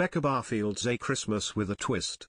Rebecca Barfield's A Christmas with a Twist.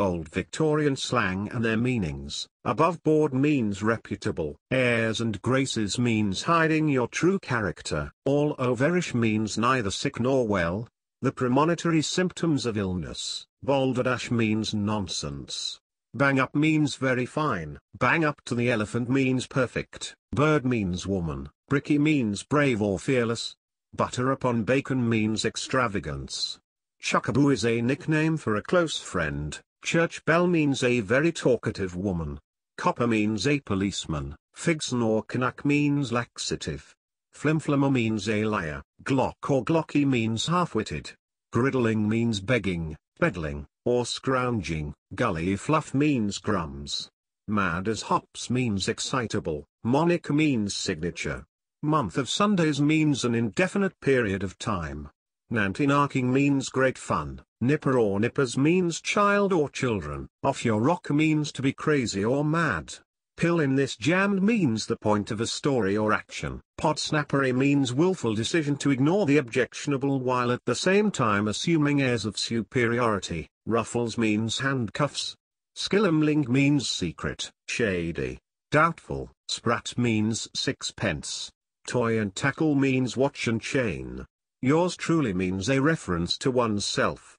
Old Victorian slang and their meanings. Above board means reputable. Airs and graces means hiding your true character. All overish means neither sick nor well. The premonitory symptoms of illness. Balderdash means nonsense. Bang up means very fine. Bang up to the elephant means perfect. Bird means woman. Bricky means brave or fearless. Butter upon bacon means extravagance. Chuckaboo is a nickname for a close friend. Church bell means a very talkative woman. Copper means a policeman. Figs or knack means laxative. Flimflammer means a liar. Glock or glocky means half-witted. Griddling means begging, beddling, or scrounging. Gully fluff means grums. Mad as hops means excitable. Moniker means signature. Month of Sundays means an indefinite period of time. Nanty means great fun. Nipper or nippers means child or children. Off your rocker means to be crazy or mad. Pill in this jammed means the point of a story or action. Podsnappery means willful decision to ignore the objectionable while at the same time assuming airs of superiority. Ruffles means handcuffs. Skilamalink means secret, shady, doubtful. Sprat means sixpence. Toy and tackle means watch and chain. Yours truly means a reference to oneself.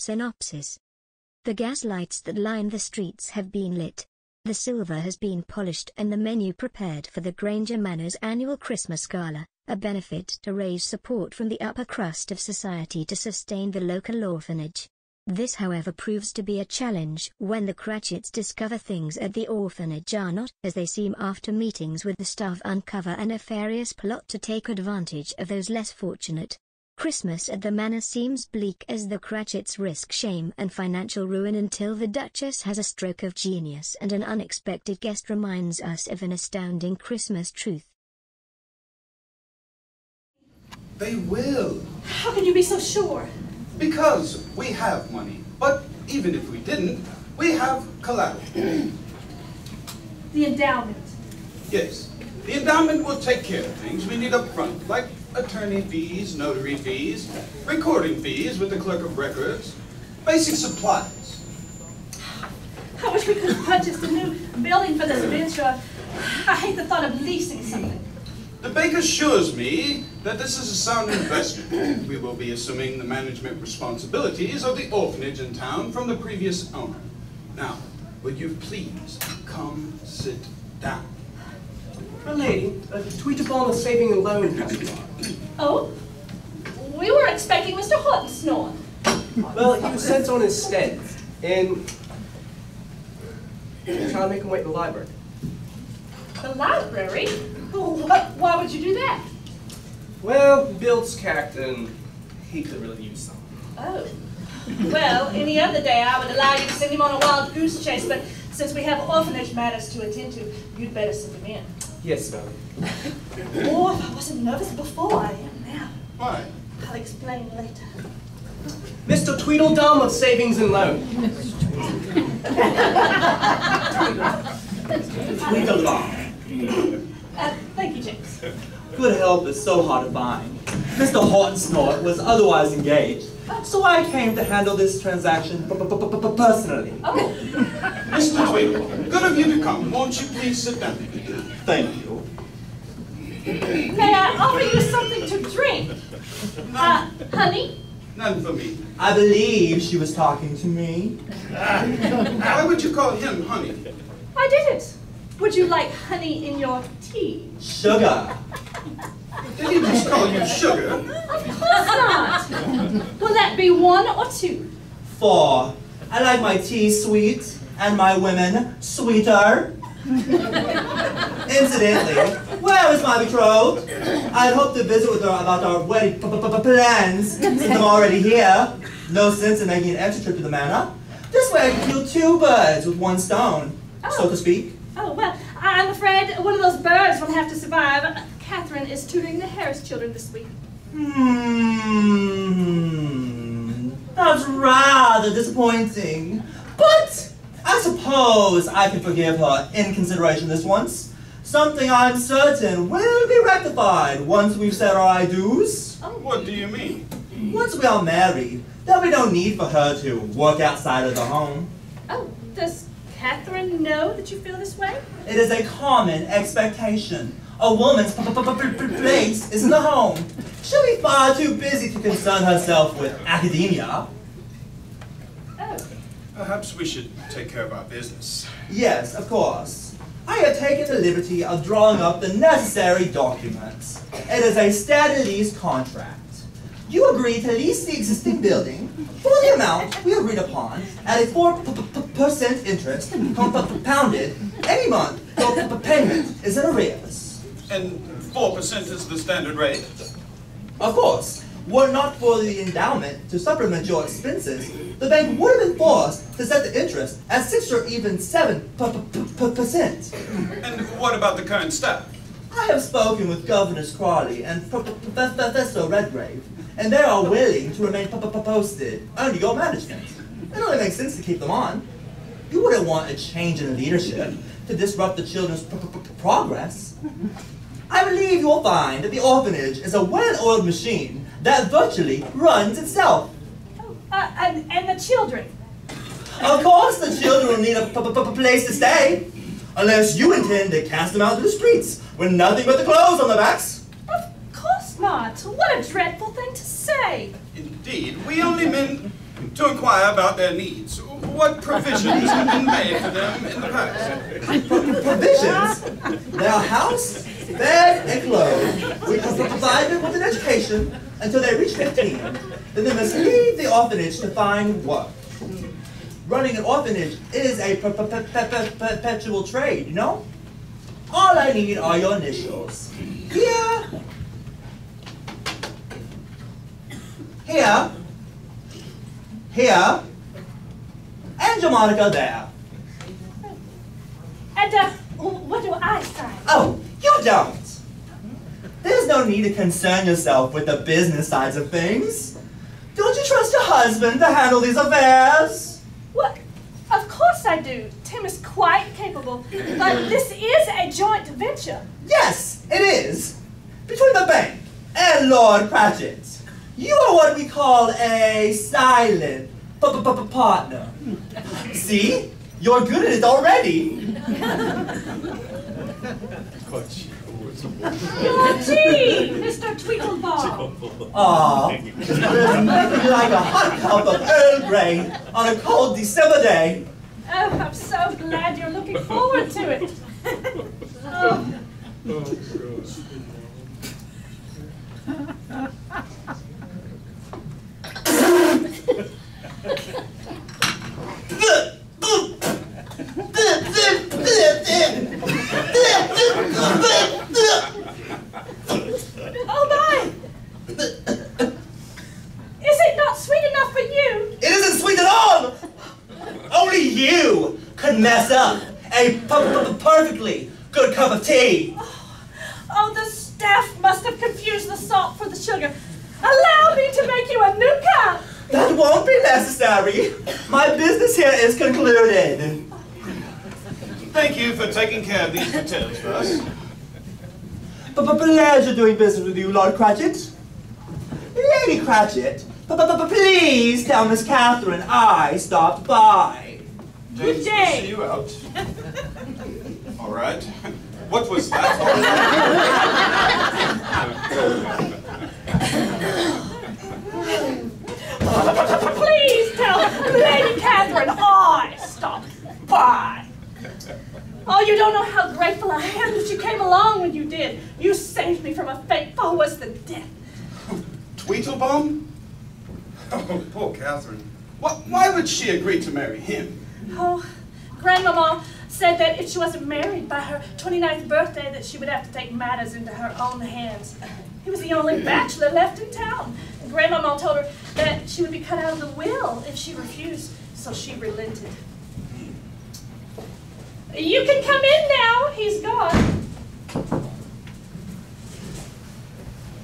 Synopsis The gas lights that line the streets have been lit. The silver has been polished and the menu prepared for the Granger Manor's annual Christmas Gala, a benefit to raise support from the upper crust of society to sustain the local orphanage. This however proves to be a challenge when the Cratchits discover things at the orphanage are not as they seem after meetings with the staff uncover a nefarious plot to take advantage of those less fortunate. Christmas at the manor seems bleak as the Cratchits risk shame and financial ruin until the Duchess has a stroke of genius and an unexpected guest reminds us of an astounding Christmas truth. They will. How can you be so sure? Because we have money. But even if we didn't, we have collateral. The endowment. Yes. The endowment will take care of things we need up front, like attorney fees, notary fees, recording fees with the clerk of records, basic supplies. I wish we could purchase purchased a new building for this venture. I hate the thought of leasing something. The bank assures me that this is a sound investment. We will be assuming the management responsibilities of the orphanage in town from the previous owner. Now, would you please come sit down? My lady, a tweet upon the saving and loan has Oh? We were expecting Mr. Hortensnore. Well, he was sent on instead, and trying to make him wait in the library. The library? What, why would you do that? Well, Bill's captain, he could really use some. Oh. Well, any other day I would allow you to send him on a wild goose chase, but since we have orphanage matters to attend to, you'd better send him in. Yes, madam. Oh, if I wasn't nervous before, I am now. Why? I'll explain later. Mr. Tweedledum of Savings and Loan. Tweedledum. Uh, thank you, James. Good help is so hard to find. Mr. Hortensnort was otherwise engaged, so I came to handle this transaction personally. Oh, Mr. Tweedle, good of you to come. Won't you please sit down? Thank you. may I offer you something to drink? Uh, honey? None for me. I believe she was talking to me. Why would you call him honey? I did it. Would you like honey in your tea? Sugar. Did he just call you sugar? Of course not. Will that be one or two? Four. I like my tea sweet and my women sweeter. Incidentally, where is my betrothed? I'd hoped to visit with her about our wedding p- p- p- plans since I'm already here. No sense in making an extra trip to the manor. This way I can kill two birds with one stone, so to oh. speak. Oh, well, I'm afraid one of those birds will have to survive. Catherine is tutoring the Harris children this week. Hmm. That's rather disappointing. But I suppose I can forgive her in consideration this once. Something I'm certain will be rectified once we've said our I do's. What do you mean? Once we are married, there'll be no need for her to work outside of the home. Oh, does Catherine know that you feel this way? It is a common expectation. A woman's place is in the home. She'll be far too busy to concern herself with academia. Oh, Perhaps we should take care of our business. Yes, of course. I have taken the liberty of drawing up the necessary documents. It is a standard lease contract. You agree to lease the existing building for the amount we agreed upon at a 4% interest compounded any month p- payment is in arrears. And 4% is the standard rate? Of course, were it not for the endowment to supplement your expenses, the bank would have been forced to set the interest at 6 or even 7 p- p- p- percent. And what about the current staff? I have spoken with Governors Crawley and Pro- Pro- Pro- Professor Redgrave, and they are willing to remain po- po- po- posted under your management. It only makes sense to keep them on. You wouldn't want a change in the leadership to disrupt the children's pro- pro- pro- progress. I believe you'll find that the orphanage is a well-oiled machine that virtually runs itself. oh uh, and, and the children. Of course, the children will need a p- p- p- place to stay, unless you intend to cast them out to the streets with nothing but the clothes on their backs. Of course not. What a dreadful thing to say. Indeed, we only meant to inquire about their needs. What provisions have been made for them in the past? provisions. Their house, bed, and clothes. We provide them with an education until they reach 15. Then they must leave the orphanage to find work. Running an orphanage is a per- per- per- per- per- perpetual trade, you know? All I need are your initials. Here. Here. Here. And Monica there. And uh, what do I sign? Oh, you don't. There's no need to concern yourself with the business sides of things. Don't you trust your husband to handle these affairs? What? Of course I do. Tim is quite capable. But this is a joint venture. Yes, it is. Between the bank and Lord Cratchit. You are what we call a silent p- p- p- partner. See? You're good at it already. Your tea, Mr. Tweedledum. Aw, there's nothing like a hot cup of Earl Grey on a cold December day. Oh, I'm so glad you're looking forward to it. oh. Oh my! Is it not sweet enough for you? It isn't sweet at all! Only you could mess up a perfectly good cup of tea. Oh, oh, the staff must have confused the salt for the sugar. Allow me to make you a new cup. That won't be necessary. My business here is concluded. Thank you for taking care of these details for us. But pleasure doing business with you, Lord Cratchit. Lady Cratchit, p- p- p- please tell Miss Catherine I stopped by. Good James, day. see you out. All right. What was that? Please tell Lady Catherine I stopped by. Oh, you don't know how grateful I am that you came along when you did. You saved me from a fate far worse than death. Tweedledum? Oh, poor Catherine. Wh- Why would she agree to marry him? Oh, Grandmama said that if she wasn't married by her 29th birthday, that she would have to take matters into her own hands. He was the only bachelor left in town. And Grandmama told her that she would be cut out of the will if she refused, so she relented. You can come in now. He's gone.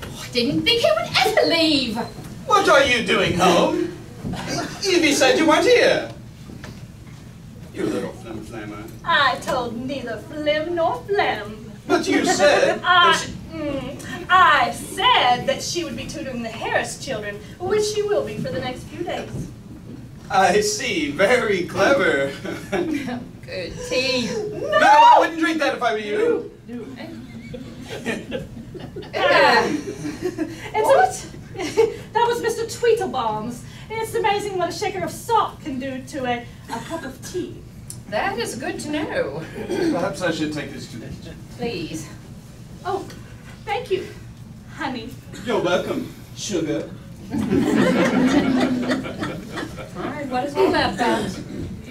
I didn't think he would ever leave. What are you doing home? Evie said you weren't here. You little flim flammer. I told neither flim nor phlegm. But you said I, she... mm, I said that she would be tutoring the Harris children, which she will be for the next few days. I see. Very clever. Good tea. no, I wouldn't drink that if I were you. It's that was Mr. Tweedlebaum's. It's amazing what a shaker of salt can do to a, a cup of tea. that is good to know. Perhaps I should take this to Please. Oh, thank you, honey. You're welcome, sugar. All right, what is all that about?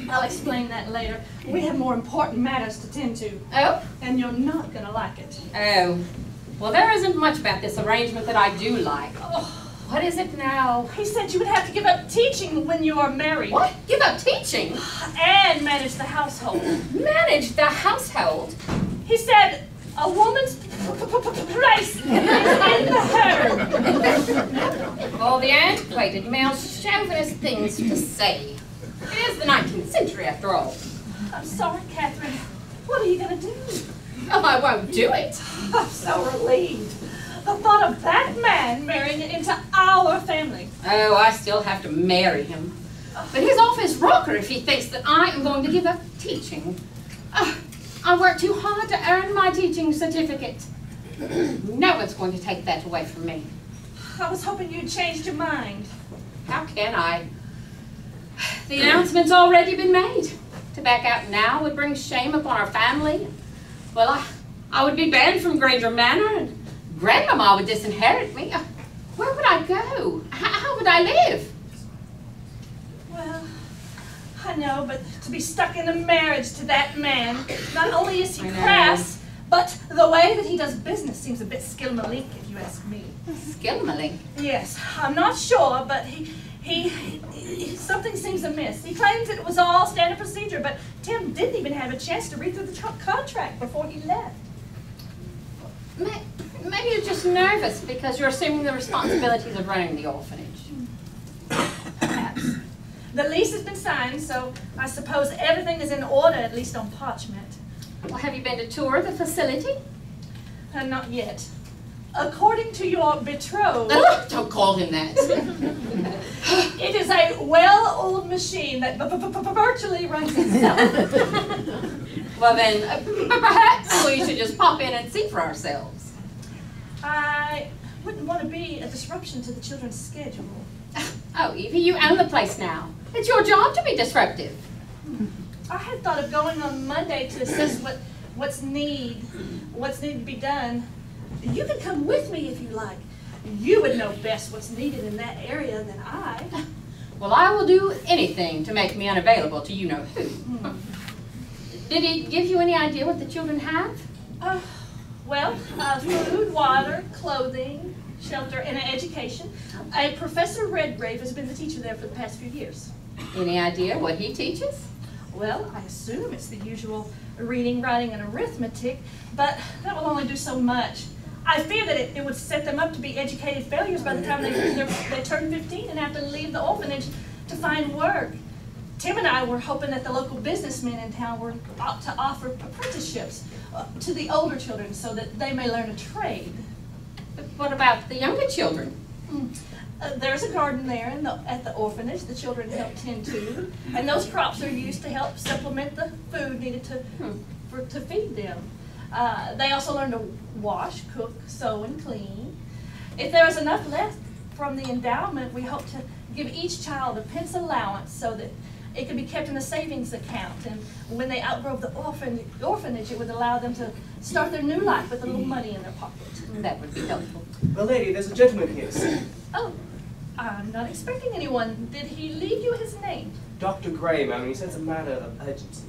I'll explain that later. We have more important matters to tend to, Oh? and you're not gonna like it. Oh. Well, there isn't much about this arrangement that I do like. Oh, what is it now? He said you would have to give up teaching when you are married. What? Give up teaching? And manage the household. Manage the household? He said a woman's place is in the herd. All the antiquated male chauvinist things to say. It is the 19th century, after all. I'm sorry, Catherine. What are you gonna do? Oh, I won't do it. I'm so relieved. The thought of that man marrying into our family. Oh, I still have to marry him. But he's off his rocker if he thinks that I am going to give up teaching. Ah, I worked too hard to earn my teaching certificate. No one's going to take that away from me. I was hoping you'd changed your mind. How can I? The announcement's already been made. To back out now would bring shame upon our family. Well, I, I would be banned from Granger Manor, and Grandmama would disinherit me. Uh, Where would I go? H- how would I live? Well, I know, but to be stuck in a marriage to that man, not only is he crass, but the way that he does business seems a bit skilmalik, if you ask me. Skilmaling. Yes, I'm not sure, but he, he, he, something seems amiss. He claims it was all standard procedure, but Tim didn't even have a chance to read through the tr- contract before he left. Maybe you're just nervous because you're assuming the responsibilities of running the orphanage. The lease has been signed, so I suppose everything is in order, at least on parchment. Well, have you been to tour the facility? Uh, not yet. According to your betrothed, Don't call him that. it is a well-oiled machine that virtually runs itself. well then, uh, perhaps we should just pop in and see for ourselves. I wouldn't want to be a disruption to the children's schedule. Oh, Evie, you own the place now. It's your job to be disruptive. I had thought of going on Monday to assess what, what's need, what's needed to be done. You can come with me if you like. You would know best what's needed in that area than I. Well, I will do anything to make me unavailable to you know who. Hmm. Did he give you any idea what the children have? Uh, well, uh, food, water, clothing, shelter, and an education. A Professor Redgrave has been the teacher there for the past few years. Any idea what he teaches? Well, I assume it's the usual reading, writing, and arithmetic, but that will only do so much. I fear that it, it would set them up to be educated failures by the time they, they turn 15 and have to leave the orphanage to find work. Tim and I were hoping that the local businessmen in town were ought to offer apprenticeships uh, to the older children so that they may learn a trade. But what about the younger children? Uh, there's a garden there in the, at the orphanage the children help tend to, and those crops are used to help supplement the food needed to, for, to feed them. Uh, they also learn to wash, cook, sew, and clean. If there is enough left from the endowment, we hope to give each child a pence allowance so that it can be kept in a savings account. And when they outgrow the orphan, orphanage, it would allow them to start their new life with a little money in their pocket. That would be helpful. Well, lady, there's a gentleman here. Sir. Oh, I'm not expecting anyone. Did he leave you his name? Dr. Gray, ma'am, and he says a matter of urgency.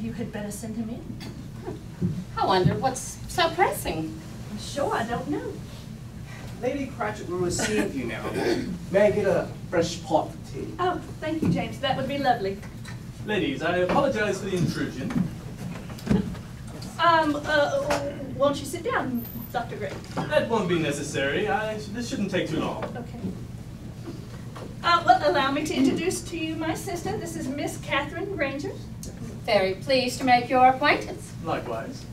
You had better send him in. I wonder what's so pressing. I'm sure I don't know. Lady Cratchit will receive you now. May I get a fresh pot of tea? Oh, thank you, James. That would be lovely. Ladies, I apologize for the intrusion. Um, uh, won't you sit down, Dr. Gray? That won't be necessary. I, this shouldn't take too long. Okay. Uh, well, allow me to introduce to you my sister. This is Miss Catherine Granger. Very pleased to make your acquaintance. Likewise.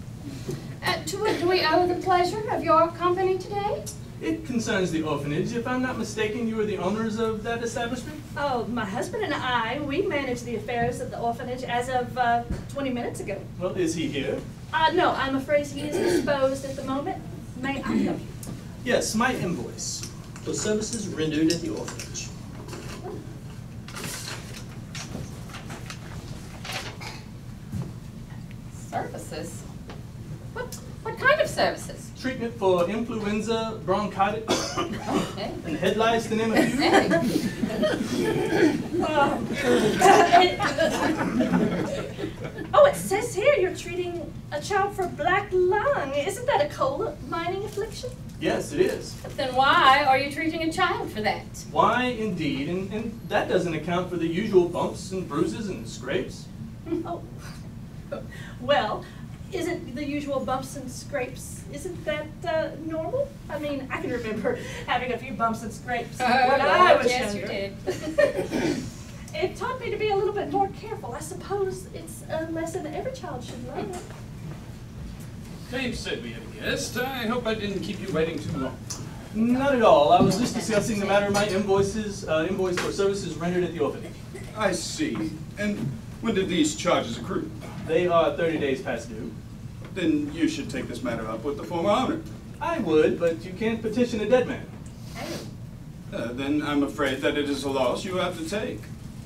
Uh, to what do we owe the pleasure of your company today? It concerns the orphanage. If I'm not mistaken, you are the owners of that establishment? Oh, my husband and I, we manage the affairs of the orphanage as of uh, 20 minutes ago. Well, is he here? Uh, no, I'm afraid he is disposed at the moment. May I help you? Yes, my invoice for services rendered at the orphanage. Services? What, what kind of services? Treatment for influenza, bronchitis, Okay. and head lice, to name a few. Oh, it says here you're treating a child for black lung. Isn't that a coal mining affliction? Yes, it is. Then why are you treating a child for that? Why, indeed, and, and that doesn't account for the usual bumps and bruises and scrapes. Oh, well, isn't the usual bumps and scrapes, isn't that uh, normal? I mean, I can remember having a few bumps and scrapes when I Lord, was yes, you younger. did. It taught me to be a little bit more careful. I suppose it's a lesson every child should learn. Dave said we had a guest. I hope I didn't keep you waiting too long. Not at all. I was just discussing the matter of my invoices, uh, invoice for services rendered at the orphanage. I see. And when did these charges accrue? They are 30 days past due. Then you should take this matter up with the former owner. I would, but you can't petition a dead man. Uh, then I'm afraid that it is a loss you have to take.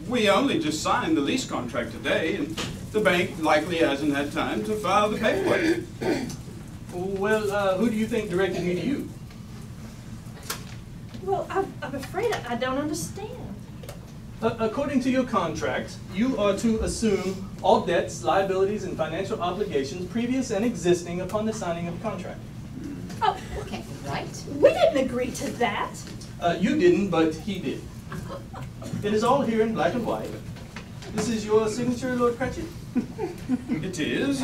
We only just signed the lease contract today, and the bank likely hasn't had time to file the paperwork. Well, uh, who do you think directed me to you? Well, I'm, I'm afraid I don't understand. Uh, according to your contract, you are to assume all debts, liabilities, and financial obligations previous and existing upon the signing of the contract. Oh, Okay, right. we didn't agree to that. Uh, you didn't, but he did. It is all here in black and white. This is your signature, Lord Cratchit? It is?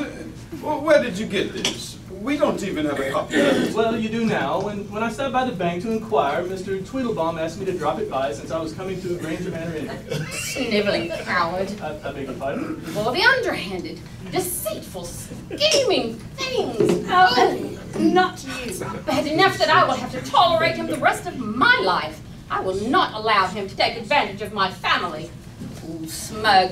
Well, where did you get this? We don't even have a copy of it. Well, you do now. When, when I stopped by the bank to inquire, Mr. Tweedlebaum asked me to drop it by since I was coming to Granger Manor anyway. Sniveling coward. I, I beg your pardon? Well, the underhanded, deceitful, scheming things. Oh, Not you. bad enough that I will have to tolerate him the rest of my life. I will not allow him to take advantage of my family. Ooh, smug,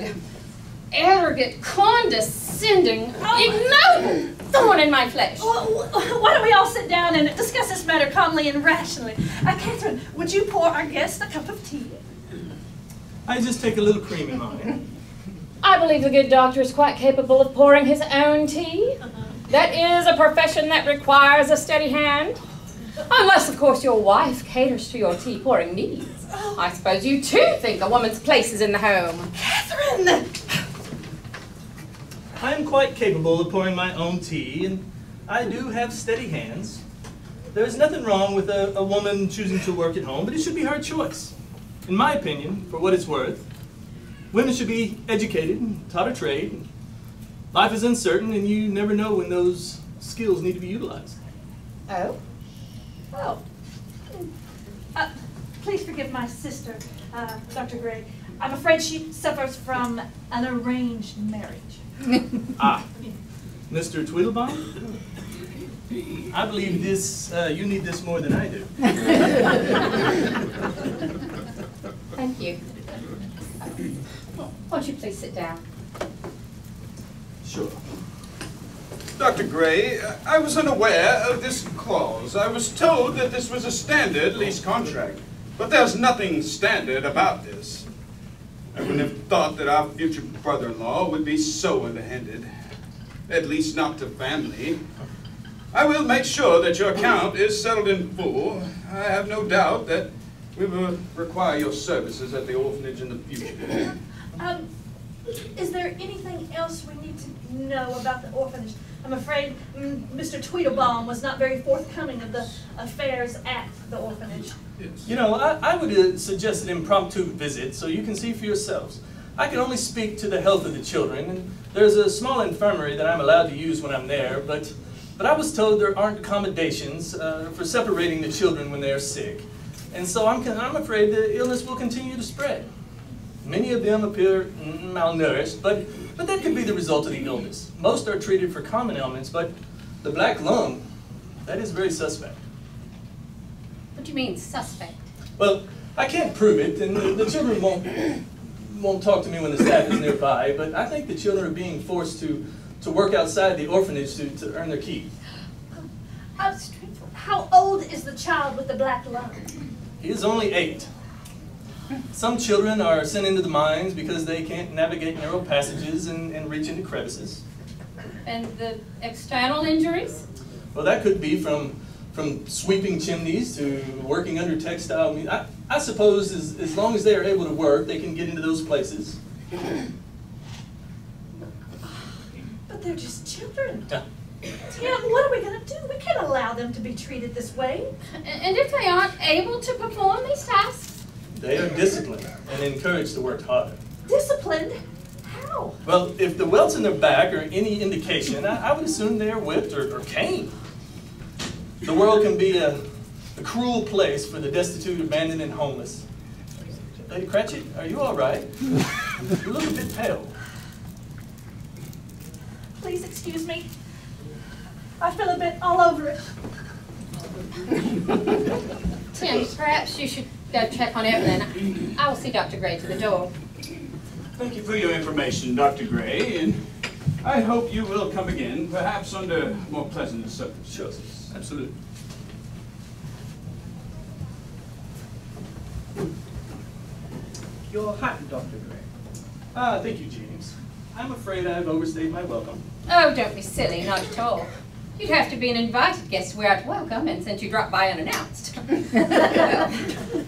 arrogant, condescending, ignoble, thorn in my flesh. Well, Why don't we all sit down and discuss this matter calmly and rationally? Uh, Catherine, would you pour our guest a cup of tea? I just take a little cream in mine. I believe the good doctor is quite capable of pouring his own tea. That is a profession that requires a steady hand. Unless, of course, your wife caters to your tea pouring needs. I suppose you too think a woman's place is in the home. Catherine! I am quite capable of pouring my own tea, and I do have steady hands. There's nothing wrong with a, a woman choosing to work at home, but it should be her choice. In my opinion, for what it's worth, women should be educated and taught a trade. Life is uncertain, and you never know when those skills need to be utilized. Oh? Oh. Uh, please forgive my sister, uh, Dr. Gray. I'm afraid she suffers from an arranged marriage. Ah, Mr. Tweedlebaum? I believe this, uh, you need this more than I do. Thank you. Won't you please sit down? Sure. Dr. Gray, uh, I was unaware of this clause. I was told that this was a standard lease contract, but there's nothing standard about this. I wouldn't have thought that our future brother-in-law would be so underhanded, at least not to family. I will make sure that your account is settled in full. I have no doubt that we will require your services at the orphanage in the future. Um, is there anything else we need to know about the orphanage? I'm afraid mm, Mr. Tweedlebaum was not very forthcoming of the affairs at the orphanage. You know, I, I would uh, suggest an impromptu visit so you can see for yourselves. I can only speak to the health of the children, and there's a small infirmary that I'm allowed to use when I'm there, but, but I was told there aren't accommodations uh, for separating the children when they're sick. And so I'm, I'm afraid the illness will continue to spread. Many of them appear malnourished, but, but that could be the result of the illness. Most are treated for common ailments, but The black lung, that is very suspect. What do you mean, suspect? Well, I can't prove it, and the, the children won't, won't talk to me when the staff is nearby, but I think the children are being forced to, to work outside the orphanage to, to earn their keep. How old is the child with the black lung? He is only eight. Some children are sent into the mines because they can't navigate narrow passages and, and reach into crevices. And the external injuries? Well, that could be from, from sweeping chimneys to working under textile. I, I suppose as, as long as they are able to work, they can get into those places. But they're just children. Yeah. Tim, what are we gonna do? We can't allow them to be treated this way. And- And if they aren't able to perform these tasks? They are disciplined and encouraged to work harder. Disciplined? How? Well, if the welts in their back are any indication, I, I would assume they are whipped or, or caned. The world can be a, a cruel place for the destitute, abandoned, and homeless. Lady Cratchit, are you all right? You look a bit pale. Please excuse me. I feel a bit all overish. Tim, perhaps you should go check on Evelyn. I will see Dr. Gray to the door. Thank you for your information, Dr. Gray, and I hope you will come again, perhaps under more pleasant circumstances. Sure, absolutely. Your hat, Dr. Gray. Ah, thank you, James. I'm afraid I've overstayed my welcome. Oh, don't be silly, not at all. You'd have to be an invited guest to wear out welcome, and since you dropped by unannounced. Well,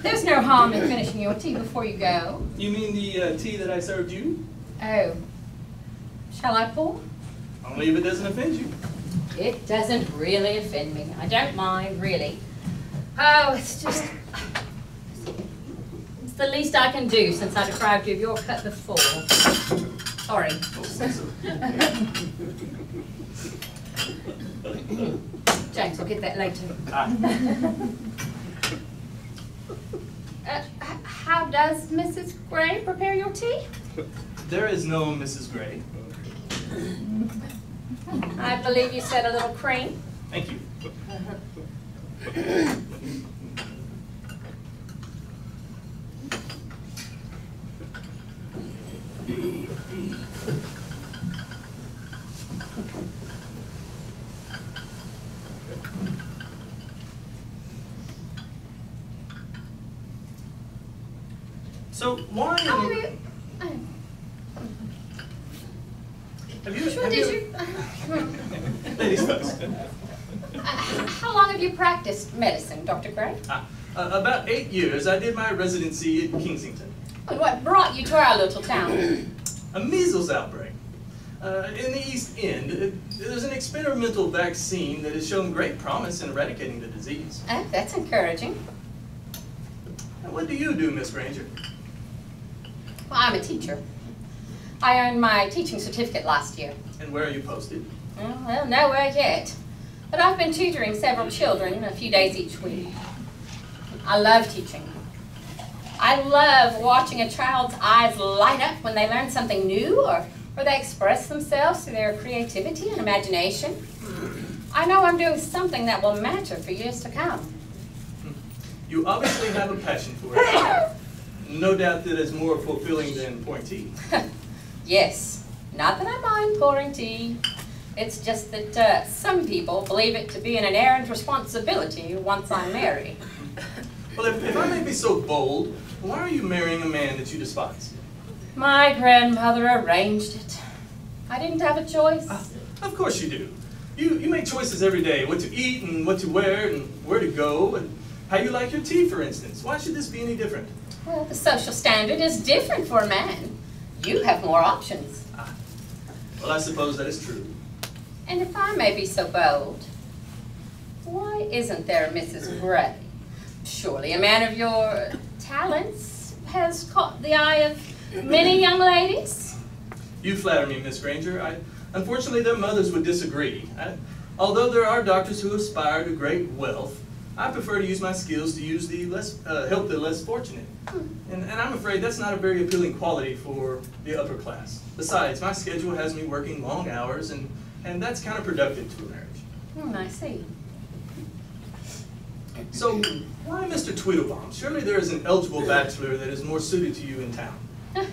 There's no harm in finishing your tea before you go. You mean the uh, tea that I served you? Oh. Shall I pour? Only if it doesn't offend you. It doesn't really offend me. I don't mind, really. Oh, it's just. It's the least I can do since I deprived you of your cut before. Sorry. James, we'll get that later. Uh, how does Mrs. Gray prepare your tea? there is no Mrs. Gray. I believe you said a little cream. Thank you. So why? How have you? Have you? Have did you? you? Ladies first. Uh, How long have you practiced medicine, Dr. Gray? Ah, uh, about eight years, I did my residency at Kensington. And what brought you to our little town? A measles outbreak. Uh, in the East End, there's an experimental vaccine that has shown great promise in eradicating the disease. Oh, that's encouraging. What do you do, Miss Granger? Well, I'm a teacher. I earned my teaching certificate last year. And where are you posted? Oh, Well, nowhere yet. But I've been tutoring several children a few days each week. I love teaching. I love watching a child's eyes light up when they learn something new or, or they express themselves through their creativity and imagination. I know I'm doing something that will matter for years to come. Hmm. You obviously have a passion for it. No doubt that it's more fulfilling than pouring tea. yes, not that I mind pouring tea. It's just that uh, some people believe it to be an errant responsibility once I'm married. Well, if, if I may be so bold, why are you marrying a man that you despise? My grandmother arranged it. I didn't have a choice. Ah, of course you do. You, you make choices every day, what to eat and what to wear and where to go and how you like your tea, for instance. Why should this be any different? Well, the social standard is different for a man. You have more options. Ah. Well, I suppose that is true. And if I may be so bold, why isn't there a Mrs. Gray? Surely a man of your talents has caught the eye of many young ladies. You flatter me, Miss Granger. I, unfortunately, their mothers would disagree. I, although there are doctors who aspire to great wealth, I prefer to use my skills to use the less, uh, help the less fortunate. And, and I'm afraid that's not a very appealing quality for the upper class. Besides, my schedule has me working long hours, and, and that's counterproductive to a marriage. Hmm, I see. So, why Mr. Tweedlebaum? Surely there is an eligible bachelor that is more suited to you in town.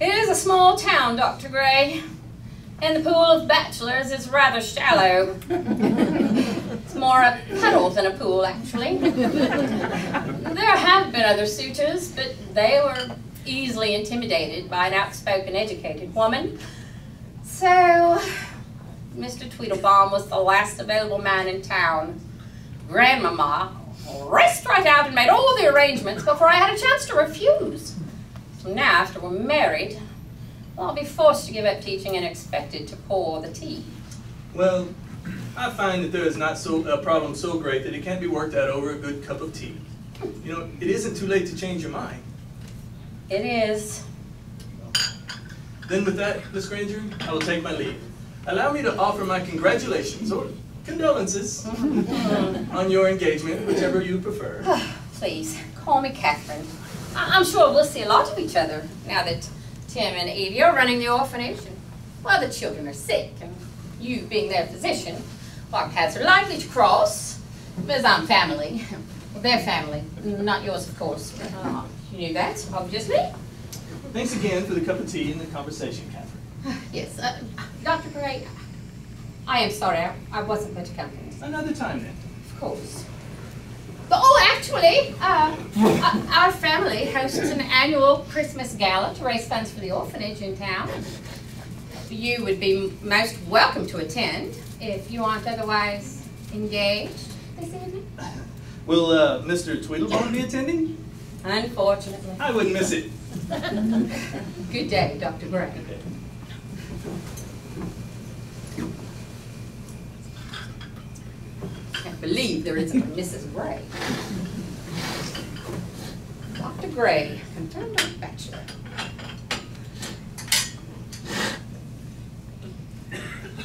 It is a small town, Dr. Gray, and the pool of bachelors is rather shallow. more a puddle than a pool, actually. there have been other suitors, but they were easily intimidated by an outspoken, educated woman. So, Mr. Tweedlebaum was the last available man in town. Grandmama raced right out and made all the arrangements before I had a chance to refuse. So now, after we're married, I'll be forced to give up teaching and expected to pour the tea. Well, I find that there is not so a problem so great that it can't be worked out over a good cup of tea. You know, it isn't too late to change your mind. It is. Then with that, Miss Granger, I will take my leave. Allow me to offer my congratulations or condolences on your engagement, whichever you prefer. Please, call me Catherine. I- I'm sure we'll see a lot of each other now that Tim and Evie are running the orphanage. And, well, the children are sick, and you being their physician, our paths are likely to cross. As I'm family. Their family, not yours, of course. Uh, you knew that, obviously. Thanks again for the cup of tea and the conversation, Catherine. Yes, uh, Dr. Gray, I am sorry, I, I wasn't going to come. Another time then. Of course. But, oh, actually, uh, uh, our family hosts an annual Christmas gala to raise funds for the orphanage in town. You would be most welcome to attend if you aren't otherwise engaged this evening. Will uh, Mr. Tweedlebaum be attending? Unfortunately. I wouldn't miss it. Good day, Dr. Gray. Can't believe there isn't a Mrs. Gray. Dr. Gray, confirmed bachelor.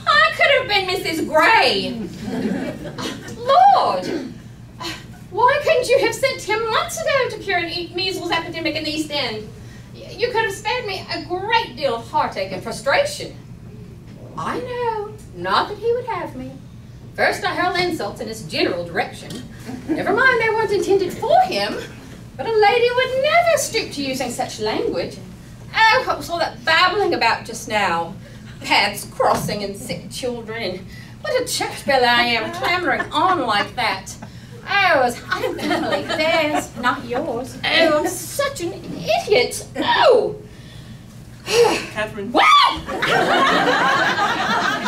I could have been Mrs. Gray. Lord, why couldn't you have sent him months ago to cure an measles epidemic in the East End? You could have spared me a great deal of heartache and frustration. I know, not that he would have me. First, I hurl insults in his general direction. Never mind, they weren't intended for him. But a lady would never stoop to using such language. Oh, what was all that babbling about just now? Paths crossing and sick children, and what a churchbell I am, clamoring on like that. Oh, as I'm family, theirs, not yours. Oh, I'm such an idiot. Oh! Catherine, Wow!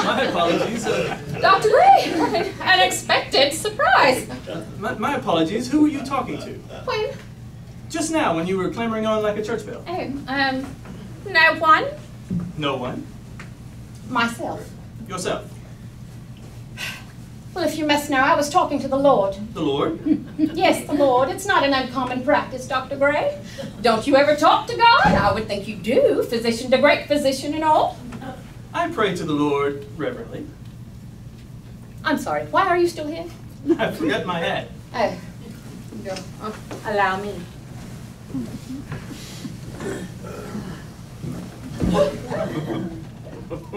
my apologies. Uh, Dr. Gray, unexpected surprise. my, my apologies. Who were you talking to? When? Just now when you were clamoring on like a church bell. Oh, um, no one. No one. Myself. Yourself. Well, if you must know, I was talking to the Lord. The Lord. Yes, the Lord. It's not an uncommon practice, Dr. Gray. Don't you ever talk to God? I would think you do, physician to great physician and all. I pray to the Lord reverently. I'm sorry, why are you still here? I forgot my hat. Oh, no, uh, allow me.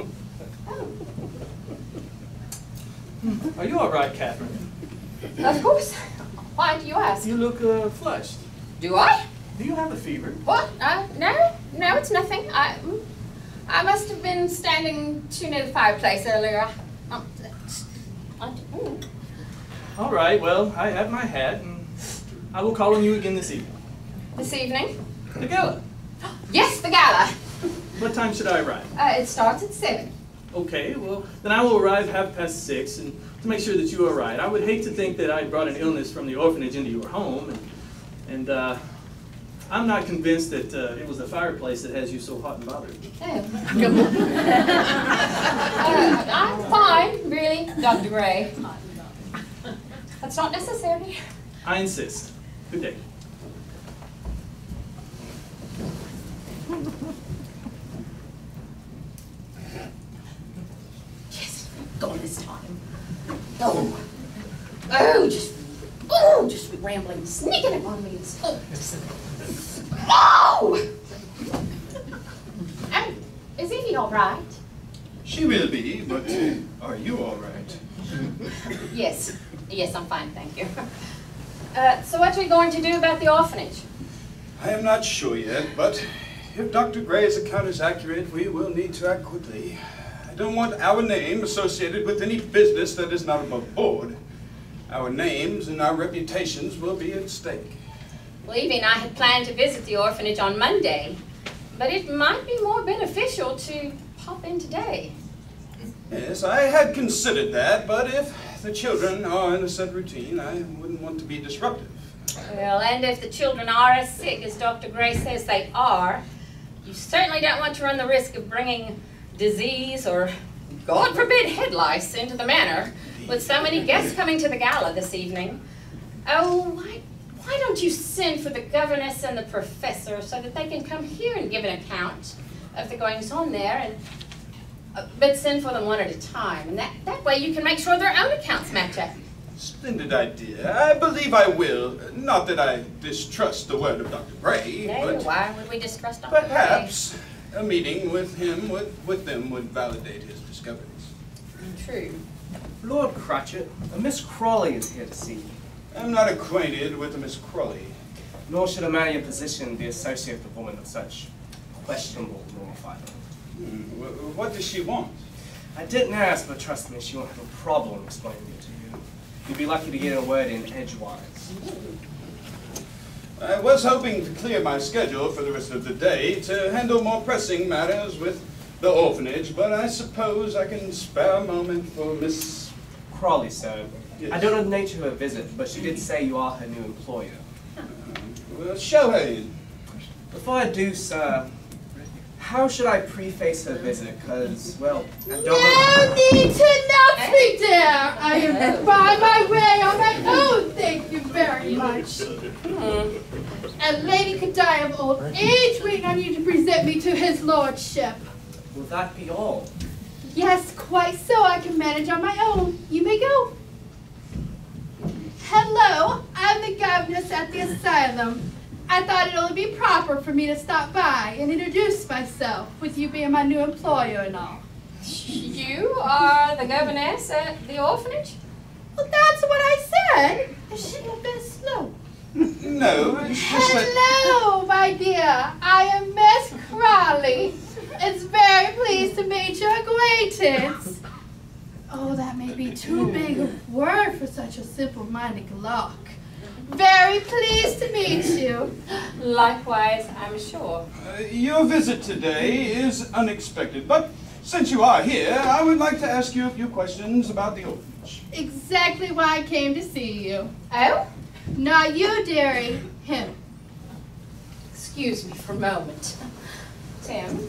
Are you all right, Catherine? Of course. Why do you ask? You look uh, flushed. Do I? Do you have a fever? What? Uh, no, no, it's nothing. I, mm, I must have been standing too near the fireplace earlier. Um, I. All right. Well, I have my hat, and I will call on you again this evening. This evening? The gala. Yes, the gala. What time should I arrive? Uh, it starts at seven. Okay. Well, then I will arrive half past six, and to make sure that you are right. I would hate to think that I brought an illness from the orphanage into your home, and, and uh, I'm not convinced that uh, it was the fireplace that has you so hot and bothered. Oh. uh, I'm fine, really, Dr. Gray. That's not necessary. I insist. Good day. Yes, this time. Oh, oh, just, oh, just rambling, sneaking up on me. Oh, oh! And is Evie all right? She will be, but are you all right? Yes, yes, I'm fine, thank you. Uh, so what are we going to do about the orphanage? I am not sure yet, but if Dr. Gray's account is accurate, we will need to act quickly. I don't want our name associated with any business that is not above board. Our names and our reputations will be at stake. Well, Evie and I had planned to visit the orphanage on Monday, but it might be more beneficial to pop in today. Yes, I had considered that, but if the children are in a set routine, I wouldn't want to be disruptive. Well, and if the children are as sick as Dr. Gray says they are, you certainly don't want to run the risk of bringing disease or, God forbid, head lice into the manor with so many guests coming to the gala this evening. Oh, why, why don't you send for the governess and the professor so that they can come here and give an account of the goings on there and uh, but send for them one at a time. And that, that way you can make sure their own accounts match up. Splendid idea. I believe I will. Not that I distrust the word of Dr. Gray, No, but why would we distrust Dr. Gray? Perhaps a meeting with him, with, with them, would validate his discoveries. True. Lord Cratchit, a Miss Crawley is here to see you. I'm not acquainted with a Miss Crawley. Nor should a man in your position be associated with a woman of such questionable moral fiber. Hmm, What does she want? I didn't ask, but trust me, she won't have a problem explaining it to you. You'd be lucky to get a word in edgewise. I was hoping to clear my schedule for the rest of the day to handle more pressing matters with the orphanage, but I suppose I can spare a moment for Miss. Crawley, sir. Yes. I don't know the nature of her visit, but she did say you are her new employer. Uh, well, show her in. Before I do, sir, how should I preface her visit? Because, well, I don't No know. need to announce me there. I am by my way on my own, thank you very much. Hmm. A lady could die of old age waiting on you to present me to his lordship. Will that be all? Yes, quite so. I can manage on my own. You may go. Hello, I'm the governess at the asylum. I thought it'd only be proper for me to stop by and introduce myself, with you being my new employer and all. You are the governess at the orphanage? Well, that's what I said. I shouldn't have been slow. No, it's just that. Hello, my dear. I am Miss Crawley. It's very pleased to meet your acquaintance. Oh, that may be too big a word for such a simple-minded lock. Very pleased to meet you. Likewise, I'm sure. Uh, your visit today is unexpected, but since you are here, I would like to ask you a few questions about the orphanage. Exactly why I came to see you. Oh? Not you, dearie. Him. Excuse me for a moment. Tim,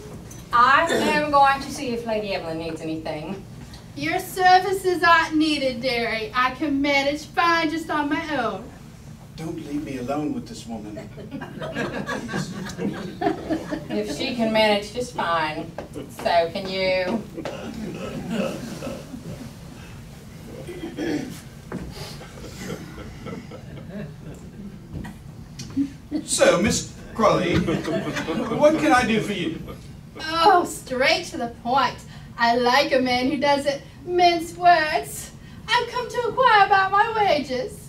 I am going to see if Lady Evelyn needs anything. Your services aren't needed, dearie. I can manage fine just on my own. Don't leave me alone with this woman. If she can manage just fine, so can you. So, Miss Crawley, what can I do for you? Oh, straight to the point. I like a man who doesn't mince words. I've come to inquire about my wages.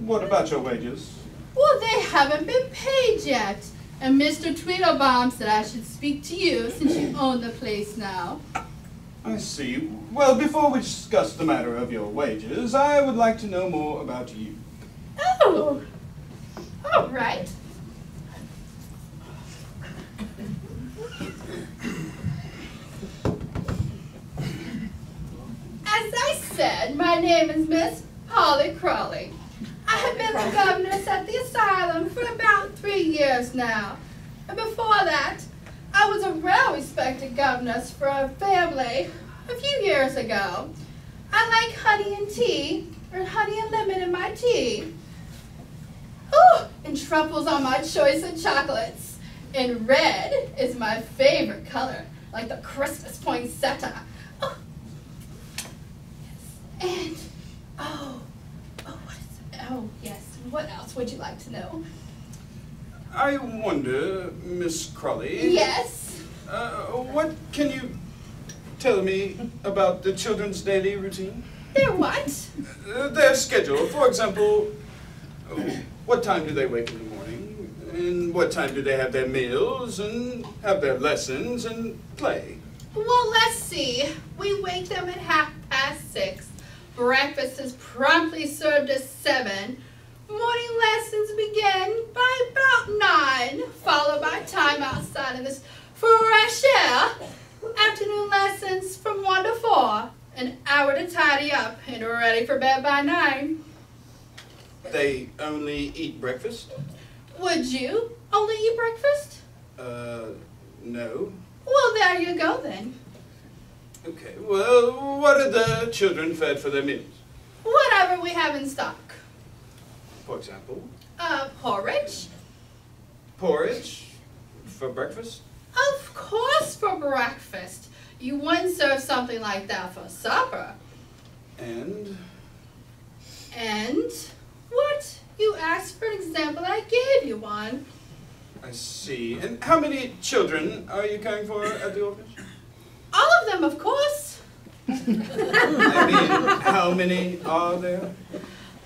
What about your wages? Well, they haven't been paid yet. And Mr. Tweedlebaum said I should speak to you since you own the place now. I see. Well, before we discuss the matter of your wages, I would like to know more about you. Oh, all right. As I said, my name is Miss Polly Crawley. I have been the governess at the asylum for about three years now. And before that, I was a well-respected governess for a family a few years ago. I like honey and tea, or honey and lemon in my tea. Ooh, and truffles on my choice of chocolates. And red is my favorite color, like the Christmas poinsettia. Oh. Yes. And, oh, oh, yes, what else would you like to know? I wonder, Miss Crawley. Yes, Uh, what can you tell me about the children's daily routine? Their what? Uh, their schedule. For example, what time do they wake in the morning? And what time do they have their meals and have their lessons and play? Well, let's see. We wake them at half past six. Breakfast is promptly served at seven. Morning lessons begin by about nine, followed by time outside in this fresh air. Afternoon lessons from one to four. An hour to tidy up and ready for bed by nine. They only eat breakfast? Would you only eat breakfast? Uh, no. Well, there you go then. Okay, well, what are the children fed for their meals? Whatever we have in stock. For example, Uh, porridge? porridge for breakfast? Of course for breakfast. You wouldn't serve something like that for supper. And And what? You asked for an example, I gave you one. I see. And how many children are you caring for at the orphanage? All of them, of course. I mean, how many are there?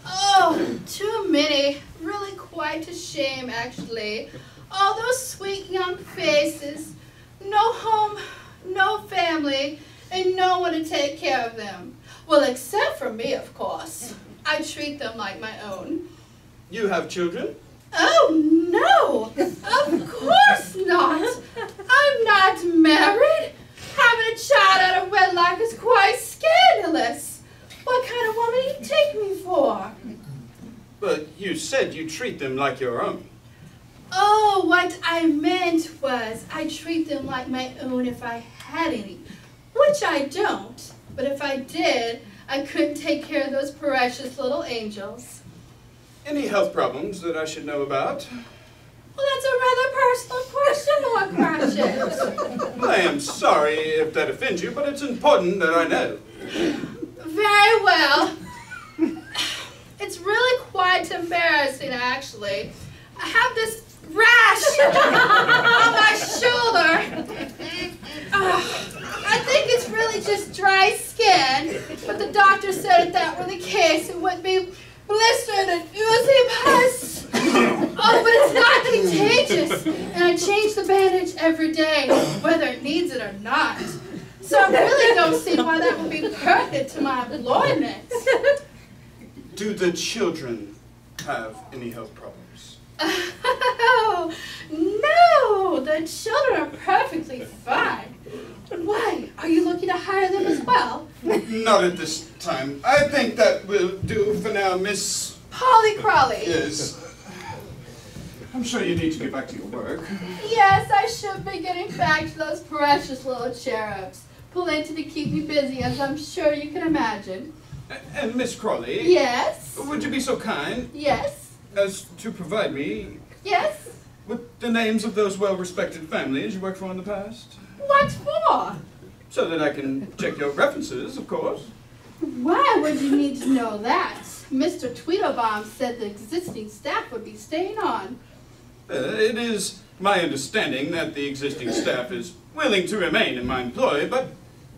Oh, too many. Really quite a shame, actually. All those sweet young faces. No home, no family, and no one to take care of them. Well, except for me, of course. I treat them like my own. You have children? Oh, no! Of course not! I'm not married! Having a child out of wedlock is quite scandalous! What kind of woman do you take me for? But you said you treat them like your own. Oh, what I meant was I treat them like my own if I had any. Which I don't. But if I did, I couldn't take care of those precious little angels. Any health problems that I should know about? Well, that's a rather personal question, Lord Cratchit. I am sorry if that offends you, but it's important that I know. Very well. It's really quite embarrassing, actually. I have this rash on my shoulder. I think it's really just dry skin, but the doctor said if that were the case, it would be blistered and oozy pus. Oh, but it's not contagious, and I change the bandage every day, whether it needs it or not. So I really don't see why that would be pertinent to my employment. Do the children have any health problems? Oh, no, the children are perfectly fine. Why, are you looking to hire them as well? Not at this time. I think that will do for now, Miss. Polly Crawley. Yes. I'm sure you need to get back to your work. Yes, I should be getting back to those precious little cherubs. Plenty to keep me busy, as I'm sure you can imagine. And Miss Crawley. Yes, Would you be so kind yes, as to provide me yes. with the names of those well-respected families you worked for in the past? What for? So that I can check your references, of course. Why would you need to know that? Mr. Tweedlebaum said the existing staff would be staying on. Uh, it is my understanding that the existing staff is willing to remain in my employ, but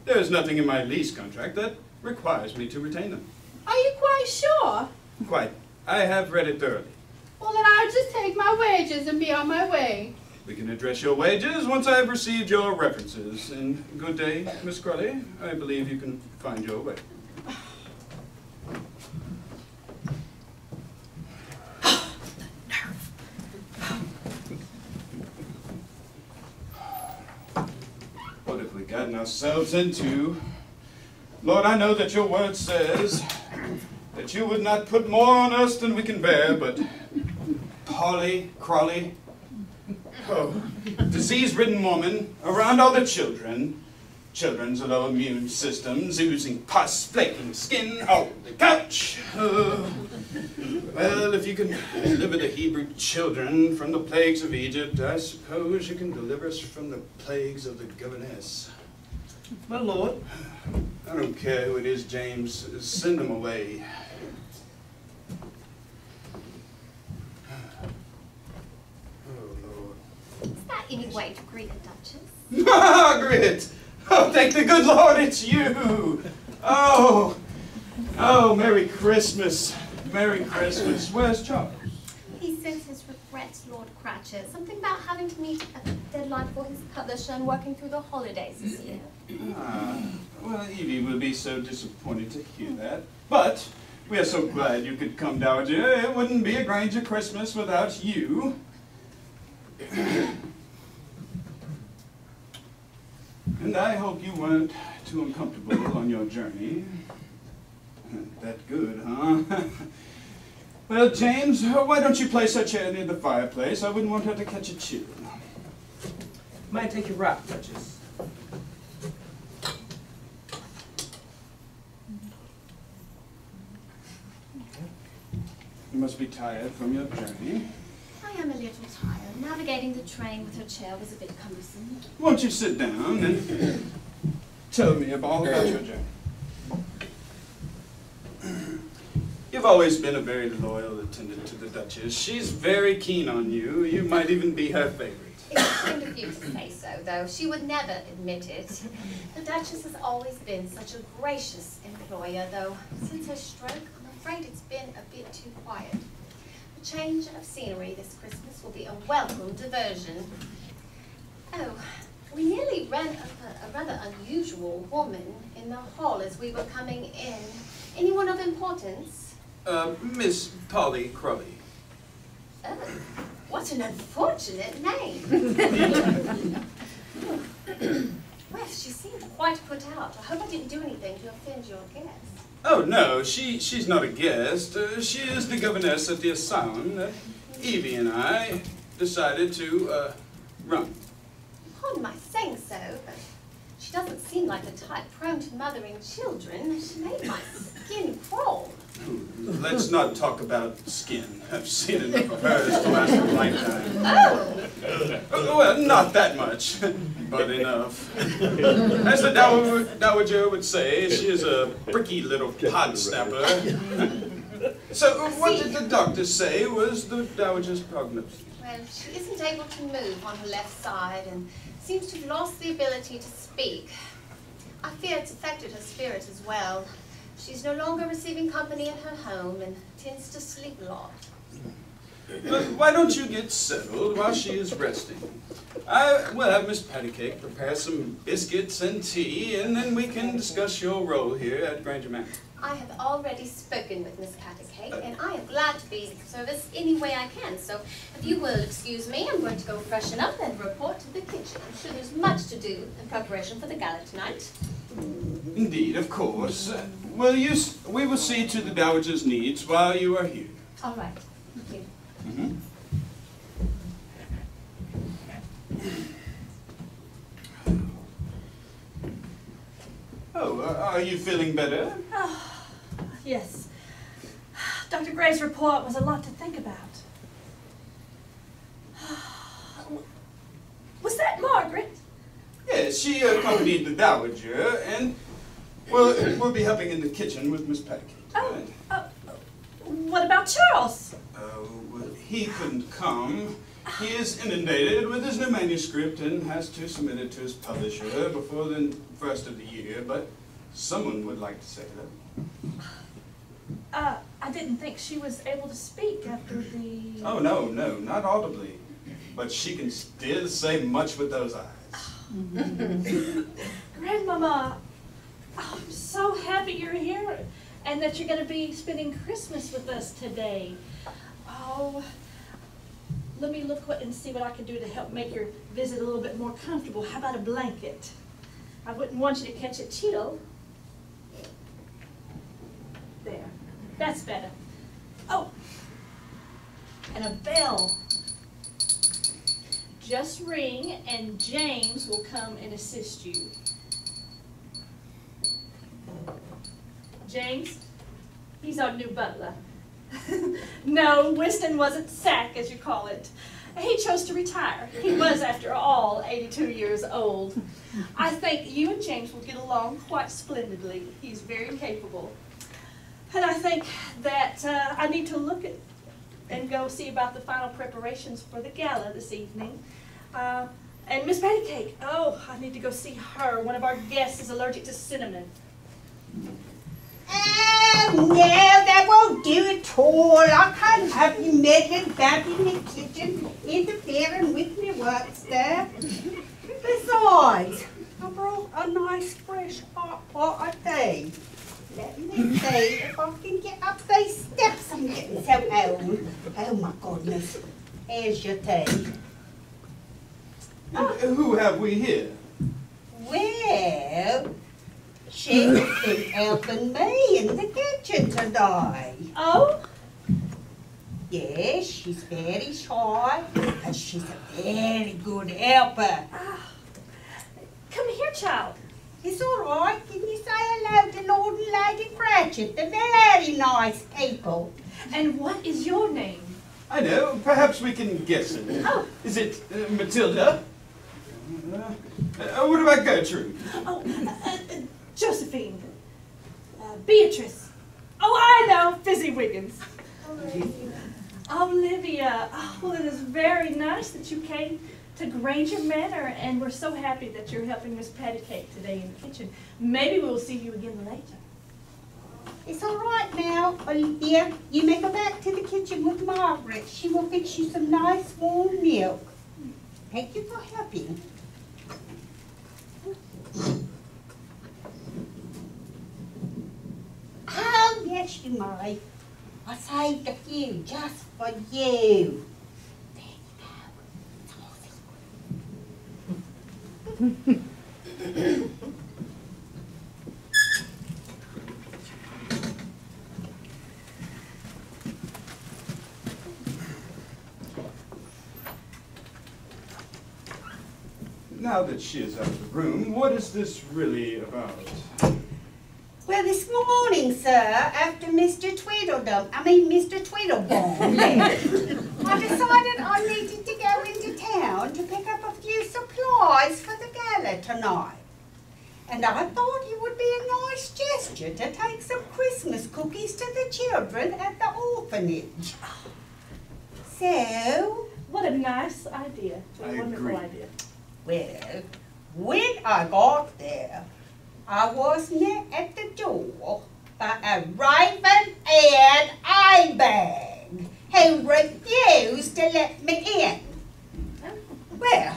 there is nothing in my lease contract that requires me to retain them. Are you quite sure? Quite. I have read it thoroughly. Well, then I'll just take my wages and be on my way. We can address your wages once I have received your references. And good day, Miss Crawley. I believe you can find your way. Gotten ourselves into? Lord, I know that your word says that you would not put more on us than we can bear, but Polly Crawley, oh, disease-ridden woman, around all the children, children's low immune systems, oozing pus, flaking skin, all the couch. Oh. Well, if you can deliver the Hebrew children from the plagues of Egypt, I suppose you can deliver us from the plagues of the governess. My lord, I don't care who it is, James. Send them away. Oh, Lord. Is that any way to greet a duchess? Margaret! Oh, thank the good Lord it's you! Oh, Oh, Merry Christmas. Merry Christmas. Where's Charles? Regrets, Lord Cratchit. Something about having to meet a deadline for his publisher and working through the holidays this year. Ah, well, Evie will be so disappointed to hear that. But we are so glad you could come, Dowager. It wouldn't be a Granger Christmas without you. and I hope you weren't too uncomfortable on your journey. That good, huh? well, James, why don't you place her chair near the fireplace? I wouldn't want her to catch a chill. May I take your wrap, Duchess? You must be tired from your journey. I am a little tired. Navigating the train with her chair was a bit cumbersome. Won't you sit down and tell me all about your journey? You've always been a very loyal attendant to the Duchess. She's very keen on you. You might even be her favorite. It's kind of you to say so, though. She would never admit it. The Duchess has always been such a gracious employer, though since her stroke, I'm afraid it's been a bit too quiet. A change of scenery this Christmas will be a welcome diversion. Oh, we nearly ran over a rather unusual woman in the hall as we were coming in. Anyone of importance? Uh, Miss Polly Crawley. Oh, what an unfortunate name. well, she seemed quite put out. I hope I didn't do anything to offend your guest. Oh, no, she, she's not a guest. Uh, she is the governess at the asylum that Evie and I decided to uh, run. Upon my saying so, but she doesn't seem like the type prone to mothering children. She made my skin crawl. Let's not talk about skin. I've seen enough of hers to last a lifetime. Oh, Oh, well, not that much, but enough. As the dow- dowager would say, she is a pricky little pod snapper. So, what did the doctor say was the dowager's prognosis? Well, she isn't able to move on her left side and seems to have lost the ability to speak. I fear it's affected her spirit as well. She's no longer receiving company at her home and tends to sleep a lot. Why don't you get settled while she is resting? I will have Miss Pattycake prepare some biscuits and tea, and then we can discuss your role here at Granger Manor. I have already spoken with Miss Pattycake, and I am glad to be of service any way I can. So if you will excuse me, I'm going to go freshen up and report to the kitchen. I'm sure there's much to do in preparation for the gala tonight. Indeed, of course. Uh, Will you? s- We will see to the dowager's needs while you are here. All right. Thank you. Mhm. Oh, uh, are you feeling better? Oh, Yes. Dr. Gray's report was a lot to think about. Was that Margaret? Yes, she accompanied the dowager, and well, we'll be helping in the kitchen with Miss Pattycake. Oh, uh, what about Charles? Oh, well, he couldn't come. He is inundated with his new manuscript and has to submit it to his publisher before the first of the year, but someone would like to say hello. Uh, I didn't think she was able to speak after the. Oh, no, no, not audibly. But she can still say much with those eyes. Grandmama, oh, I'm so happy you're here and that you're going to be spending Christmas with us today. Oh, let me look what and see what I can do to help make your visit a little bit more comfortable. How about a blanket? I wouldn't want you to catch a chill. There, that's better. Oh, and a bell. Just ring and James will come and assist you. James, he's our new butler. no, Winston wasn't sack, as you call it. He chose to retire. He was, after all, 82 years old. I think you and James will get along quite splendidly. He's very capable. And I think that uh, I need to look at and go see about the final preparations for the gala this evening. Uh, and Miss Pattycake, oh, I need to go see her. One of our guests is allergic to cinnamon. No, that won't do at all. I can't have you meddling about in the kitchen, interfering with me work stuff. Besides, I brought a nice fresh hot pot of tea. Let me see if I can get up these steps. I'm getting so old. Oh my goodness. Here's your tea. And who have we here? Well, she's been helping me in the kitchen today. Oh? Yes, she's very shy, and she's a very good helper. Come here, child. It's all right. Can you say hello to Lord and Lady Cratchit? They're very nice people. And what is your name? I know, perhaps we can guess it. Oh. Is it uh, Matilda? Uh, uh, what about Gertrude? Oh, uh, uh, Josephine. Uh, Beatrice. Oh, I know, Fizzy Wiggins. Olivia. Oh, well, it is very nice that you came to Granger Manor, and we're so happy that you're helping Miss Patty Cake today in the kitchen. Maybe we'll see you again later. It's all right now, Olivia. You may go back to the kitchen with Margaret. She will fix you some nice warm milk. Thank you for helping. Yes, you may. I saved a few just for you. There you go. Now that she is out of the room, what is this really about? Well, this morning, sir, after Mr. Tweedledum, I mean Mr. Tweedlebum left, I decided I needed to go into town to pick up a few supplies for the gala tonight. And I thought it would be a nice gesture to take some Christmas cookies to the children at the orphanage. So, What a nice idea. What a I wonderful agree. idea. well, when I got there, I was met at the door by a raven-eared eye-bag who refused to let me in. Well,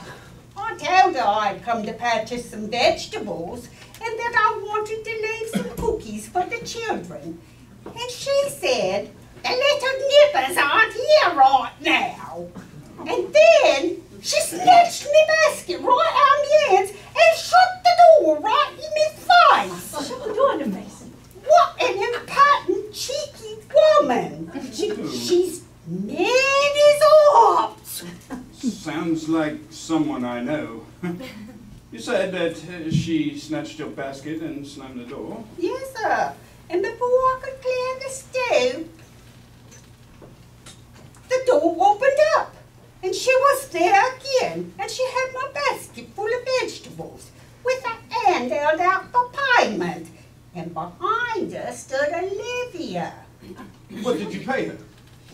I told her I'd come to purchase some vegetables and that I wanted to leave some cookies for the children. And she said, the little nippers aren't here right now. And then she snatched me basket right out of my hands and shut the door right in my face. Shut the door in your face. What an impertinent, cheeky woman. She, she's mad as ops. Sounds like someone I know. you said that uh, she snatched your basket and slammed the door. Yes, sir. And before I could clear the stove, the door opened up. And she was there again. And she had my basket full of vegetables with a hand held out for payment. And behind her stood Olivia. What did you pay her?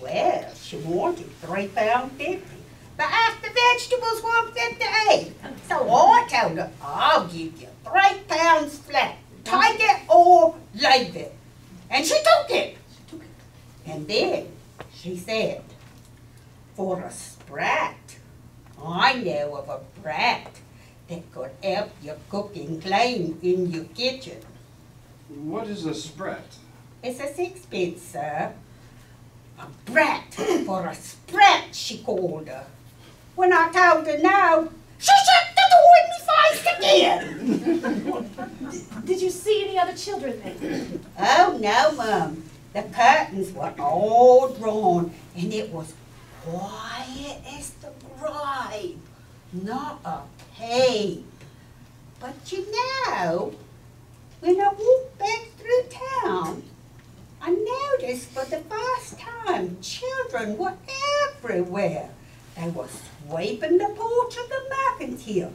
Well, she wanted three pound fifty. But half the vegetables were fifty-eight. So I told her, I'll give you three pounds flat. Take it or leave it. And she took it. And then she said, for a sprat, I know of a brat that could help you cooking and clean in your kitchen. What is a sprat? It's a sixpence, sir. A brat for a sprat, she called her. When I told her no, she shut the door in my face again. Did you see any other children there? Oh, no, Mum. The curtains were all drawn, and it was quiet as the grave. Not a peep. But you know, when I walked back through town, I noticed for the first time children were everywhere. They were sweeping the porch of the mercantile,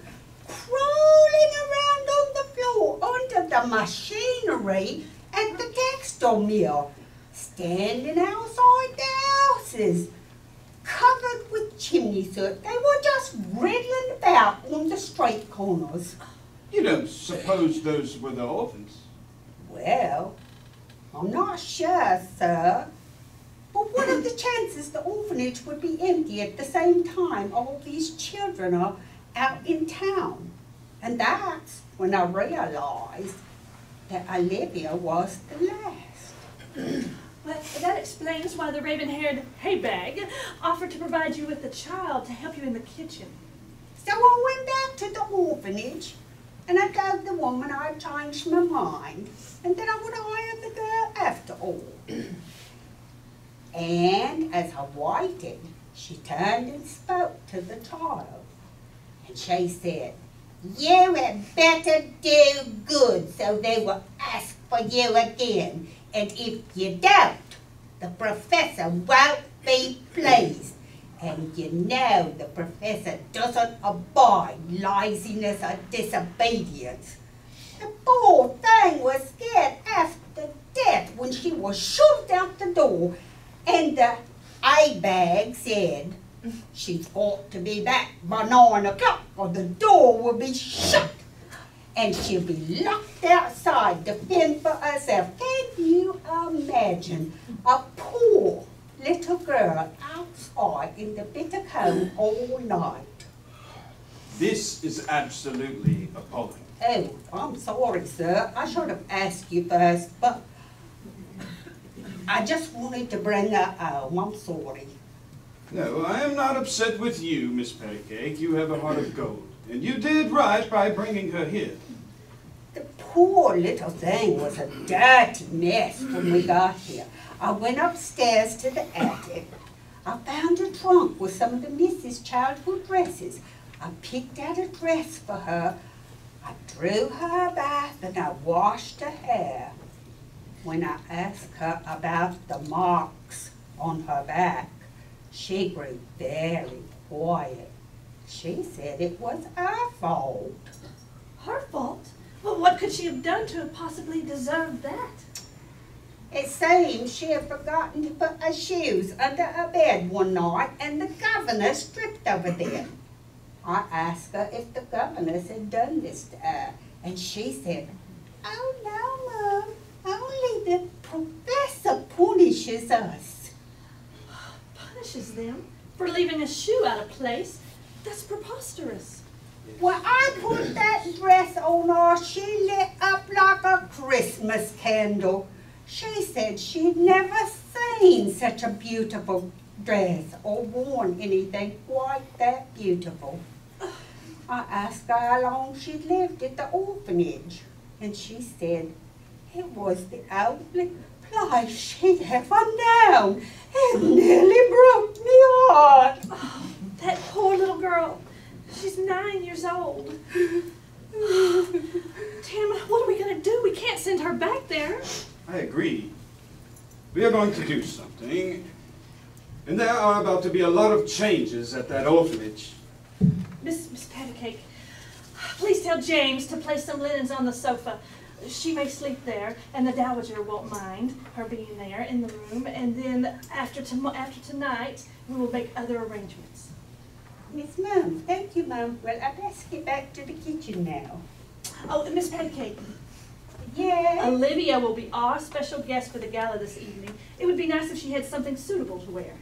crawling around on the floor under the machinery at the textile mill, standing outside their houses, covered with chimney soot. They were just wriggling about on the street corners. You don't suppose those were the orphans? Well, I'm not sure, sir. But what are the chances the orphanage would be empty at the same time all these children are out in town? And that's when I realized that Olivia was the last. Well, that explains why the raven-haired haybag offered to provide you with a child to help you in the kitchen. So I went back to the orphanage and I told the woman I'd changed my mind and that I would hire the girl after all. and as I waited, she turned and spoke to the child. And she said, You had better do good so they will ask for you again. And if you don't, the professor won't be pleased. And you know the professor doesn't abide laziness or disobedience. The poor thing was scared after death when she was shoved out the door. And the A-bag said, she's got to be back by nine o'clock or the door will be shut. And she'll be locked outside to fend for herself. Can you imagine a poor little girl outside in the bitter cold all night? This is absolutely appalling. Oh, I'm sorry, sir. I should have asked you first, but I just wanted to bring her home. I'm sorry. No, I am not upset with you, Miss Pattycake. You have a heart of gold. And you did right by bringing her here. The poor little thing was a dirty mess when we got here. I went upstairs to the attic. I found a trunk with some of the Miss's childhood dresses. I picked out a dress for her. I drew her a bath and I washed her hair. When I asked her about the marks on her back, she grew very quiet. She said it was our fault. Her fault? Well, what could she have done to have possibly deserved that? It seems she had forgotten to put her shoes under her bed one night and the governess tripped over them. I asked her if the governess had done this to her, and she said, Oh no, Mum, only the professor punishes us. Punishes them for leaving a shoe out of place? That's preposterous. When I put that dress on her, she lit up like a Christmas candle. She said she'd never seen such a beautiful dress or worn anything quite that beautiful. I asked her how long she'd lived at the orphanage, and she said it was the only place she'd ever known. It nearly broke me heart. Oh, that poor little girl. She's nine years old. Tim, what are we going to do? We can't send her back there. I agree. We are going to do something. And there are about to be a lot of changes at that orphanage. Miss Miss Pattycake, please tell James to place some linens on the sofa. She may sleep there, and the dowager won't mind her being there in the room. And then after tom- after tonight, we will make other arrangements. Miss Mum, thank you, Mum. Well, I best get back to the kitchen now. Oh, Miss Pattycake, Yeah. Olivia will be our special guest for the gala this evening. It would be nice if she had something suitable to wear.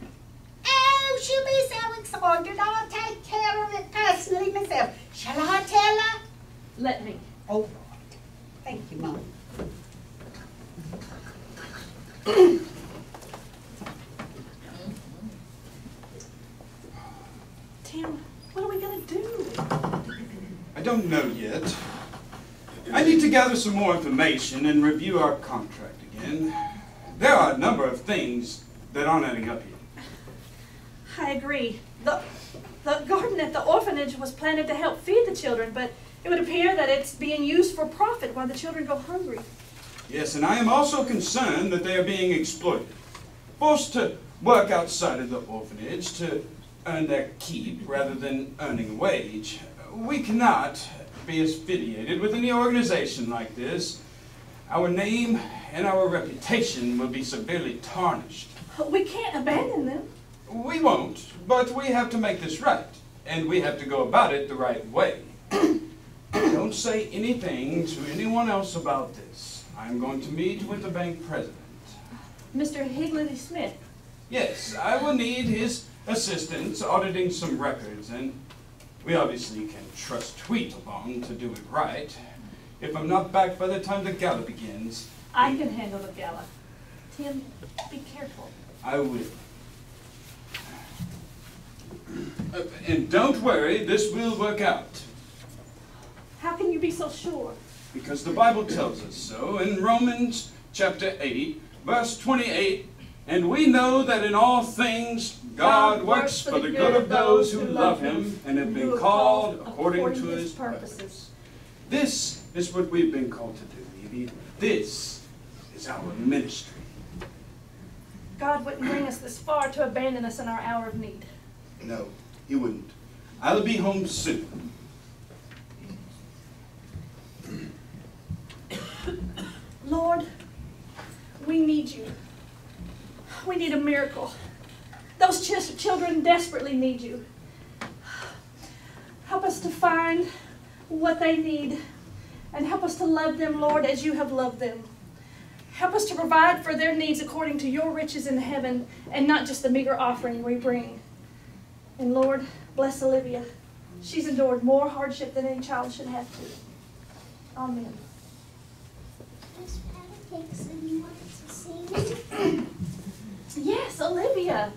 Oh, she'll be so excited. I'll take care of it personally myself. Shall I tell her? Let me. Oh, right. Thank you, Mum. Tim, what are we going to do? I don't know yet. I need to gather some more information and review our contract again. There are a number of things that aren't adding up here. I agree. The, the garden at the orphanage was planted to help feed the children, but it would appear that it's being used for profit while the children go hungry. Yes, and I am also concerned that they are being exploited, forced to work outside of the orphanage to earn their keep rather than earning a wage. We cannot be affiliated with any organization like this. Our name and our reputation will be severely tarnished. We can't abandon them. We won't, but we have to make this right, and we have to go about it the right way. Don't say anything to anyone else about this. I'm going to meet with the bank president. Mr. Higley Smith. Yes, I will need his assistance auditing some records, and we obviously can trust Tweedledum to do it right. If I'm not back by the time the gala begins, I can handle the gala. Tim, be careful. I will. Uh, and don't worry, this will work out. How can you be so sure? Because the Bible tells us so in Romans chapter 8, verse 28. And we know that in all things God works for the good of those who love him and have been called according to his purposes. This is what we've been called to do, Evie. This is our ministry. God wouldn't bring us this far to abandon us in our hour of need. No, he wouldn't. I'll be home soon. Lord, we need you. We need a miracle. Those ch- children desperately need you. Help us to find what they need and help us to love them, Lord, as you have loved them. Help us to provide for their needs according to your riches in heaven and not just the meager offering we bring. And Lord, bless Olivia. She's endured more hardship than any child should have to. Amen. Yes, Olivia.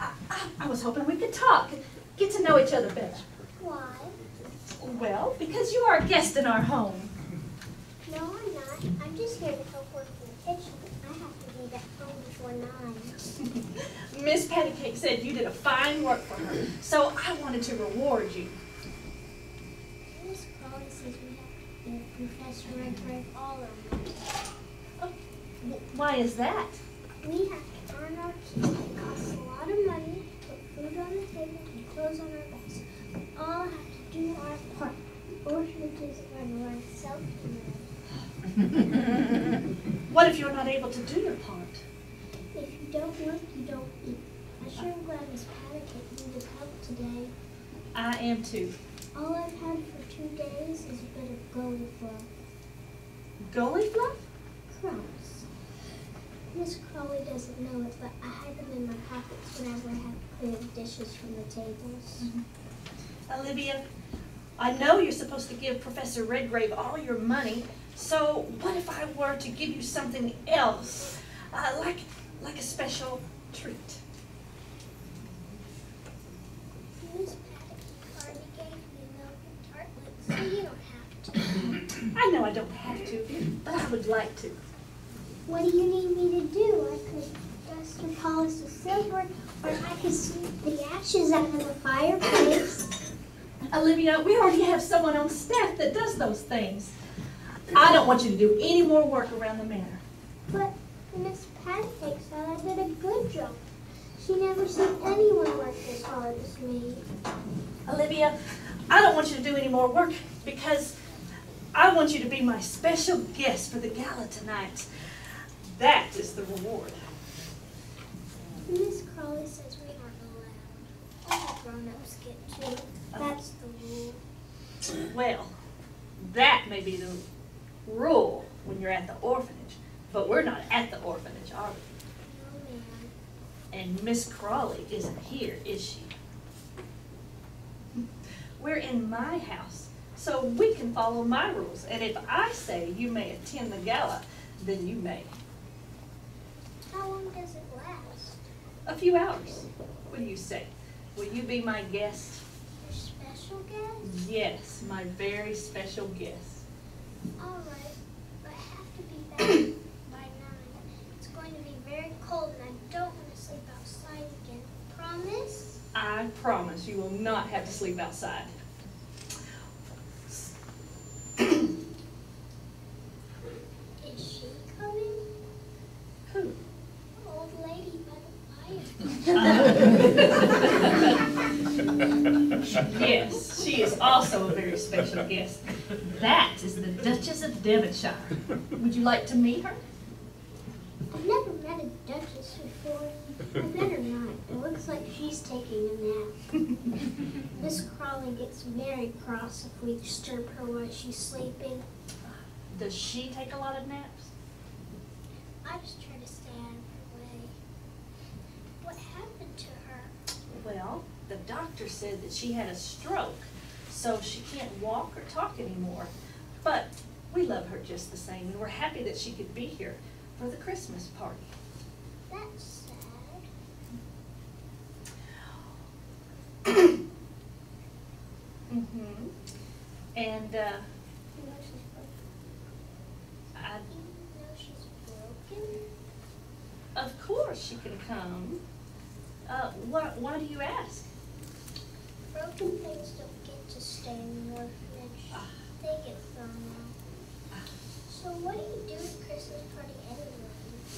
I, I, I was hoping we could talk, get to know each other better. Why? Well, because you are a guest in our home. No, I'm not. I'm just here to help work in the kitchen. I have to be back home before nine. Miss Pattycake said you did a fine work for her, so I wanted to reward you. Miss Crawley says we have to give Professor Redgrave all money. Oh, wh- Why is that? We have to our keep. It costs a lot of money to put food on the table and clothes on our backs. We all have to do our part. Orphanages run self-care. What if you're not able to do your part? If you don't work, you don't eat. I sure am glad Miss Pancake needed help today. I am too. All I've had for two days is a bit of goalie fluff. Goalie fluff? Crumbs. Miss Crawley doesn't know it, but I hide them in my pockets whenever I have to clear the dishes from the tables. Olivia, I know you're supposed to give Professor Redgrave all your money, so what if I were to give you something else? Uh, like, like a special treat. Miss Pancake already gave me milk and tartlets, so you don't have to. I know I don't have to, but I would like to. What do you need me to do? I could dust or polish the silver, or I could sweep the ashes out of the fireplace. Olivia, we already have someone on staff that does those things. I don't want you to do any more work around the manor. But Miss Pancake said I did a good job. She never seen anyone work as hard as me. Olivia, I don't want you to do any more work because I want you to be my special guest for the gala tonight. That is the reward. Miss Crawley says we aren't allowed. All grown-ups get to. Uh-huh. That's the rule. Well, that may be the rule when you're at the orphanage, but we're not at the orphanage, are we? No, ma'am. And Miss Crawley isn't here, is she? We're in my house, so we can follow my rules. And if I say you may attend the gala, then you may. How long does it last? A few hours. What do you say? Will you be my guest? Your special guest? Yes, my very special guest. All right, but I have to be back by nine. It's going to be very cold, and I don't want to sleep outside again. Promise? I promise you will not have to sleep outside. Is she coming? Who? Old lady by the fire. Yes, she is also a very special guest. That is the Duchess of Devonshire. Would you like to meet her? I've never met a duchess before. I better not. It looks like she's taking a nap. Miss Crawley gets very cross if we disturb her while she's sleeping. Does she take a lot of naps? I just try to stay out of her way. What happened to her? Well, the doctor said that she had a stroke, so she can't walk or talk anymore. But we love her just the same, and we're happy that she could be here for the Christmas party. That's sad. Mm-hmm. And, uh, You know. I, You know of course she can come. Uh, why, why do you ask? Broken things don't get to stay in the orphanage. They get thrown out. So what do you do at Christmas party anyway?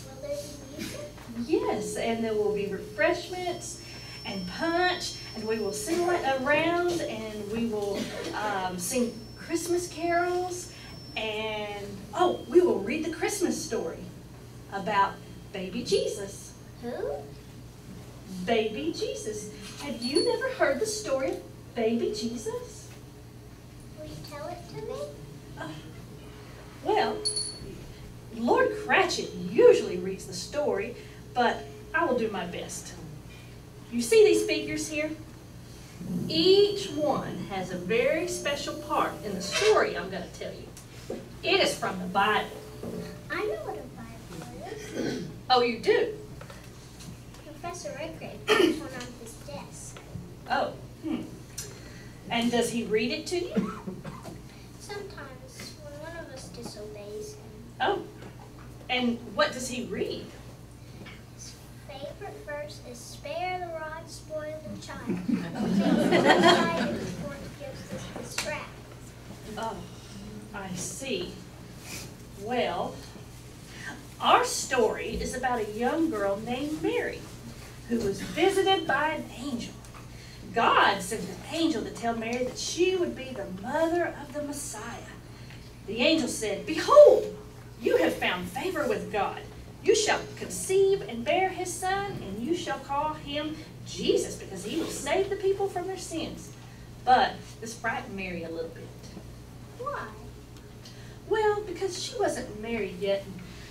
Will there be music? Yes, and there will be refreshments and punch, and we will sing around, and we will um, sing Christmas carols, and oh, we will read the Christmas story about baby Jesus. Who? Baby Jesus. Have you never heard the story of baby Jesus? Will you tell it to me? Uh, well, Lord Cratchit usually reads the story, but I will do my best. You see these figures here? Each one has a very special part in the story I'm going to tell you. It is from the Bible. I know what a Bible is. Oh, you do? Professor Redgrave puts one on his desk. Oh, hmm. And does he read it to you? Sometimes when one of us disobeys him, Oh, and what does he read? his favorite verse is spare the rod, spoil the child. Decided before it gives us the strap. Oh, I see. Well, our story is about a young girl named Mary who was visited by an angel. God sent an angel to tell Mary that she would be the mother of the Messiah. The angel said, Behold, you have found favor with God. You shall conceive and bear his son, and you shall call him Jesus, because he will save the people from their sins. But this frightened Mary a little bit. Why? Well, because she wasn't married yet,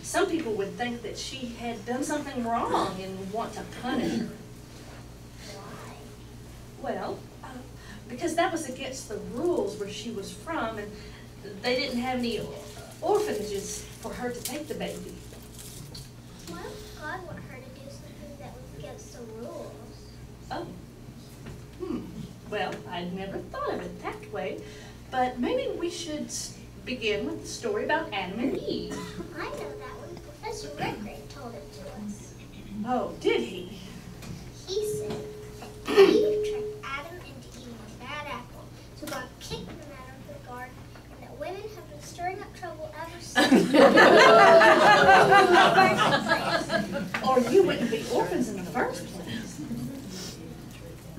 some people would think that she had done something wrong and want to punish her. Why? Well, uh, because that was against the rules where she was from, and they didn't have any orphanages for her to take the baby. Why would God want her to do something that was against the rules? Oh. Hmm. Well, I'd never thought of it that way, but maybe we should begin with the story about Adam and Eve. I know that one. Professor Redgrave told it to us. Oh, did he? He said that Eve tricked Adam into eating a bad apple, so God kicked them out of the garden, and that women have been stirring up trouble ever since. or you wouldn't be orphans in the first place.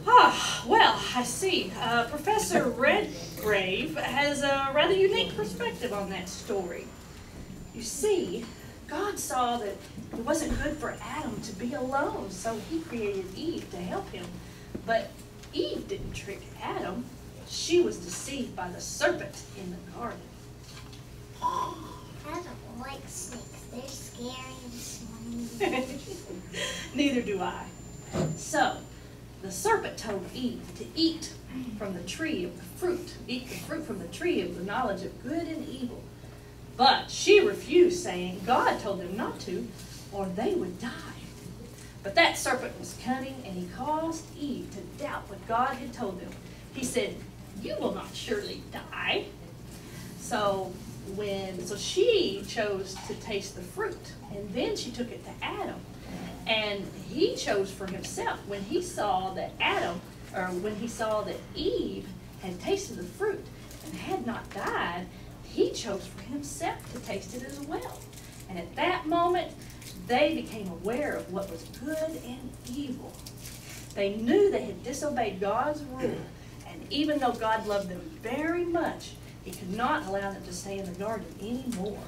Ah, well, I see. Uh, Professor Redgrave has a rather unique perspective on that story. You see, God saw that it wasn't good for Adam to be alone, so he created Eve to help him. But Eve didn't trick Adam. She was deceived by the serpent in the garden. I don't like snakes. They're scary and slimy. Neither do I. So, the serpent told Eve to eat from the tree of the fruit, eat the fruit from the tree of the knowledge of good and evil. But she refused, saying, God told them not to, or they would die. But that serpent was cunning, and he caused Eve to doubt what God had told them. He said, You will not surely die. So when so she chose to taste the fruit, and then she took it to Adam, and he chose for himself when he saw that Adam, or when he saw that Eve had tasted the fruit and had not died, he chose for himself to taste it as well. And at that moment, they became aware of what was good and evil. They knew they had disobeyed God's rule, and even though God loved them very much, he could not allow them to stay in the garden anymore.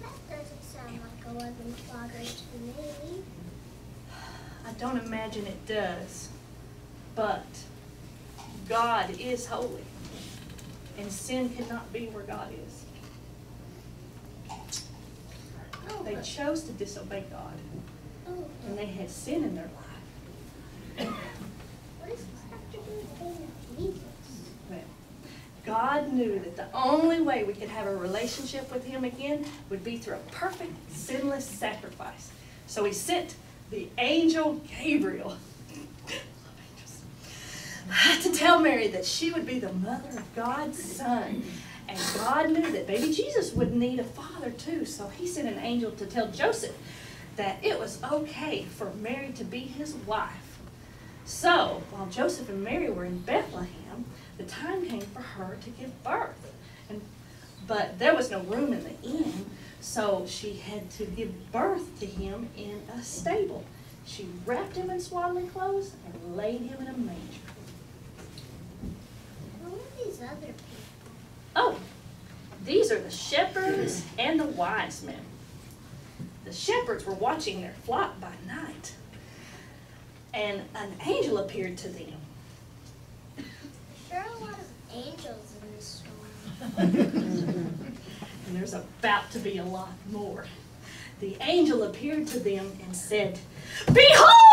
That doesn't sound like a loving father to me. I don't imagine it does, but God is holy, and sin cannot be where God is. Oh, they chose to disobey God. And they had sin in their life. what does this have to do with Jesus? Well, God knew that the only way we could have a relationship with Him again would be through a perfect, sinless sacrifice. So He sent the angel Gabriel to tell Mary that she would be the mother of God's son. And God knew that baby Jesus would need a father too, so He sent an angel to tell Joseph that it was okay for Mary to be his wife. So, while Joseph and Mary were in Bethlehem, the time came for her to give birth. And, but there was no room in the inn, so she had to give birth to him in a stable. She wrapped him in swaddling clothes and laid him in a manger. Who are these other people? Oh, these are the shepherds and the wise men. The shepherds were watching their flock by night, and an angel appeared to them. There are a lot of angels in this story. And there's about to be a lot more. The angel appeared to them and said, Behold,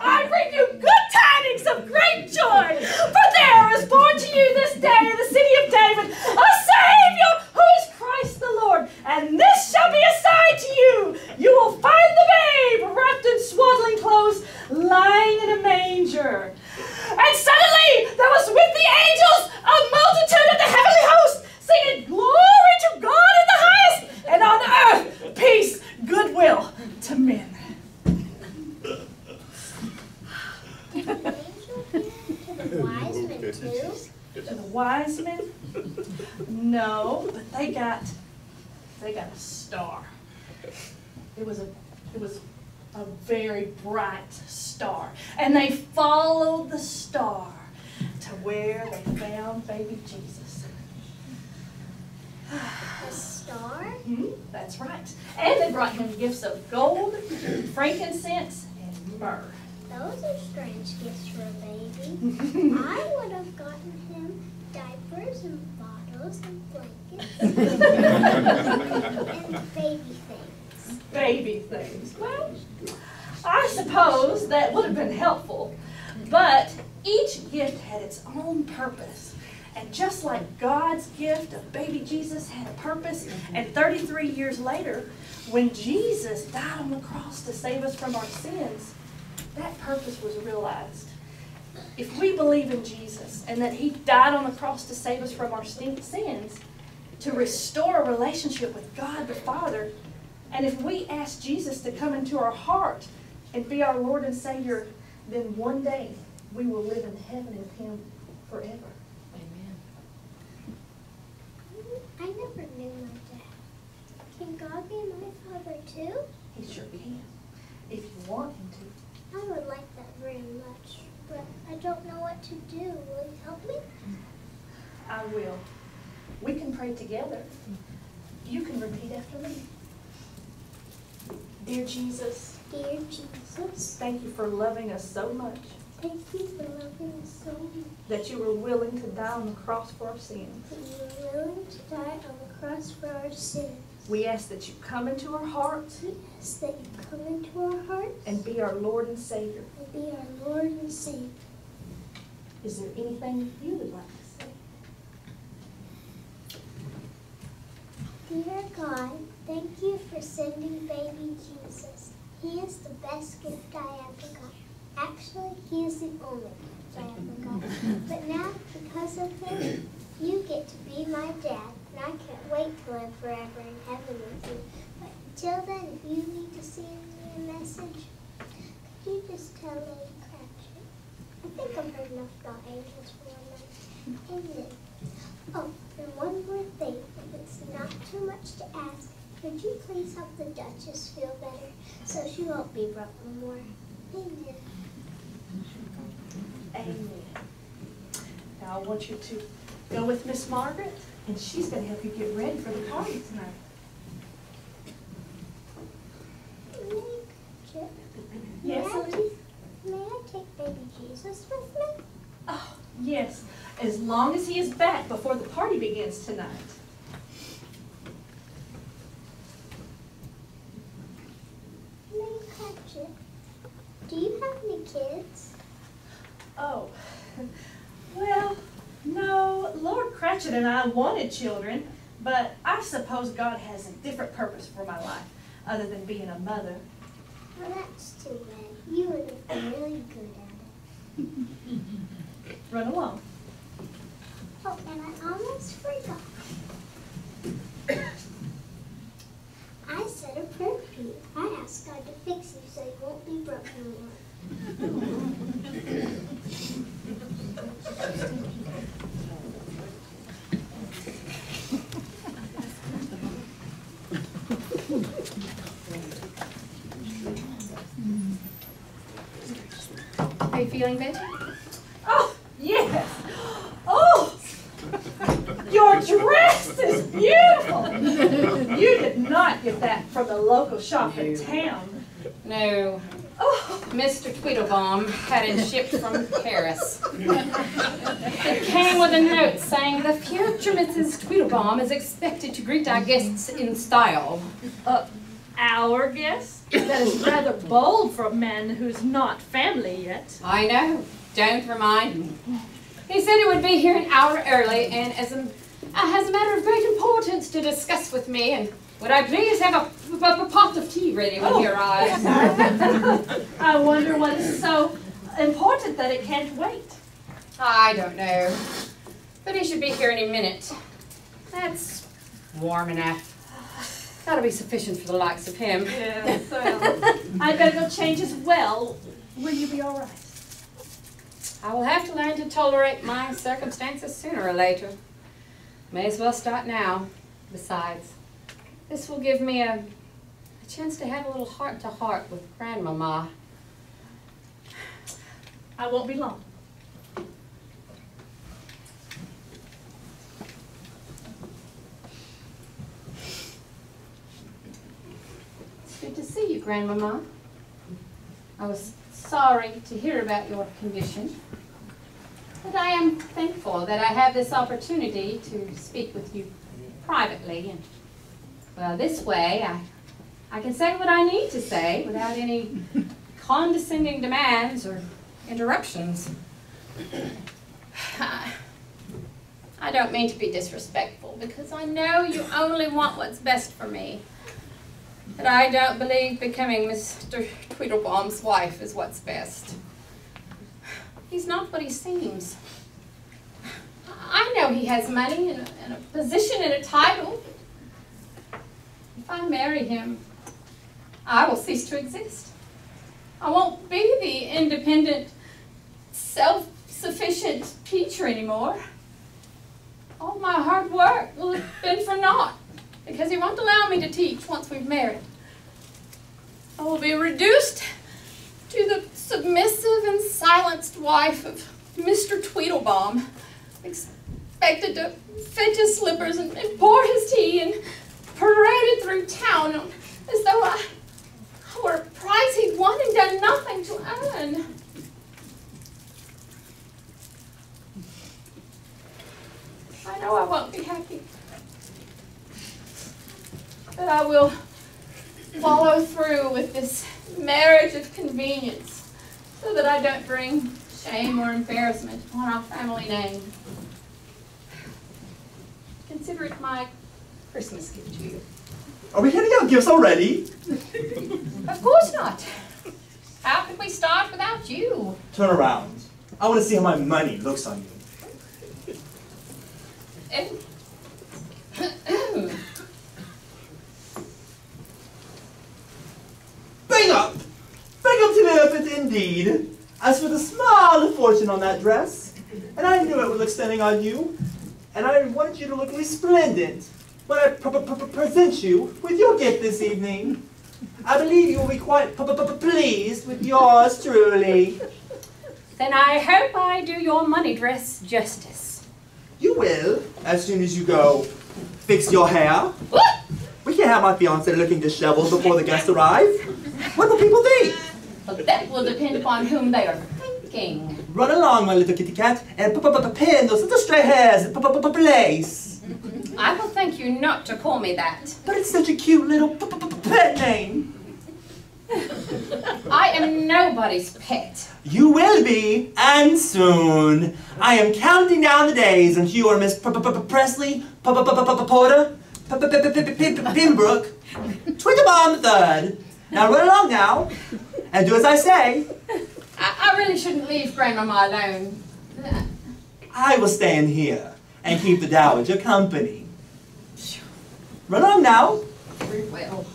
I bring you good tidings of great joy, for there is born to you this day in the city of David a Savior who is Christ the Lord. And this shall be a sign to you. You will find the babe wrapped in swaddling clothes, lying in a manger. And suddenly there was with the angels a multitude of the heavenly host, singing, Glory to God in the highest, and on earth peace, goodwill to men. Did the angel appear to the wise men too? To the wise men? No, but they got they got a star. It was a it was a very bright star. And they followed the star to where they found baby Jesus. A star? Hmm, that's right. And they brought him gifts of gold, frankincense, and myrrh. Those are strange gifts for a baby. I would have gotten him diapers and bottles and blankets and baby things. baby things. Well, I suppose that would have been helpful, but each gift had its own purpose. And just like God's gift of baby Jesus had a purpose, mm-hmm. and 33 years later, when Jesus died on the cross to save us from our sins, that purpose was realized. If we believe in Jesus and that He died on the cross to save us from our sins, to restore a relationship with God the Father, and if we ask Jesus to come into our heart and be our Lord and Savior, then one day we will live in heaven with Him forever. Amen. I never knew my dad. Can God be my father too? He sure can, if you want Him to. I would like that very much, but I don't know what to do. Will you help me? I will. We can pray together. You can repeat after me. Dear Jesus, Dear Jesus, thank you for loving us so much thank you for loving us so much that you were willing to die on the cross for our sins. that you were willing to die on the cross for our sins. We ask that you come into our hearts We ask that you come into our hearts and be our Lord and Savior. and be our Lord and Savior. Is there anything you would like to say? Dear God, thank you for sending baby Jesus. He is the best gift I ever got. Actually, he is the only gift I ever got. But now, because of him, you get to be my dad, I can't wait to live forever in heaven with you. But till then, you need to send me a message, could you just tell Lady Cratchit? I think I've heard enough about angels for one night. Amen. Oh, and one more thing, if it's not too much to ask, could you please help the Duchess feel better so she won't be broke no more? Amen. Amen. Now I want you to go with Miss Margaret, and she's going to help you get ready for the party tonight. Yes, may I, Olivia? may I take baby Jesus with me? Oh, yes, as long as he is back before the party begins tonight. And I wanted children, but I suppose God has a different purpose for my life other than being a mother. Well, that's too bad. You would have been really good at it. Run along. Oh, and I almost forgot. I said a prayer for you. I asked God to fix you so you won't be broken no feeling better? Oh, yes. Oh, your dress is beautiful. You did not get that from the local shop in town. No. Oh, Mr. Tweedlebaum had it shipped from Paris. It came with a note saying the future Mrs. Tweedlebaum is expected to greet our guests in style. uh, our guest? That is rather bold for a man who's not family yet. I know. Don't remind me. He said he would be here an hour early and as a, uh, has a matter of great importance to discuss with me and would I please have a, a, a pot of tea ready when he Oh. arrives? I wonder what is so important that it can't wait. I don't know. But he should be here any minute. That's warm enough. That'll be sufficient for the likes of him. Yes, well, I better go change as well. Will you be all right? I will have to learn to tolerate my circumstances sooner or later. May as well start now. Besides, this will give me a, a chance to have a little heart to heart with Grandmama. I won't be long. Good to see you, Grandmama. I was sorry to hear about your condition, but I am thankful that I have this opportunity to speak with you privately. And well, this way I, I can say what I need to say without any condescending demands or interruptions. I don't mean to be disrespectful because I know you only want what's best for me. But I don't believe becoming Mr. Tweedlebaum's wife is what's best. He's not what he seems. I know he has money and a, and a position and a title. If I marry him, I will cease to exist. I won't be the independent, self-sufficient teacher anymore. All my hard work will have been for naught because he won't allow me to teach once we've married. I will be reduced to the submissive and silenced wife of Mr. Tweedlebaum, expected to fetch his slippers and, and pour his tea and paraded through town as though I, I were a prize he'd won and done nothing to earn. I know I won't be happy. But I will follow through with this marriage of convenience so that I don't bring shame or embarrassment on our family name. Consider it my Christmas gift to you. Are we handing out gifts already? Of course not. How could we start without you? Turn around. I want to see how my money looks on you. Bang up! Bang up to the effort indeed. As for the small fortune on that dress, and I knew it would look stunning on you, and I wanted you to look resplendent when I pr- pr- pr- present you with your gift this evening. I believe you will be quite pleased with yours truly. then I hope I do your money dress justice. You will, as soon as you go fix your hair. What? We can't have my fiance looking disheveled before the guests arrive. What will people think? Well, that will depend upon whom they are thinking. Run along, my little kitty cat, and p- p- p- pin those little stray hairs in p- p- p- place. I will thank you not to call me that. But it's such a cute little p- p- p- pet name. I am nobody's pet. You will be, and soon. I am counting down the days until you are Miss P- P- P- Presley P- P- P- P- Porter P- P- P- P- P- P- Pembroke Tweedlebaum the third. Now run along now, and do as I say. I, I really shouldn't leave Grandmama alone. I will stand here and keep the dowager company. Run along now. Well.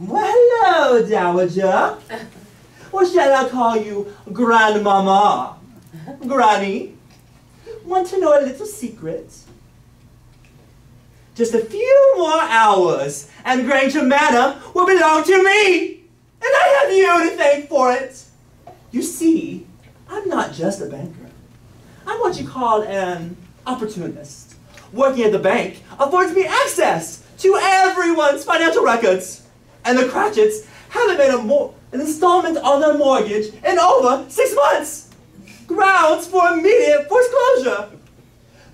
Well, hello, dowager. Or shall I call you grandmama? Granny? Want to know a little secret? Just a few more hours, and Granger Manor will belong to me! And I have you to thank for it! You see, I'm not just a banker. I'm what you call an opportunist. Working at the bank affords me access to everyone's financial records. And the Cratchits haven't made an installment on their mortgage in over six months. Grounds for immediate foreclosure.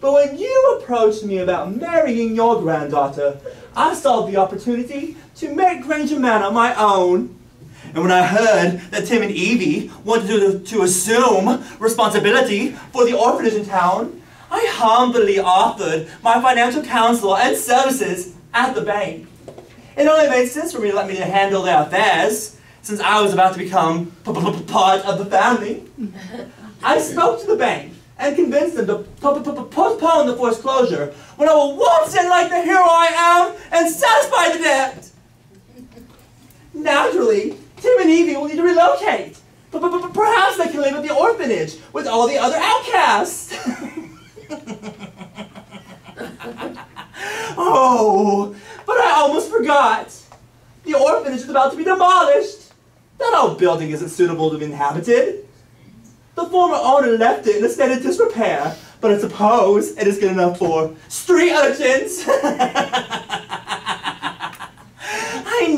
But when you approached me about marrying your granddaughter, I saw the opportunity to make Granger Manor my own. And when I heard that Tim and Evie wanted to, to assume responsibility for the orphanage in town, I humbly offered my financial counsel and services at the bank. It only made sense for me to let me to handle their affairs, since I was about to become part of the family. I spoke to the bank and convince them to postpone the foreclosure when I will waltz in like the hero I am and satisfy the debt. Naturally, Tim and Evie will need to relocate. But, but, but perhaps they can live at the orphanage with all the other outcasts. oh, but I almost forgot. The orphanage is about to be demolished. That old building isn't suitable to be inhabited. The former owner left it in a state of disrepair, but I suppose it is good enough for street urchins. I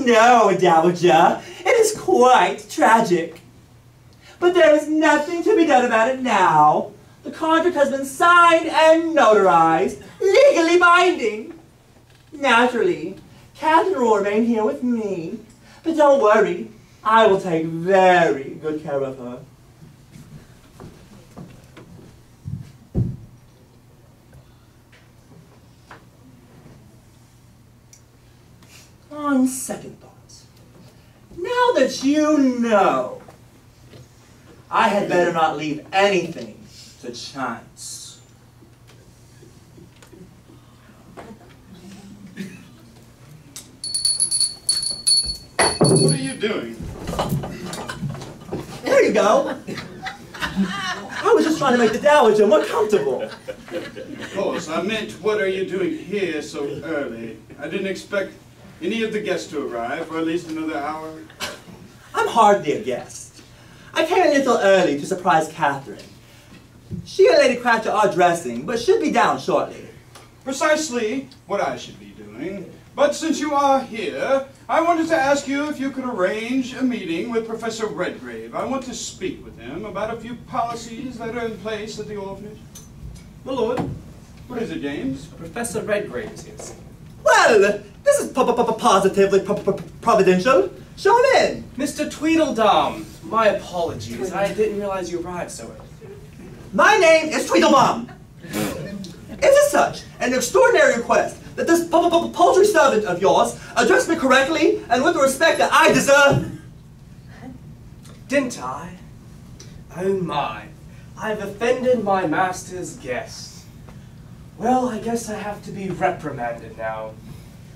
know, Dowager, it is quite tragic. But there is nothing to be done about it now. The contract has been signed and notarized, legally binding. Naturally, Catherine will remain here with me. But don't worry, I will take very good care of her. On second thoughts, now that you know, I had better not leave anything to chance. What are you doing? There you go. I was just trying to make the dowager more comfortable. Of course, I meant what are you doing here so early? I didn't expect any of the guests to arrive for at least another hour. I'm hardly a guest. I came a little early to surprise Catherine. She and Lady Cratchit are dressing, but should be down shortly. Precisely what I should be doing. But since you are here, I wanted to ask you if you could arrange a meeting with Professor Redgrave. I want to speak with him about a few policies that are in place at the orphanage. My lord, What is it, James? Professor Redgrave is here. Sir. Well, this is po- po- po- positively pro- pro- providential. Show him in. Mr. Tweedledum, my apologies. I didn't realize you arrived so early. My name is Tweedlebaum. It is such an extraordinary request that this po- po- po- paltry servant of yours address me correctly and with the respect that I deserve. Didn't I? Oh my, I've offended my master's guest. Well, I guess I have to be reprimanded now.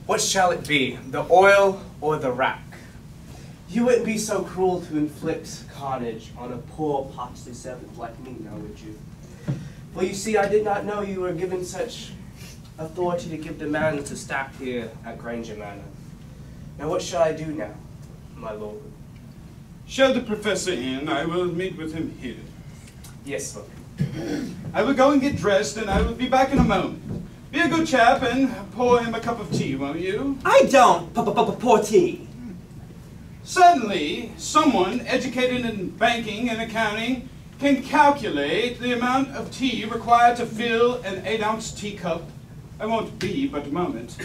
What shall it be, the oil or the rack? You wouldn't be so cruel to inflict carnage on a poor paltry servant like me, now would you? Well, you see, I did not know you were given such authority to give demands to staff here at Granger Manor. Now, what shall I do now, my lord? Show the professor in. I will meet with him here. Yes, sir. I will go and get dressed, and I will be back in a moment. Be a good chap and pour him a cup of tea, won't you? I don't po- po- po- pour tea. Suddenly, someone educated in banking and accounting can calculate the amount of tea required to fill an eight ounce teacup I won't be but a moment.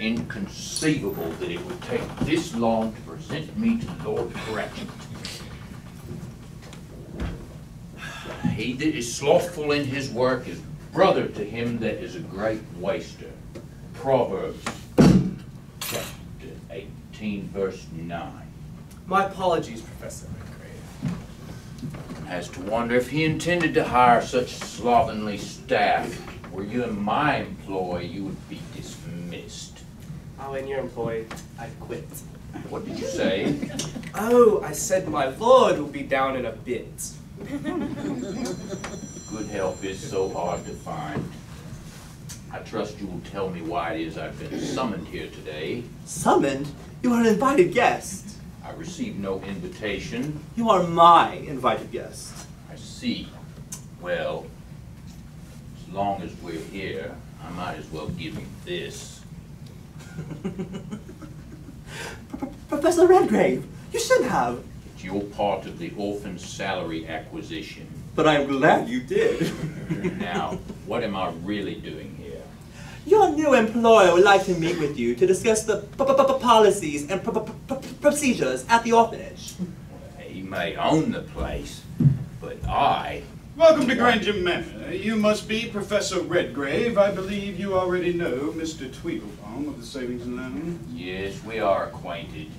Inconceivable that it would take this long to present me to the Lord Cratchit. He that is slothful in his work is brother to him that is a great waster. Proverbs chapter 18, verse 9. My apologies, Professor Redgrave. Has to wonder if he intended to hire such slovenly staff. Were you in my employ, you would be. Oh, in your employ, I quit. What did you say? Oh, I said my lord will be down in a bit. Good help is so hard to find. I trust you will tell me why it is I've been summoned here today. Summoned? You are an invited guest. I received no invitation. You are my invited guest. I see. Well, as long as we're here, I might as well give you this. Professor Redgrave, you should have. It's your part of the orphan salary acquisition. But I'm glad you did. Now, what am I really doing here? Your new employer would like to meet with you to discuss the p- p- p- policies and p- p- p- procedures at the orphanage. He may own the place, but I. Welcome to Granger Manor. You must be Professor Redgrave. I believe you already know Mr. Of the Savings and Loan. Yes, we are acquainted.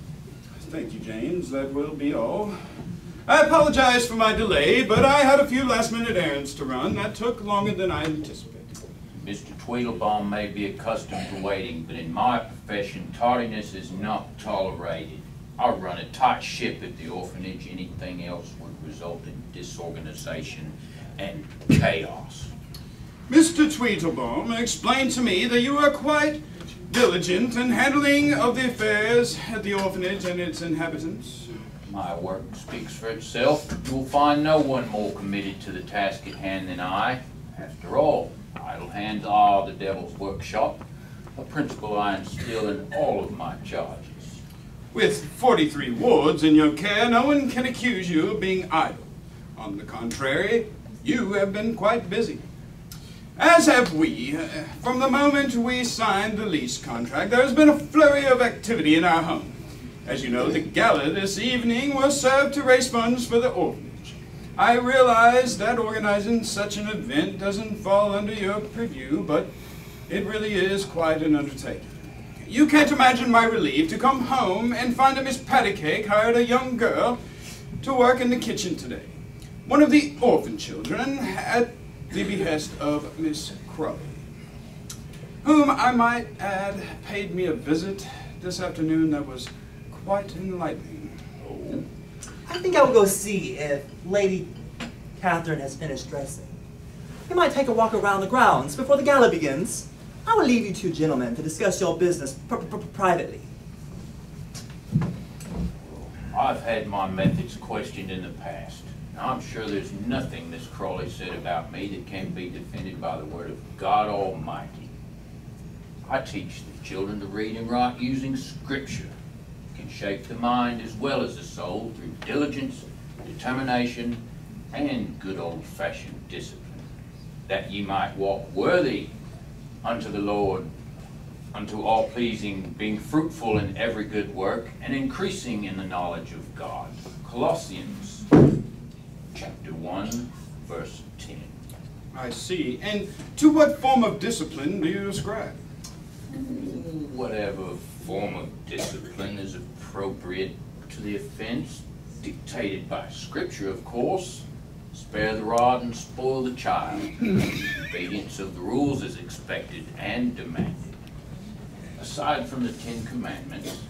Thank you, James. That will be all. I apologize for my delay, but I had a few last-minute errands to run that took longer than I anticipated. Mr. Tweedlebaum may be accustomed to waiting, but in my profession, tardiness is not tolerated. I run a tight ship at the orphanage. Anything else would result in disorganization and chaos. Mr. Tweedlebaum explained to me that you are quite diligent in handling of the affairs at the orphanage and its inhabitants. My work speaks for itself. You'll find no one more committed to the task at hand than I. After all, idle hands are the devil's workshop, a principle I instill in all of my charges. With 43 wards in your care, no one can accuse you of being idle. On the contrary, you have been quite busy. As have we. Uh, From the moment we signed the lease contract, there has been a flurry of activity in our home. As you know, the gala this evening was served to raise funds for the orphanage. I realize that organizing such an event doesn't fall under your purview, but it really is quite an undertaking. You can't imagine my relief to come home and find that Miss Pattycake hired a young girl to work in the kitchen today. One of the orphan children at the behest of Miss Crawley, whom I might add paid me a visit this afternoon that was quite enlightening. Oh, I think I will go see if Lady Catherine has finished dressing. We might take a walk around the grounds before the gala begins. I will leave you two gentlemen to discuss your business pr- pr- privately. I've had my methods questioned in the past. I'm sure there's nothing Miss Crawley said about me that can't be defended by the word of God Almighty. I teach the children to read and write using Scripture. It can shape the mind as well as the soul through diligence, determination, and good old-fashioned discipline, that ye might walk worthy unto the Lord, unto all pleasing, being fruitful in every good work, and increasing in the knowledge of God. Colossians chapter 1, verse 10. I see. And to what form of discipline do you ascribe? Whatever form of discipline is appropriate to the offense, dictated by Scripture, of course. Spare the rod and spoil the child. Obedience of the rules is expected and demanded. Aside from the Ten Commandments,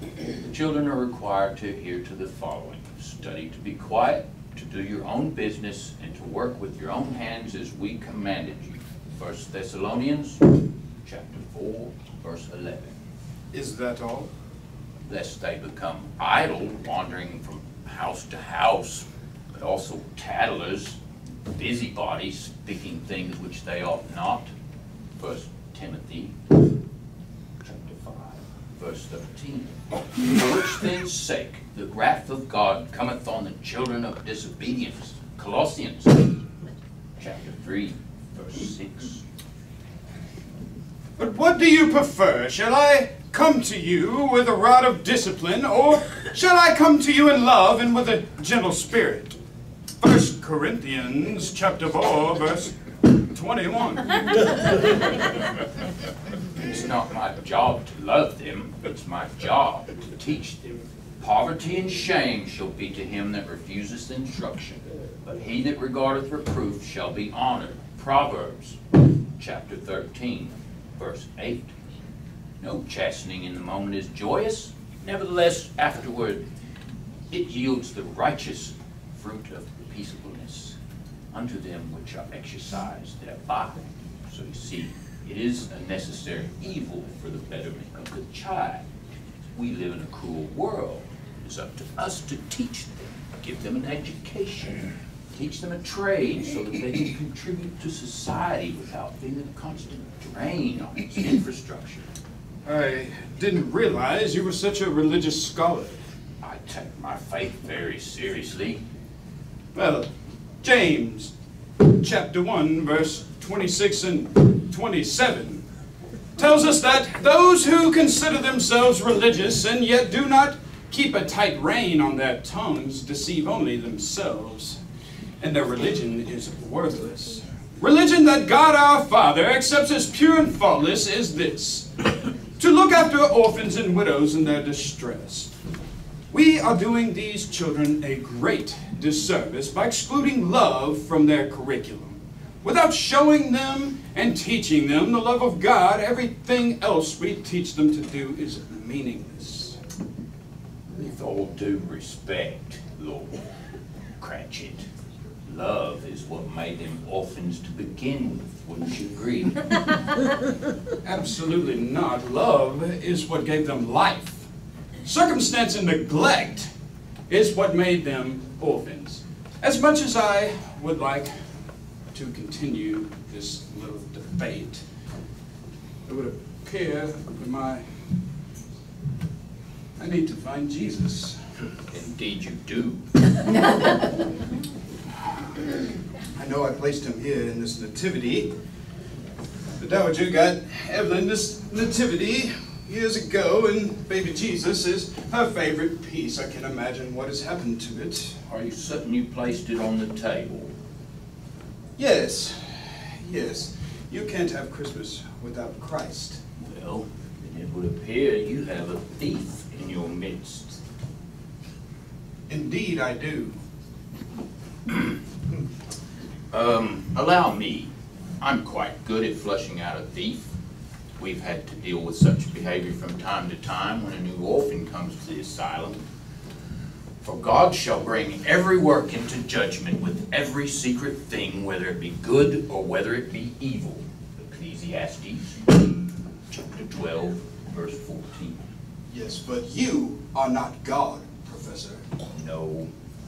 the children are required to adhere to the following. Study to be quiet, to do your own business, and to work with your own hands as we commanded you. First Thessalonians chapter 4, verse 11. Is that all? Lest they become idle, wandering from house to house, but also tattlers, busybodies, speaking things which they ought not. First Timothy chapter 5, verse 13. For which things sake the wrath of God cometh on the children of disobedience. Colossians chapter 3, verse 6. But what do you prefer? Shall I come to you with a rod of discipline, or shall I come to you in love and with a gentle spirit? First Corinthians chapter 4, verse 21. It's not my job to love them, it's my job to teach them. Poverty and shame shall be to him that refuseth instruction, but he that regardeth reproof shall be honored. Proverbs chapter 13, verse 8. No chastening in the moment is joyous, nevertheless, afterward it yields the righteous fruit of peaceableness unto them which are exercised thereby. So you see, it is a necessary evil for the betterment of the child. We live in a cruel world. It is up to us to teach them, give them an education, teach them a trade so that they can contribute to society without being a constant drain on its infrastructure. I didn't realize you were such a religious scholar. I take my faith very seriously. Well, James chapter 1, verse 26 and 27 tells us that those who consider themselves religious and yet do not keep a tight rein on their tongues deceive only themselves, and their religion is worthless. Religion that God our Father accepts as pure and faultless is this to look after orphans and widows in their distress. We are doing these children a great disservice by excluding love from their curriculum. Without showing them and teaching them the love of God, everything else we teach them to do is meaningless. With all due respect, Lord Cratchit, love is what made them orphans to begin with, wouldn't you agree? Absolutely not. Love is what gave them life. Circumstance and neglect is what made them orphans. As much as I would like to continue this little debate, it would appear that my I need to find Jesus. Indeed you do. I know I placed him here in this nativity. The Dowager got Evelyn this nativity years ago, and baby Jesus is her favorite piece. I can imagine what has happened to it. Are you certain you placed it on the table? Yes, yes. You can't have Christmas without Christ. Well, then it would appear you have a thief in your midst. Indeed, I do. Um, allow me. I'm quite good at flushing out a thief. We've had to deal with such behavior from time to time when a new orphan comes to the asylum. For God shall bring every work into judgment with every secret thing, whether it be good or whether it be evil. Ecclesiastes chapter 12, verse 14. Yes, but you are not God, Professor. No,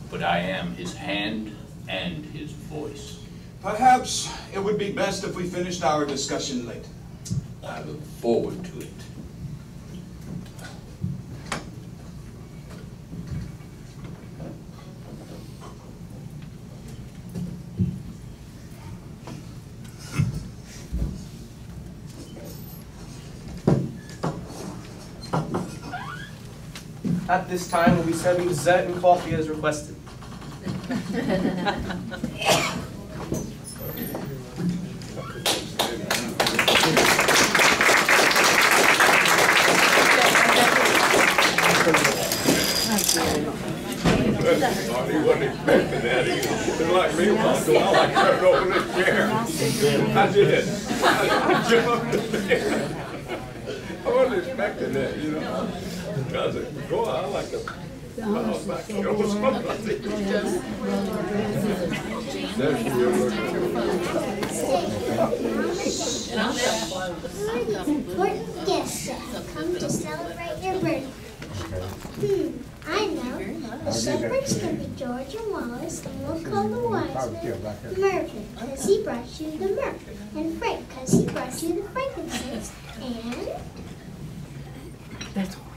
but I am his hand and his voice. Perhaps it would be best if we finished our discussion later. I look forward to it. At this time, we'll be serving dessert and coffee as requested. Wasn't expecting that either. It's like me, when I go, I turned over chair. I did. I jumped. I wasn't expecting that, you know. It, go, I like to bounce back and go somebody. That's Important guest set. Come to celebrate your birthday. I know. The be George and Wallace, and we'll call the wise he brought you the and Frank, because he brought you the frankincense, and That's all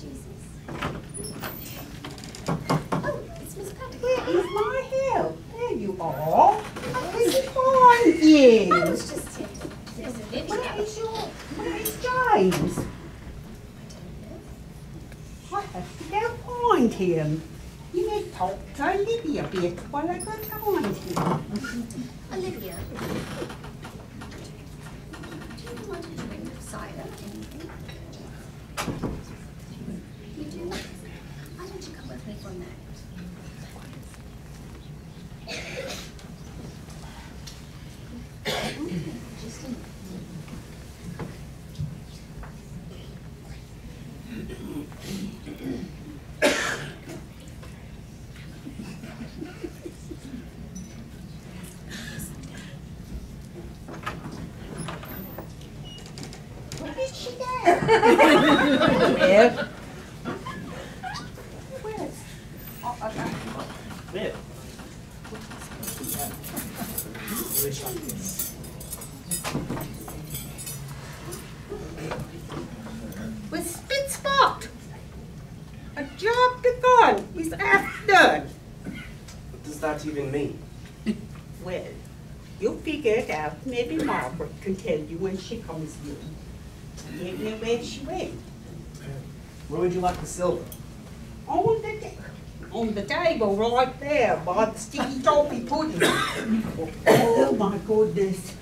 Jesus? Oh, it's Miss Cratchit. Where is my help? There you are. I couldn't find you. I was just here. There's a video. Where is your, where is James? I have to go find him. You may talk to Olivia a bit while I go find him. Olivia. Do you want a drink of cider? Anything? You do? Why don't you come with me for a minute? Just a minute. Where did she go? Where? Where is? Oh, okay. There. Wish like this. With spit spot. A job begun is half done. What does that even mean? Well, you'll figure it out. Maybe Margaret can tell you when she comes in. Don't know where she went. Where would you like the silver? On the, on the table right there by the sticky toffee pudding. oh my goodness.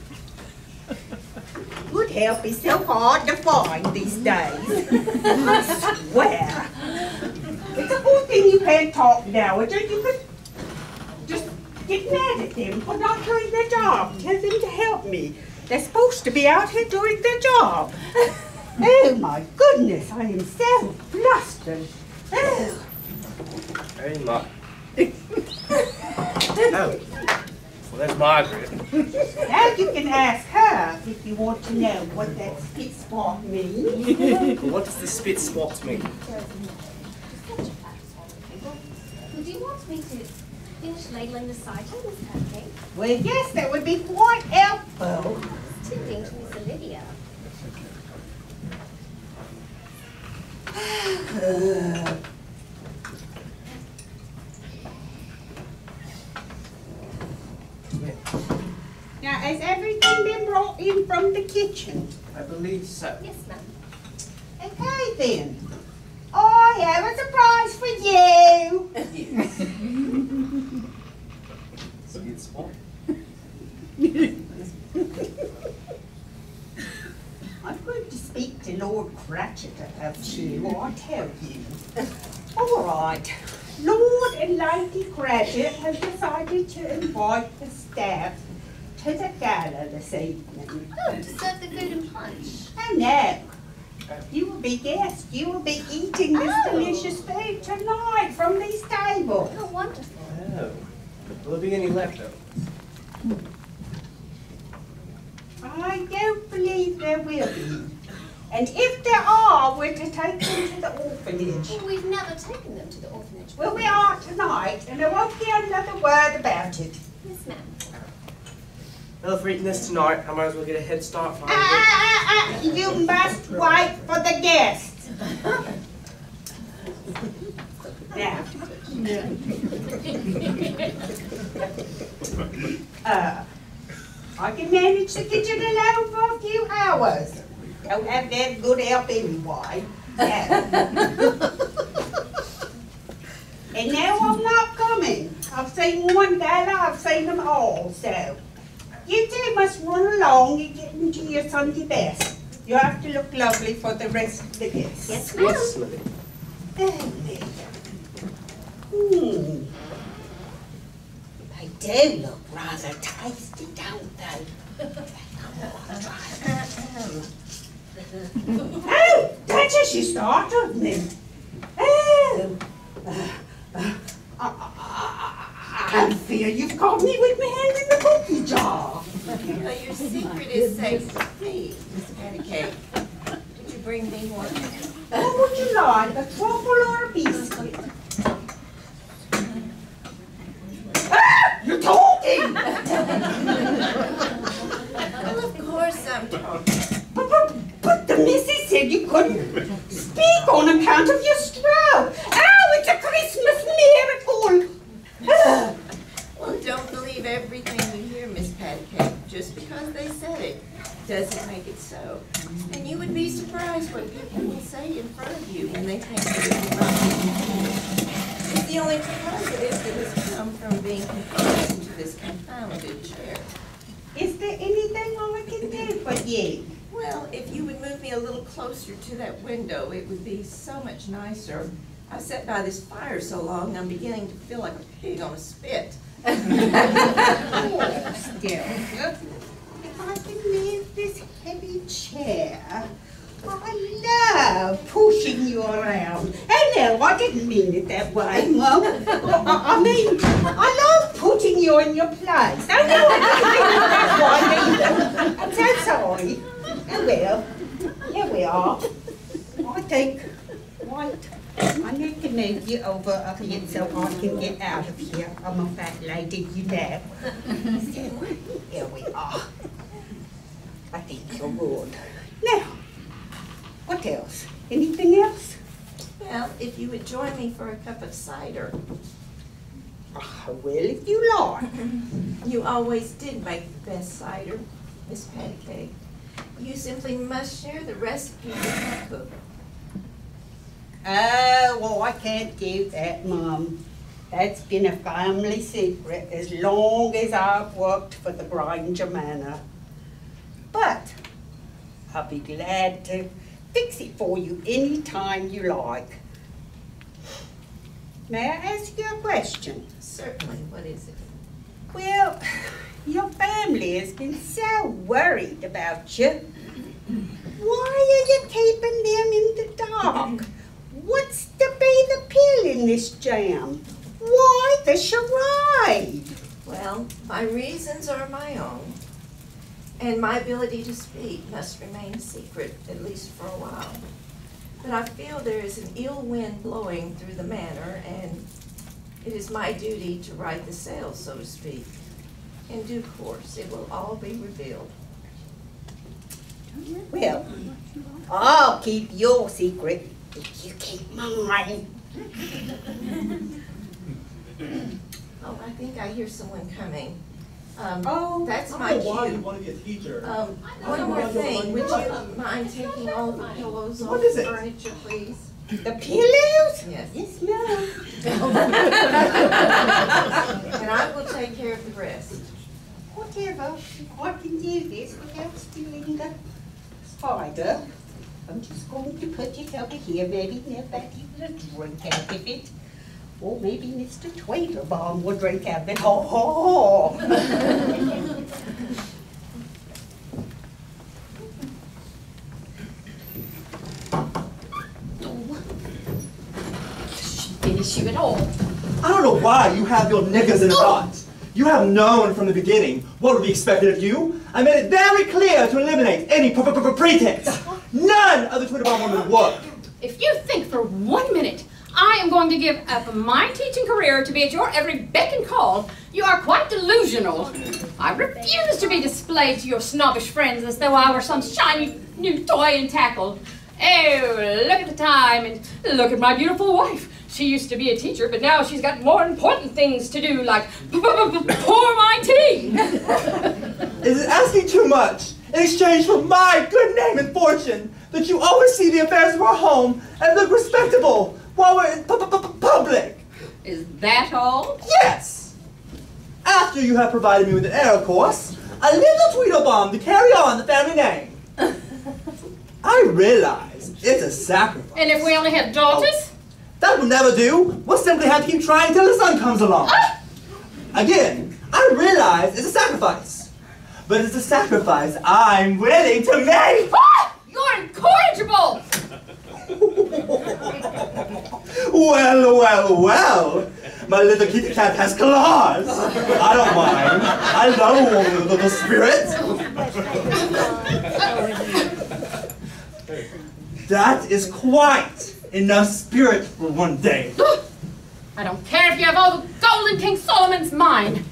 Good help is so hard to find these days. I swear. It's a good thing you can't talk now, or you could just get mad at them for not doing their job. Tell them to help me. They're supposed to be out here doing their job. oh my goodness, I am so flustered. Oh. Hey, Ma. oh. Well, there's Margaret. Now you can ask her if you want to know what that spit spot means. What does the spit spot mean? Do you want me to finish ladling the cider, Miss Cupcake? Well, yes, that would be quite helpful. Tending to Miss Olivia. Now, has everything been brought in from the kitchen? I believe so. Yes, ma'am. Okay then. Oh, I have a surprise for you. Spit spot? I'm going to speak to Lord Cratchit uh, uh, about you, I tell you. All right. Lord and Lady Cratchit has decided to invite the staff to the gala this evening. Oh, to serve the food and punch. Oh no. You will be guests. You will be eating this Oh. delicious food tonight from these tables. How wonderful. Oh. Will there be any leftovers? I don't believe there will be. And if there are, we're to take them to the orphanage. Well, we've never taken them to the orphanage. Well, we are tonight, and there won't be another word about it. Yes, ma'am. Well, if we're eating this tonight, I might as well get a head start. Ah, ah, ah, ah, you must wait for the guests. Now. Uh, I can manage to get the kitchen alone for a few hours. Don't have that good help anyway. Now. And now I'm not coming. I've seen one gala, I've seen them all, so. You two must run along and get into your Sunday best. You have to look lovely for the rest of the guests. Yes, ma'am. Yes, ma'am. There, there. Hmm. They do look rather tasty, don't they? oh, Duchess, you startled me. Oh. Uh, uh, I, I fear you've caught me with my hand in the cookie jar. Well, your secret is safe with me, Miss Pattycake. Did you bring me one? What would you like, a truffle or a biscuit? Ah, you're talking! Well, of course I'm talking. But, but, but the missus said you couldn't speak on account of your stroke. Oh, it's a Christmas miracle! Well, don't believe everything you hear, Miss Patty Cake. Just because they said it doesn't make it so. And you would be surprised what people will say in front of you when they think that it's. It's the only positive that has come from being confined into this confounded chair. Is there anything I can do for you? Well, if you would move me a little closer to that window, it would be so much nicer. I've sat by this fire so long, I'm beginning to feel like a pig on a spit. Still, if I can move this heavy chair, I love pushing you around. No, I didn't mean it that way, Mum. I, I mean, I love putting you in your place. Oh no, I didn't mean it that way. I'm so sorry. Oh well, here we are. I think, wait, I need to move you over a bit so I can get out of here. I'm a fat lady, you know. So, here we are. I think you're good. Now, what else? Anything else? Well, if you would join me for a cup of cider. Ah, well, if you like. You always did make the best cider, Miss Patty Cake. You simply must share the recipe with my cook. Oh, well, I can't do that, Mum. That's been a family secret as long as I've worked for the Granger Manor. But I'll be glad to fix it for you any time you like. May I ask you a question? Certainly, what is it? Well, your family has been so worried about you. Why are you keeping them in the dark? What's to be the pill in this jam? Why the charade? Well, my reasons are my own, and my ability to speak must remain secret, at least for a while. But I feel there is an ill wind blowing through the manor, and it is my duty to right the sails, so to speak. In due course, it will all be revealed. Well, I'll keep your secret you keep mine. Oh, I think I hear someone coming. Um, Oh, that's I my don't know why you want to be a teacher. Um, one more thing, would you mind taking all the pillows off the furniture, please? The pillows? Yes. Yes, ma'am. And I will take care of the rest. Whatever, I can do this without stealing the spider. I'm just going to put it over here, maybe nobody will drink out of it. Or maybe Mr. Tweedledum will drink out of it. Ho, ho, ho. Finish you at all. I don't know why you have your niggas in the oh! thought. You have known from the beginning what would be expected of you. I made it very clear to eliminate any p- p- p- pretense. Oh, None of the Tweedlebaum women would work. If you think for one minute I am going to give up my teaching career to be at your every beck and call, you are quite delusional. I refuse to be displayed to your snobbish friends as though I were some shiny new toy and tackle. Oh, look at the time and look at my beautiful wife. She used to be a teacher, but now she's got more important things to do, like pour my tea. Is it asking too much in exchange for my good name and fortune that you oversee the affairs of our home and look respectable while we're in pu- pu- pu- public? Is that all? Yes! After you have provided me with an heir, of course, a little Tweedlebaum to carry on the family name. I realize it's a sacrifice. And if we only had daughters? Oh, that will never do. We'll simply have to keep trying until the sun comes along. Ah! Again, I realize it's a sacrifice. But it's a sacrifice I'm willing to make. Ah! You're incorrigible! Well, well, well. My little kitty cat has claws. I don't mind. I love a woman with a spirit. That is quite enough spirit for one day. I don't care if you have all the gold in King Solomon's mine.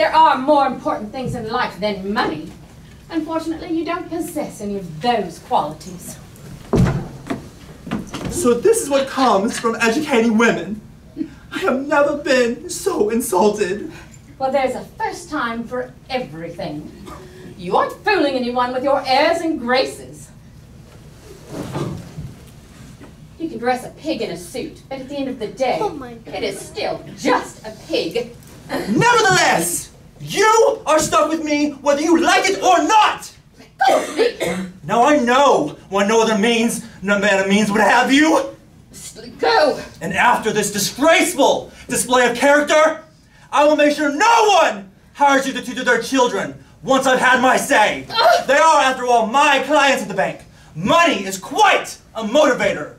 There are more important things in life than money. Unfortunately, you don't possess any of those qualities. So this is what comes from educating women. I have never been so insulted. Well, there's a first time for everything. You aren't fooling anyone with your airs and graces. You can dress a pig in a suit, but at the end of the day, oh it is still just a pig. Nevertheless, you are stuck with me whether you like it or not. now I know what no other means, no manner means would have you. Go. And after this disgraceful display of character, I will make sure no one hires you to tutor their children once I've had my say. They are, after all, my clients at the bank. Money is quite a motivator.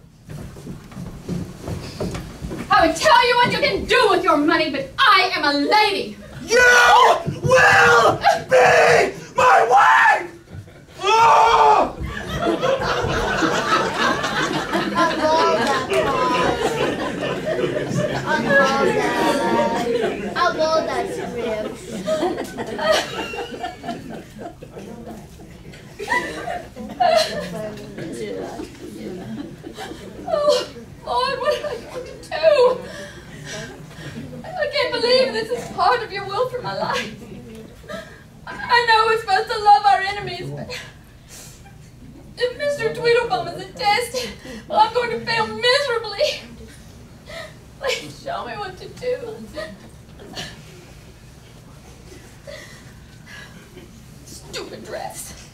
I would tell you what you can do with your money, but I am a lady. You will be my wife! Oh! I that script. Oh, Lord, what am I going to do? I can't believe this is part of your will for my life. I know we're supposed to love our enemies, but if Mr. Tweedledum is a test, well, I'm going to fail miserably. Please show me what to do. Stupid dress.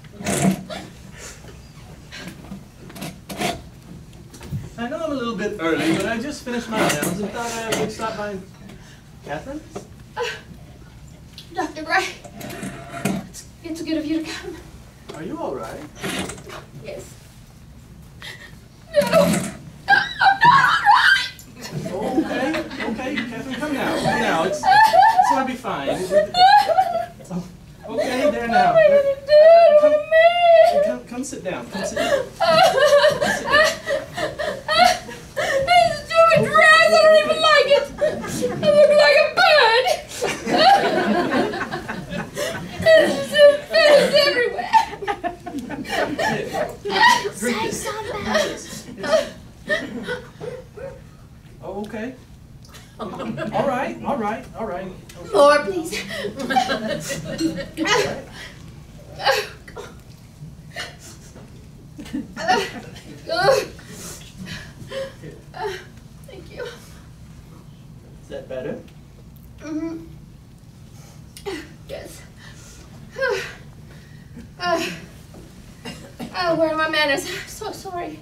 I know I'm a little bit early, but I just finished my rounds and thought I would stop by. Catherine? Dr. Gray, it's, it's good of you to come. Are you all right? Yes. No, I'm not all right. Okay, okay, Catherine, come now, come now. It's, it's gonna be fine. Oh, okay, there now. What are you gonna do Come, to me? come, come sit down. Come sit down. This stupid dress, I don't even like it. I look like a bird. There's just feathers everywhere. Say something. Oh, okay. All right, all right, all right. More, please. Thank you. Is that better? Mm-hmm. Yes. Uh, oh, where are my manners? I'm so sorry.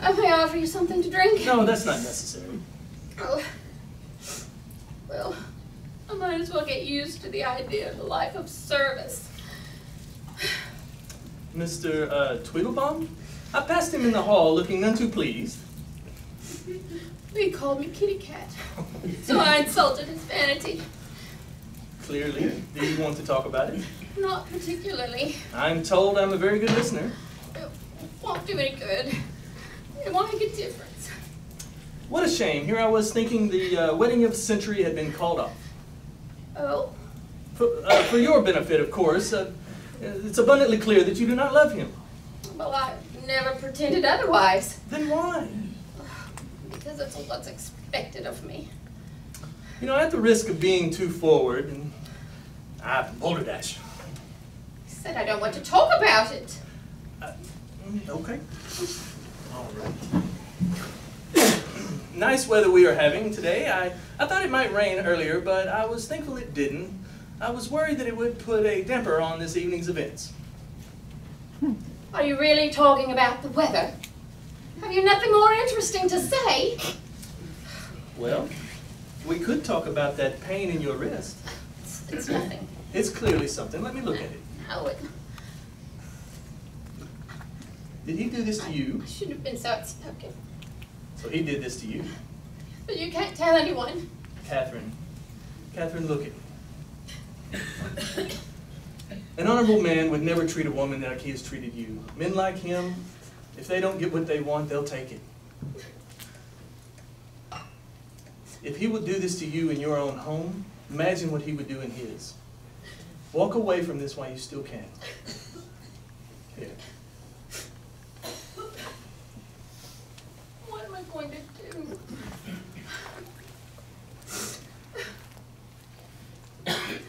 Uh, may I offer you something to drink? No, that's not necessary. Oh. Well, I might as well get used to the idea of a life of service. Mr. Uh, Tweedlebaum? I passed him in the hall looking none too pleased. He called me kitty cat. So I insulted his vanity. Clearly. Do you want to talk about it? Not particularly. I'm told I'm a very good listener. It Won't do any good. It won't make a difference. What a shame. Here I was thinking the uh, wedding of the century had been called off. Oh, For, uh, for your benefit, of course. Uh, it's abundantly clear that you do not love him. well, I never pretended otherwise. Then why? Because it's what's expected of me. You know, at the risk of being too forward, and ah, boulder dash. I said I don't want to talk about it. Mm, Okay. All right. nice weather we are having today. I, I thought it might rain earlier, but I was thankful it didn't. I was worried that it would put a damper on this evening's events. Are you really talking about the weather? Have you nothing more interesting to say? Well, we could talk about that pain in your wrist. It's, it's nothing. It's clearly something. Let me look at it. No, it Did he do this to you? I shouldn't have been so outspoken. So he did this to you. But you can't tell anyone. Catherine. Catherine, look at me. An honorable man would never treat a woman like he has treated you. Men like him, if they don't get what they want, they'll take it. If he would do this to you in your own home, imagine what he would do in his. Walk away from this while you still can. Here. What am I going to do?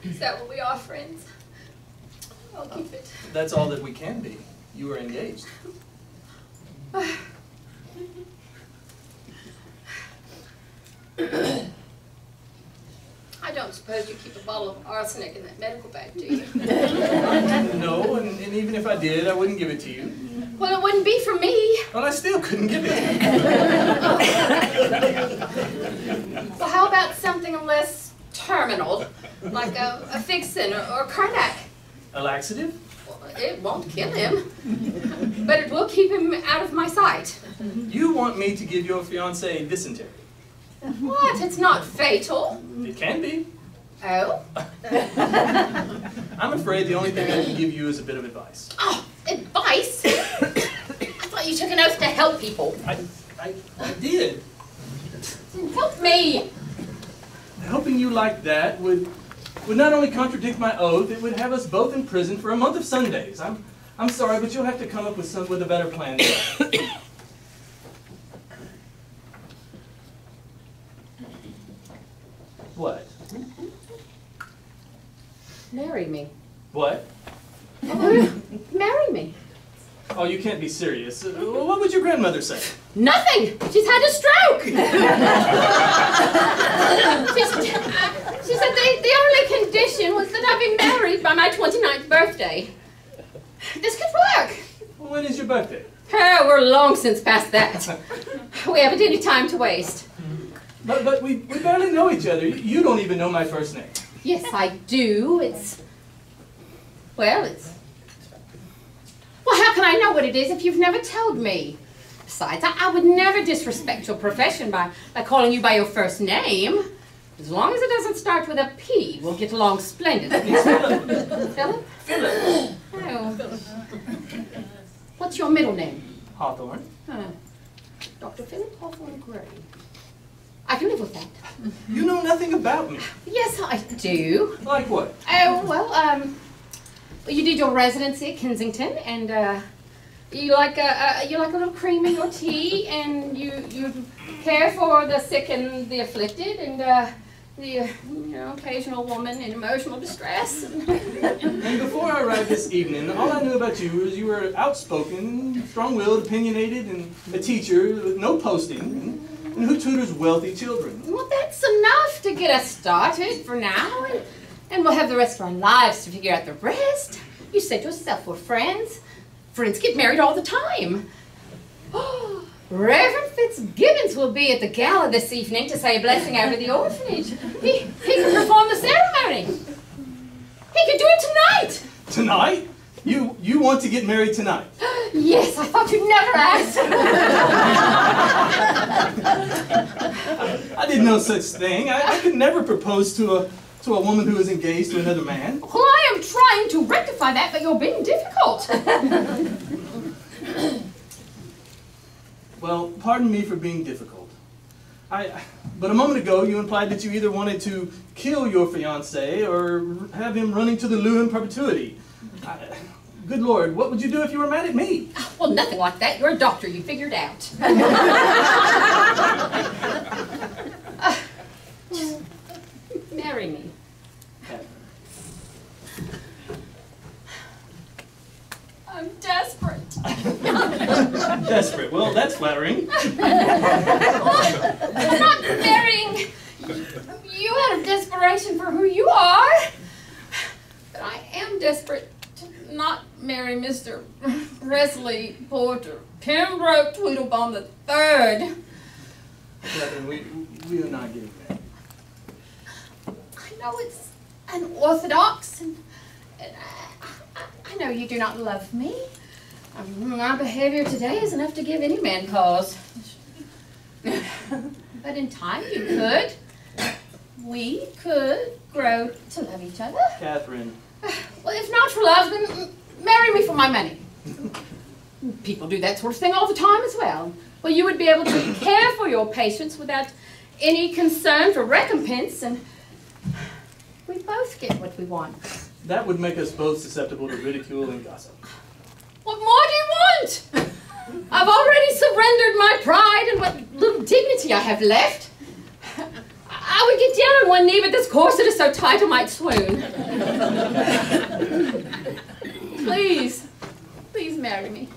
Is that what we are, friends? I'll keep it. That's all that we can be. You are engaged. I don't suppose you keep a bottle of arsenic in that medical bag, do you? No, and, and even if I did, I wouldn't give it to you. Well, it wouldn't be for me. But I still couldn't give it to you. Well, how about something less terminal, like a, a Fixin or, or Karnak? A laxative? Well, it won't kill him, but it will keep him out of my sight. You want me to give your fiance dysentery? What? It's not fatal. It can be. Oh? I'm afraid the only thing I can give you is a bit of advice. Oh, advice? I thought you took an oath to help people. I, I, I did. Help me. Helping you like that would would not only contradict my oath, it would have us both in prison for a month of Sundays. I'm I'm sorry, but you'll have to come up with some with a better plan. what? Marry me. What? Marry me. Oh, you can't be serious. What would your grandmother say? Nothing. She's had a stroke. she, she said the, the only condition was that I be married by my 29th birthday. This could work. When is your birthday? Oh, we're long since past that. We haven't any time to waste. But but we, we barely know each other. You- don't even know my first name. Yes, I do. It's. Well, it's. Well, how can I know what it is if you've never told me? Besides, I, I would never disrespect your profession by, by calling you by your first name. As long as it doesn't start with a P, we'll get along splendidly. Philip? Philip. Oh. What's your middle name? Hawthorne. Huh. Dr. Philip Hawthorne Gray. I can live with that. You know nothing about me. Yes, I do. Like what? Oh, well, um, you did your residency at Kensington, and, uh, you like a, uh, you like a little cream in your tea, and you, you care for the sick and the afflicted, and, uh, the, uh, you know, occasional woman in emotional distress. And before I arrived this evening, all I knew about you was you were outspoken, strong-willed, opinionated, and a teacher with no posting, and, and who tutors wealthy children. Well, that's enough to get us started for now, and, and we'll have the rest of our lives to figure out the rest. You said yourself we're friends. Friends get married all the time. Reverend Fitzgibbons will be at the gala this evening to say a blessing over the orphanage. He, he can perform the ceremony. He can do it tonight. Tonight? You you want to get married tonight? Yes, I thought you'd never ask. I did no such thing. I, I could never propose to a to a woman who is engaged to another man. Well, I am trying to rectify that, but you're being difficult. Well, pardon me for being difficult. I, but a moment ago you implied that you either wanted to kill your fiancé or have him running to the loo in perpetuity. I, good Lord, what would you do if you were mad at me? well, nothing like that. You're a doctor. You figured out. Uh, just marry me. I'm desperate. Desperate. Well, that's flattering. I'm not marrying you out of desperation for who you are. But I am desperate to not marry Mr. Presley Porter Pembroke Tweedlebaum the Third. Catherine, we, we are not getting married. I know it's unorthodox, and, and I, know you do not love me. Um, my behavior today is enough to give any man cause. but in time, you could. We could grow to love each other. Catherine, Well, if not for love, then marry me for my money. People do that sort of thing all the time as well. Well, you would be able to care for your patients without any concern for recompense, and we both get what we want. That would make us both susceptible to ridicule and gossip. What more do you want? I've already surrendered my pride and what little dignity I have left. I would get down on one knee, but this corset is so tight I might swoon. please, please marry me.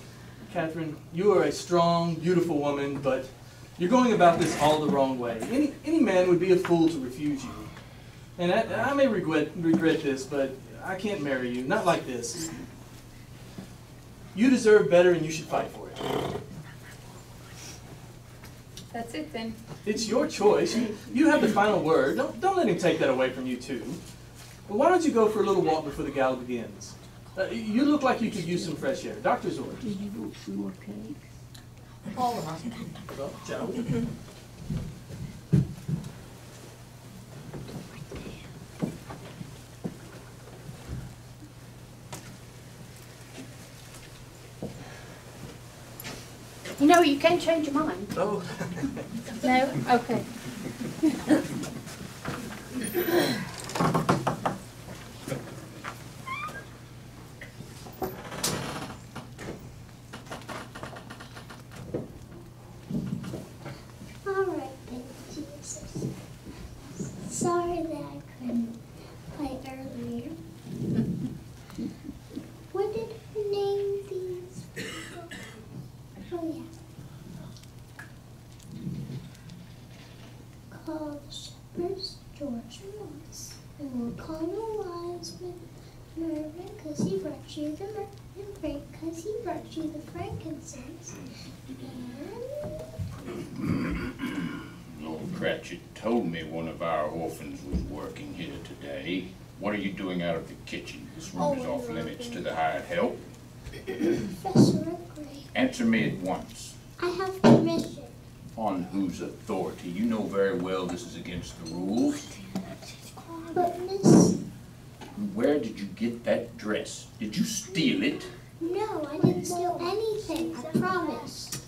Catherine, you are a strong, beautiful woman, but you're going about this all the wrong way. Any, any man would be a fool to refuse you. And I, I may regret, regret this, but I can't marry you. Not like this. You deserve better and you should fight for it. That's it then. It's your choice. You, you have the final word. Don't, don't let him take that away from you, too. But why don't you go for a little walk before the gala begins? Uh, you look like you could use some fresh air. Doctor's orders. you All right. Well, shall know, you can change your mind. Oh. No? Okay. All right, then, Jesus. Sorry that I couldn't play earlier. What did her name these? Oh yeah. Call the shepherds George and Morris, and we'll call the wise men Mervyn, cause he brought you the myrrh, and Frank, cause he brought you the frankincense, and Old Cratchit told me one of our orphans was working here today. What are you doing out of the kitchen? This room is Oh, off limits to the hired help. Professor Gray. Answer me at once. I have permission. On whose authority? You know very well this is against the rules. But Miss, Where did you get that dress? Did you steal it? no, I didn't steal anything. I promise.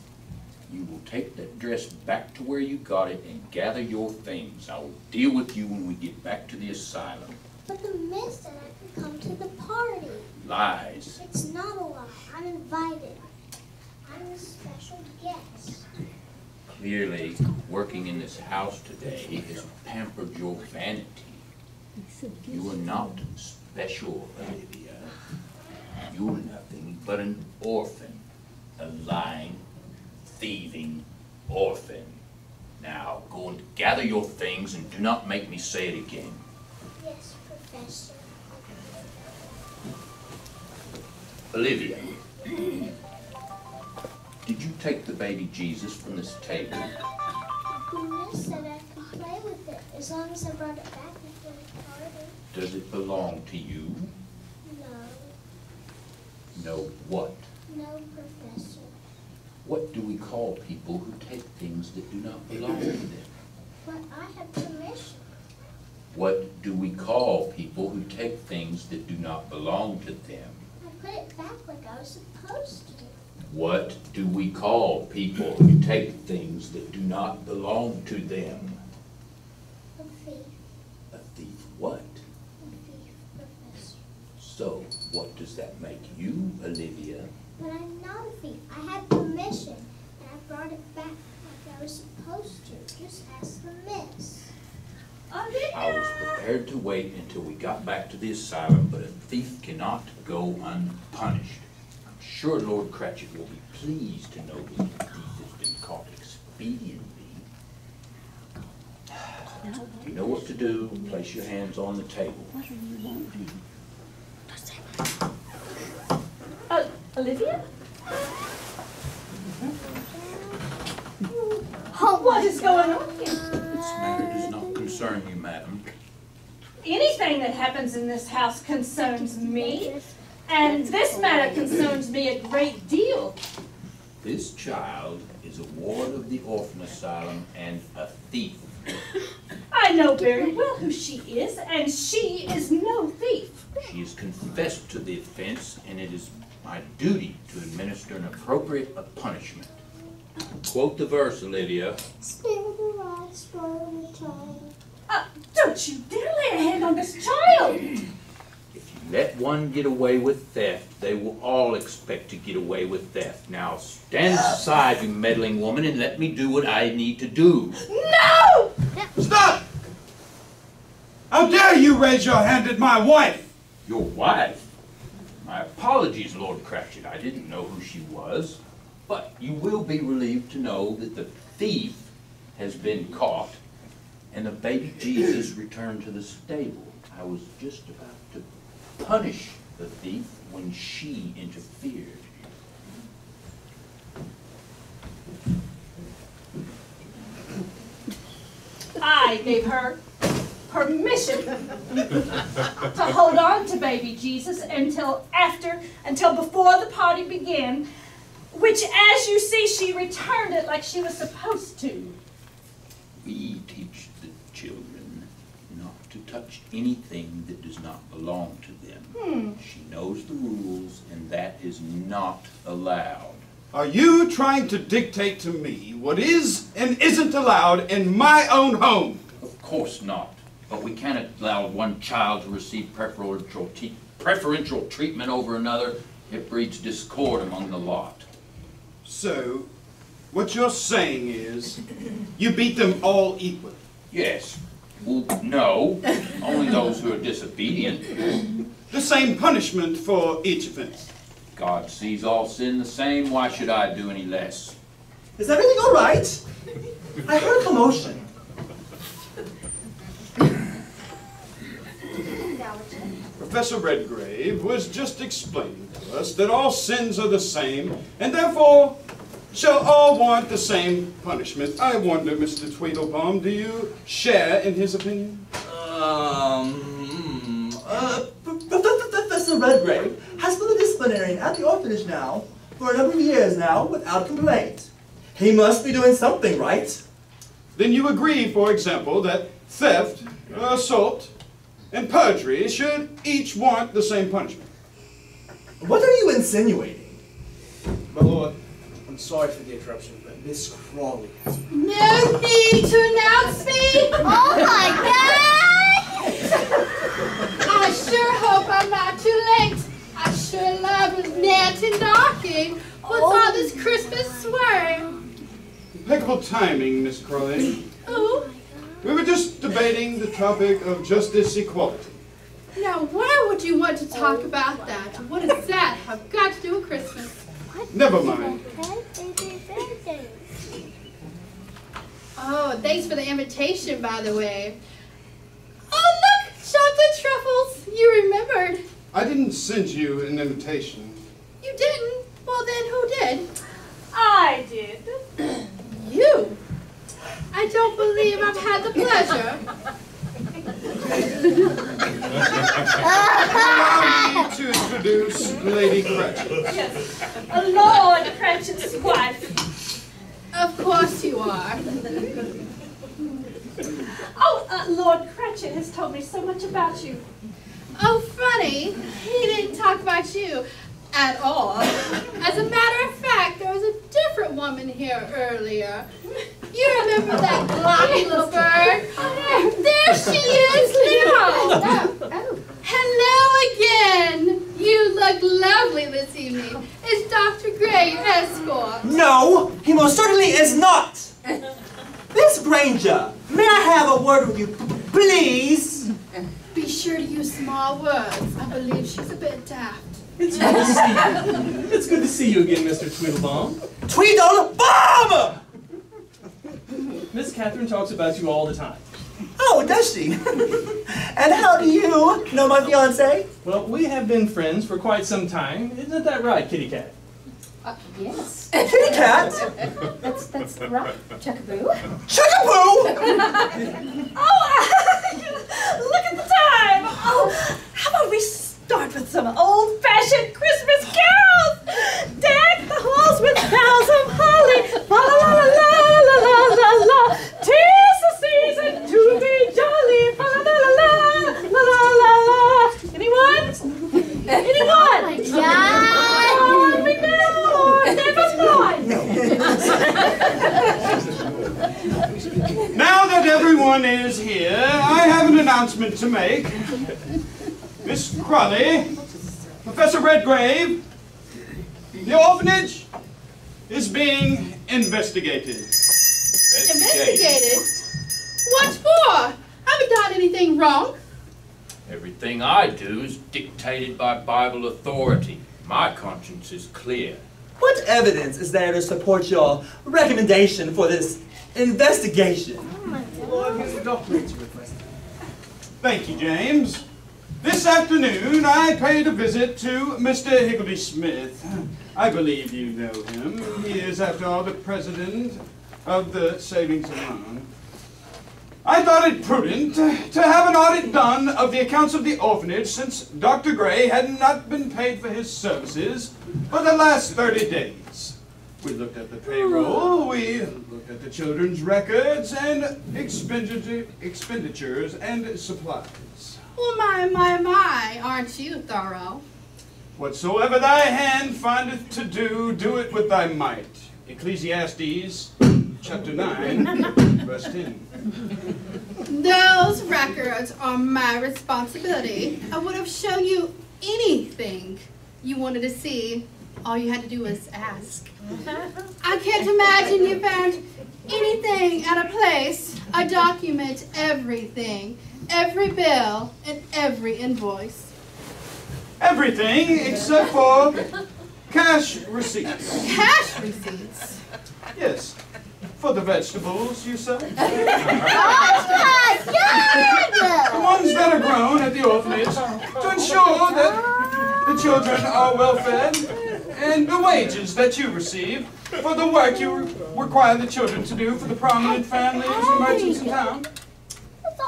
You will take that dress back to where you got it and gather your things. I will deal with you when we get back to the asylum. But the miss said I could come to the party. Lies. It's not a lie. I'm invited. I'm a special guest. Clearly, working in this house today has pampered your vanity. You are not special, Olivia. You're nothing but an orphan, a lying, thieving orphan. Now, go and gather your things and do not make me say it again. Yes, Professor. Olivia, did you take the baby Jesus from this table? Miss said I could play with it as long as I brought it back before the party. Does it belong to you? No, No what? no, Professor. What do we call people who take things that do not belong to them? But I have permission. What do we call people who take things that do not belong to them? I put it back like I was supposed to. What do we call people who take things that do not belong to them? A thief, A thief what? a thief, Professor. So, what does that make you, Olivia? But I'm not a thief. I had permission, and I brought it back like I was supposed to. Just ask the miss. Olivia! I was prepared to wait until we got back to the asylum, but a thief cannot go unpunished. I'm sure Lord Cratchit will be pleased to know that the thief has been caught expediently. You know what to do. Place your hands on the table. What are you wanting? Uh, Olivia? what is going on here? This matter does not concern you, madam. Anything that happens in this house concerns me, and this matter concerns me a great deal. This child is a ward of the orphan asylum and a thief. I know very well who she is, and she is no thief. She has confessed to the offense, and it is my duty to administer an appropriate punishment. Quote the verse, Olivia. Spill the rod, spoil the child. Uh, don't you dare lay a hand on this child! If you let one get away with theft, they will all expect to get away with theft. Now stand aside, you meddling woman, and let me do what I need to do. No! Stop! How dare you raise your hand at my wife? Your wife? My apologies, Lord Cratchit. I didn't know who she was. But you will be relieved to know that the thief has been caught and the baby Jesus returned to the stable. I was just about to punish the thief when she interfered. I gave her permission to hold on to baby Jesus until after, until before the party began, which as you see, she returned it like she was supposed to. We teach the children not to touch anything that does not belong to them. Hmm. She knows the rules, and that is not allowed. Are you trying to dictate to me what is and isn't allowed in my own home? Of course not. But we can't allow one child to receive preferential, te- preferential treatment over another. It breeds discord among the lot. So, what you're saying is, you beat them all equally. Yes. Well, no. Only those who are disobedient. The same punishment for each offense. God sees all sin the same. Why should I do any less? Is everything all right? I heard a commotion. Professor Redgrave was just explaining to us that all sins are the same, and therefore shall all want the same punishment. I wonder, Mr. Tweedlebaum, do you share in his opinion? Um, uh, Professor Redgrave has been a disciplinarian at the orphanage now for a number of years now without complaint. He must be doing something right. Then you agree, for example, that theft, assault, and perjury should each want the same punishment. What are you insinuating? My lord, I'm sorry for the interruption, but Miss Crawley has No need to announce me! Oh my god! I sure hope I'm not too late. I sure love Nancy knocking. What's all this Christmas swearing? Impeccable timing, Miss Crawley. Oh, We were just debating the topic of justice equality. now why would you want to talk about that? What does that have got to do with Christmas? Never mind. Oh, thanks for the invitation, by the way. Oh, look! Chocolate truffles! You remembered. I didn't send you an invitation. You didn't? Well, then who did? I did. did. You? I don't believe I've had the pleasure. Allow me to introduce Lady Cratchit. Yes, a Lord Cratchit's wife. Of course you are. Oh, uh, Lord Cratchit has told me so much about you. Oh, funny. He didn't talk about you at all. As a matter of fact, there was a different woman here earlier. You remember that gloppy little bird? There she is now. Hello again. You look lovely this evening. Is Dr. Gray your escort? No, he most certainly is not. Miss Granger, may I have a word with you, please? Be sure to use small words. I believe she's a bit daft. It's good to see you. It's good to see you again, Mr. Tweedledum. Tweedledum! Miss Catherine talks about you all the time. Oh, does she? and how do you know my fiance? Well, we have been friends for quite some time. Isn't that right, Kitty Cat? Uh, yes. Kitty Cat? That's, that's right, Chuckaboo. Chuckaboo! oh, look at the time! Oh, how about we start with some old-fashioned Christmas carols? Deck the halls with boughs of holly. La la la la la la la la. Tis the season to be jolly. La la la la la la la la. Anyone? Anyone? Oh, Oh, remember, never mind. Now that everyone is here, I have an announcement to make. Miss Crawley, Professor Redgrave, the orphanage is being investigated. Investigated? What for? Haven't done anything wrong. Everything I do is dictated by Bible authority. My conscience is clear. What evidence is there to support your recommendation for this investigation? Thank you, James. This afternoon, I paid a visit to Mr. Higgledy Smith. I believe you know him. He is, after all, the president of the Savings and Loan. I thought it prudent to have an audit done of the accounts of the orphanage since Dr. Gray had not been paid for his services for the last 30 days. We looked at the payroll, we looked at the children's records and expenditure, expenditures and supplies. Well, my, my, my, aren't you thorough? Whatsoever thy hand findeth to do, do it with thy might. Ecclesiastes chapter 9, verse 10. Those records are my responsibility. I would have shown you anything you wanted to see. All you had to do was ask. I can't imagine you found anything at a place. I document everything, every bill, and every invoice. Everything except for cash receipts. Cash receipts? Yes, for the vegetables you sell. The ones that are grown at the orphanage to ensure that the children are well fed and the wages that you receive for the work you require the children to do for the prominent families and merchants in town.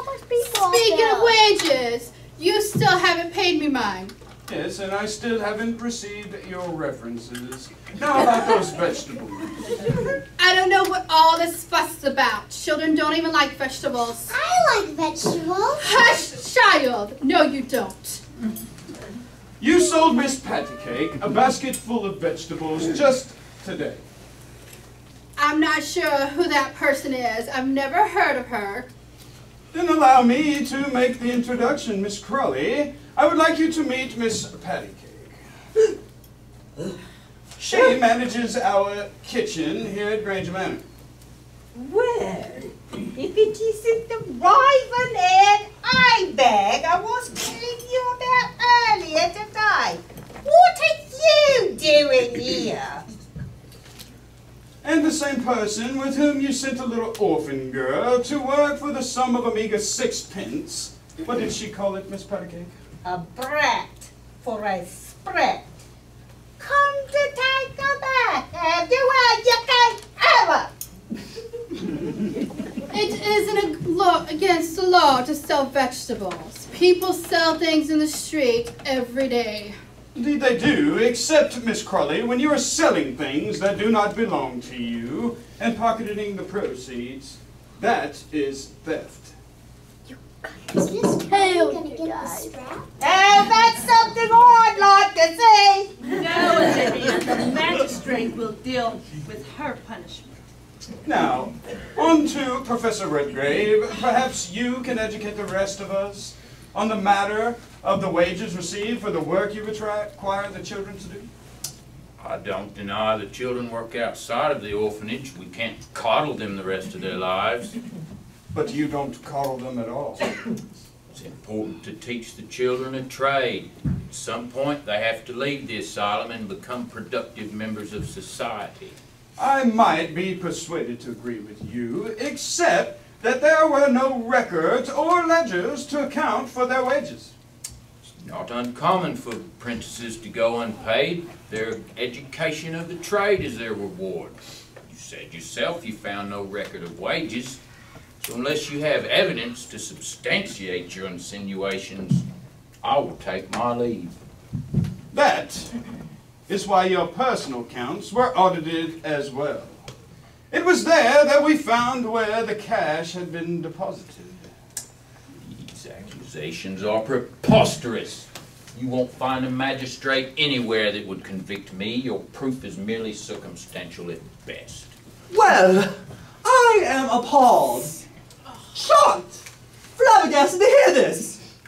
Speaking of wages, you still haven't paid me mine. Yes, and I still haven't received your references. Now about those vegetables. I don't know what all this fuss is about. Children don't even like vegetables. I like vegetables. Hush, child. No, you don't. You sold Miss Pattycake a basket full of vegetables just today. I'm not sure who that person is. I've never heard of her. Then allow me to make the introduction, Miss Crawley. I would like you to meet Miss Pattycake. She manages our kitchen here at Granger Manor. Well, if it isn't the Raven Ed I bag I was telling you about earlier today. What are you doing here? and the same person with whom you sent a little orphan girl to work for the sum of a meager sixpence. What did she call it, Miss Pattycake? A brat for a sprat. Come to take her back, and you can ever. it isn't law, against the law to sell vegetables. People sell things in the street every day. Indeed they do, except, Miss Crawley, when you are selling things that do not belong to you and pocketing the proceeds. That is theft. Is this Charlie gonna get the strap? Now that's something I'd like to see. No, Olivia, the magistrate will deal with her punishment. Now, on to Professor Redgrave. Perhaps you can educate the rest of us on the matter of the wages received for the work you require the children to do. I don't deny the children work outside of the orphanage. We can't coddle them the rest of their lives. But you don't coddle them at all. It's important to teach the children a trade. At some point, they have to leave the asylum and become productive members of society. I might be persuaded to agree with you, except that there were no records or ledgers to account for their wages. It's not uncommon for apprentices to go unpaid. Their education of the trade is their reward. You said yourself you found no record of wages. So unless you have evidence to substantiate your insinuations, I will take my leave. That is why your personal accounts were audited as well. It was there that we found where the cash had been deposited. These accusations are preposterous. You won't find a magistrate anywhere that would convict me. Your proof is merely circumstantial at best. Well, I am appalled, shocked, flabbergasted to hear this.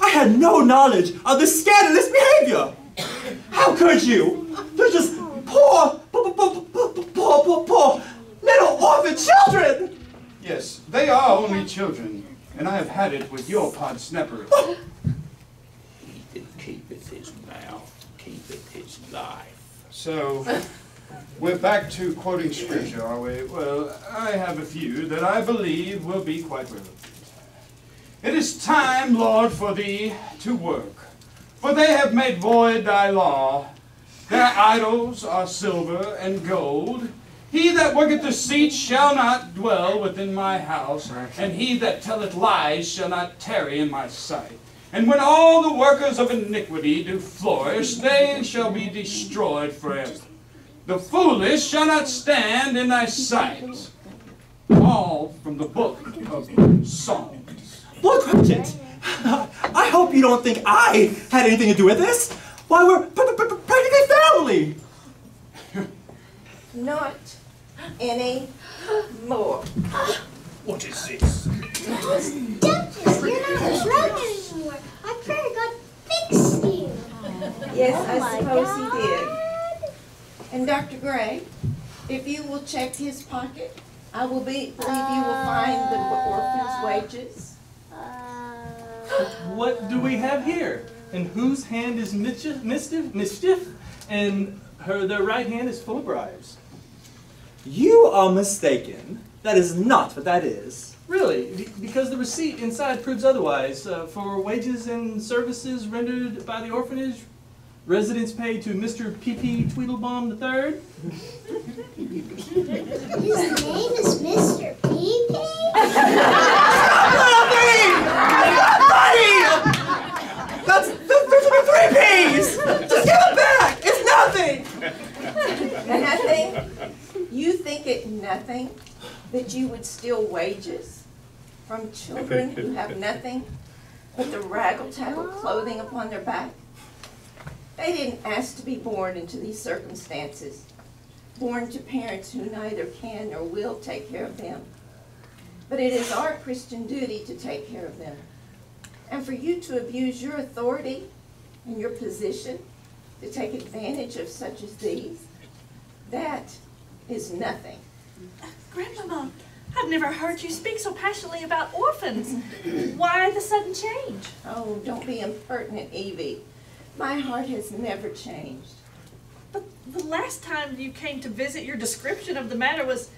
I had no knowledge of this scandalous behavior. How could you? They're just poor, poor, poor, poor, poor, poor, poor little orphan children. Yes, they are only children, and I have had it with your pod snapper. Oh! He that keepeth his mouth keepeth his life. So, we're back to quoting scripture, are we? Well, I have a few that I believe will be quite relevant. It is time, Lord, for thee to work, for they have made void thy law. Their idols are silver and gold. He that worketh deceit shall not dwell within my house, and he that telleth lies shall not tarry in my sight. And when all the workers of iniquity do flourish, they shall be destroyed forever. The foolish shall not stand in thy sight. All from the book of Psalms. Lord Cratchit, I hope you don't think I had anything to do with this. Why, we're practically family. Not any more. What is this? Duchess, you're not drunk anymore. I pray God fix you. Yes, Oh I my suppose he did. And Dr. Gray, if you will check his pocket, I will be, believe you will find the orphan's wages. Uh, what do we have here? And whose hand is mischief, mischief, mischief and her their right hand is full of bribes. You are mistaken. That is not what that is. Really, because the receipt inside proves otherwise. Uh, for wages and services rendered by the orphanage, residence paid to Mr. P.P. Tweedlebaum III. His name is Mr. Pee That's, that's, that's for three P's! Just give it back! It's nothing! Nothing? You think it nothing that you would steal wages from children who have nothing but the raggle-taggle clothing upon their back? They didn't ask to be born into these circumstances, born to parents who neither can nor will take care of them. But it is our Christian duty to take care of them. And for you to abuse your authority and your position to take advantage of such as these, that is nothing. Grandmama, I've never heard you speak so passionately about orphans. Why the sudden change? Oh, don't be impertinent, Evie. My heart has never changed. But the last time you came to visit, your description of the matter was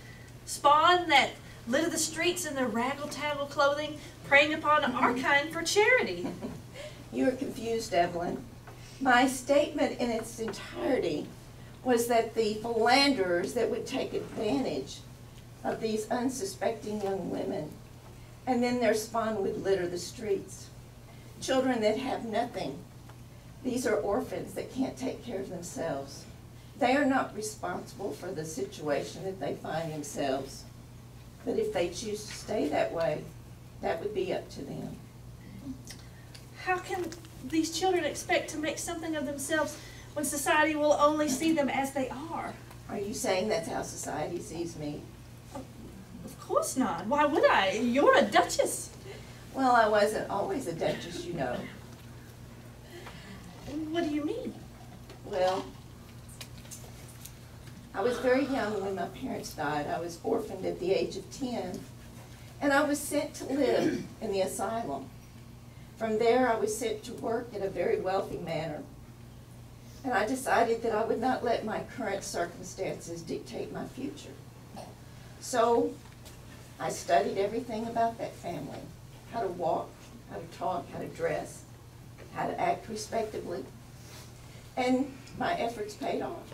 spawn that littered the streets in their raggle-taggle clothing, preying upon our mm-hmm. kind for charity. You are confused, Evelyn. My statement in its entirety was that the philanderers that would take advantage of these unsuspecting young women, and then their spawn would litter the streets. Children that have nothing. These are orphans that can't take care of themselves. They are not responsible for the situation that they find themselves. But if they choose to stay that way, that would be up to them. How can these children expect to make something of themselves when society will only see them as they are? Are you saying that's how society sees me? Of course not. Why would I? You're a duchess. Well, I wasn't always a duchess, you know. What do you mean? Well, I was very young when my parents died. I was orphaned at the age of 10, and I was sent to live in the asylum. From there, I was sent to work at a very wealthy manor, and I decided that I would not let my current circumstances dictate my future. So I studied everything about that family how to walk, how to talk, how to dress, how to act respectably. And my efforts paid off.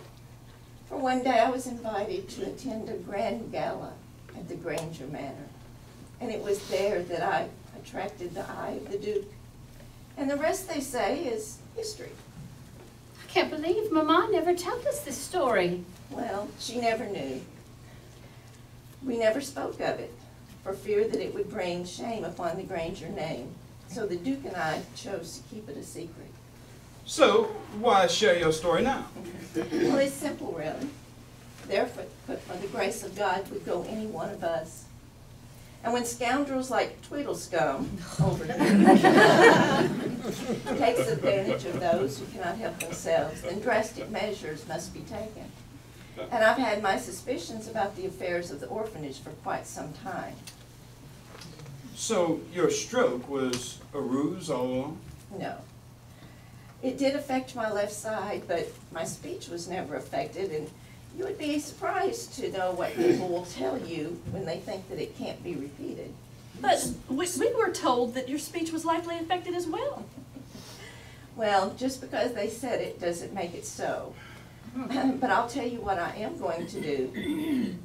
For one day I was invited to attend a grand gala at the Granger Manor. And it was there that I attracted the eye of the Duke. And the rest, they say, is history. I can't believe Mama never told us this story. Well, she never knew. We never spoke of it for fear that it would bring shame upon the Granger name. So the Duke and I chose to keep it a secret. So, why share your story now? Well, it's simple, really. Therefore, but for the grace of God would go any one of us. And when scoundrels like Tweedlescum over takes advantage of those who cannot help themselves, then drastic measures must be taken. And I've had my suspicions about the affairs of the orphanage for quite some time. So, your stroke was a ruse all along? No. It did affect my left side, but my speech was never affected, and you would be surprised to know what people will tell you when they think that it can't be repeated. But we, we were told that your speech was likely affected as well. Well, just because they said it doesn't make it so. Hmm. but I'll tell you what I am going to do.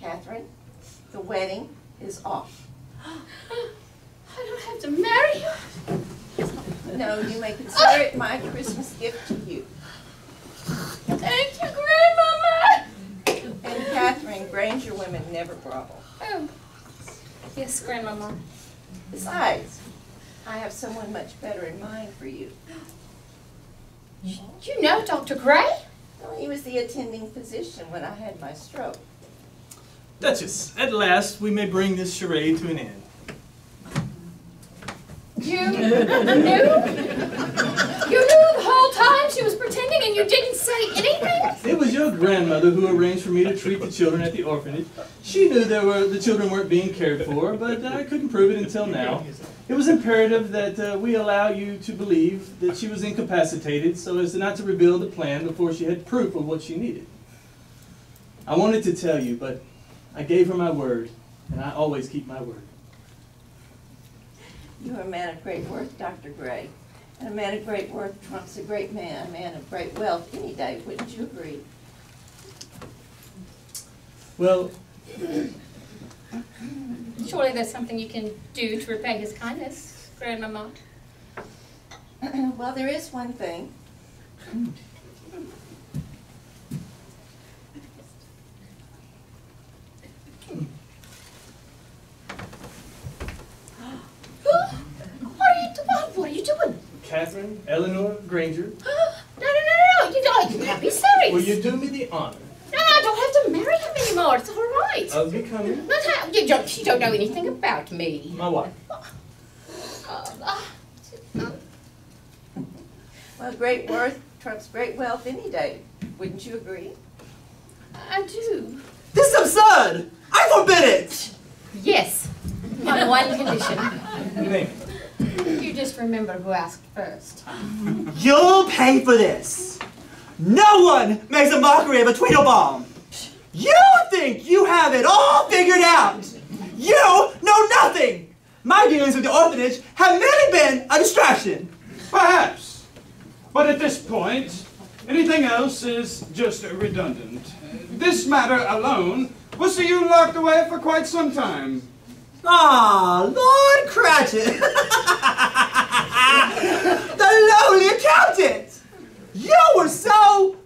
Catherine, the wedding is off. I don't have to marry you. No, you may consider it my Christmas gift to you. Thank you, Grandmama. And Catherine, Granger women never grovel. Oh, yes, Grandmama. Besides, I have someone much better in mind for you. You, you know Dr. Gray? Well, he was the attending physician when I had my stroke. Duchess, at last we may bring this charade to an end. You knew? You knew the whole time she was pretending and you didn't say anything? It was your grandmother who arranged for me to treat the children at the orphanage. She knew there were the children weren't being cared for, but I couldn't prove it until now. It was imperative that uh, we allow you to believe that she was incapacitated so as not to reveal the plan before she had proof of what she needed. I wanted to tell you, but I gave her my word, and I always keep my word. You are a man of great worth, Dr. Gray. And a man of great worth trumps a great man, a man of great wealth any day, wouldn't you agree? Well, Surely there's something you can do to repay his kindness, Grandmama. well, there is one thing. What are you doing? What are you doing? Catherine Eleanor Granger, No, no, no, no, you don't. You can't be serious. will you do me the honor No, no, I don't have to marry him anymore. It's all right. of becoming But how, you, don't, you don't know anything about me. my wife? Uh, Well, great worth trumps great wealth any day, wouldn't you agree? I do. This is absurd! I forbid it! Yes, on one condition. Name You just remember who asked first. You'll pay for this. No one makes a mockery of a Tweedlebaum. You think you have it all figured out. You know nothing. My dealings with the orphanage have merely been a distraction. Perhaps. But at this point, anything else is just redundant. This matter alone We'll see you locked away for quite some time. Ah, Lord Cratchit! the lowly accountant! You were so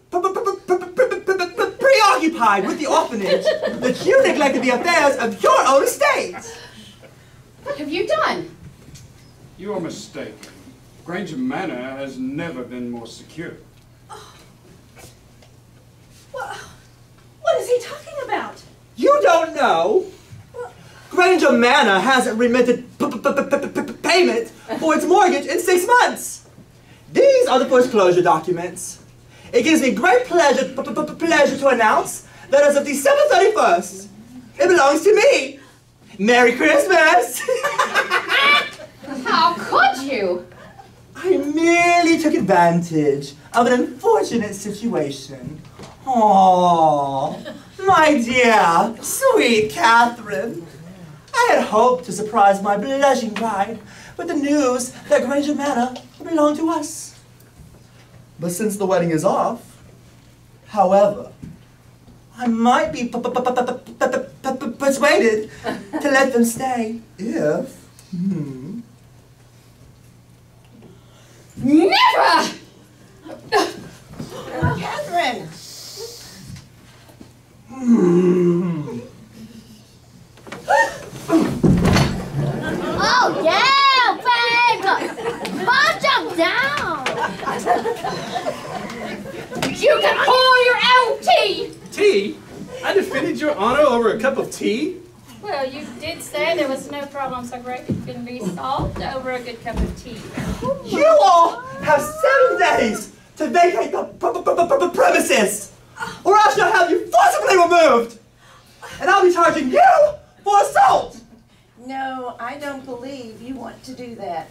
preoccupied with the orphanage that you neglected the affairs of your own estate. What have you done? You are mistaken. Granger Manor has never been more secure. What? What is he talking about? You don't know? Granger Manor hasn't remitted payment for its mortgage in six months. These are the foreclosure documents. It gives me great pleasure, pleasure to announce that as of December 31st, it belongs to me. Merry Christmas! How could you? I merely took advantage of an unfortunate situation. Aww, my dear, sweet Catherine. I had hoped to surprise my blushing bride with the news that Granger Manor belonged to us. But since the wedding is off, however, I might be persuaded to let them stay if. Hmm. Never! Catherine! Hmm. Oh, yeah, babe! Mom, jump down! You can pour your own tea! Tea? I defended your honor over a cup of tea? Well, you did say there was no problem so great it couldn't be solved over a good cup of tea. You all have seven days to vacate the premises, or I shall have you forcibly removed, and I'll be charging you for assault. No, I don't believe you want to do that.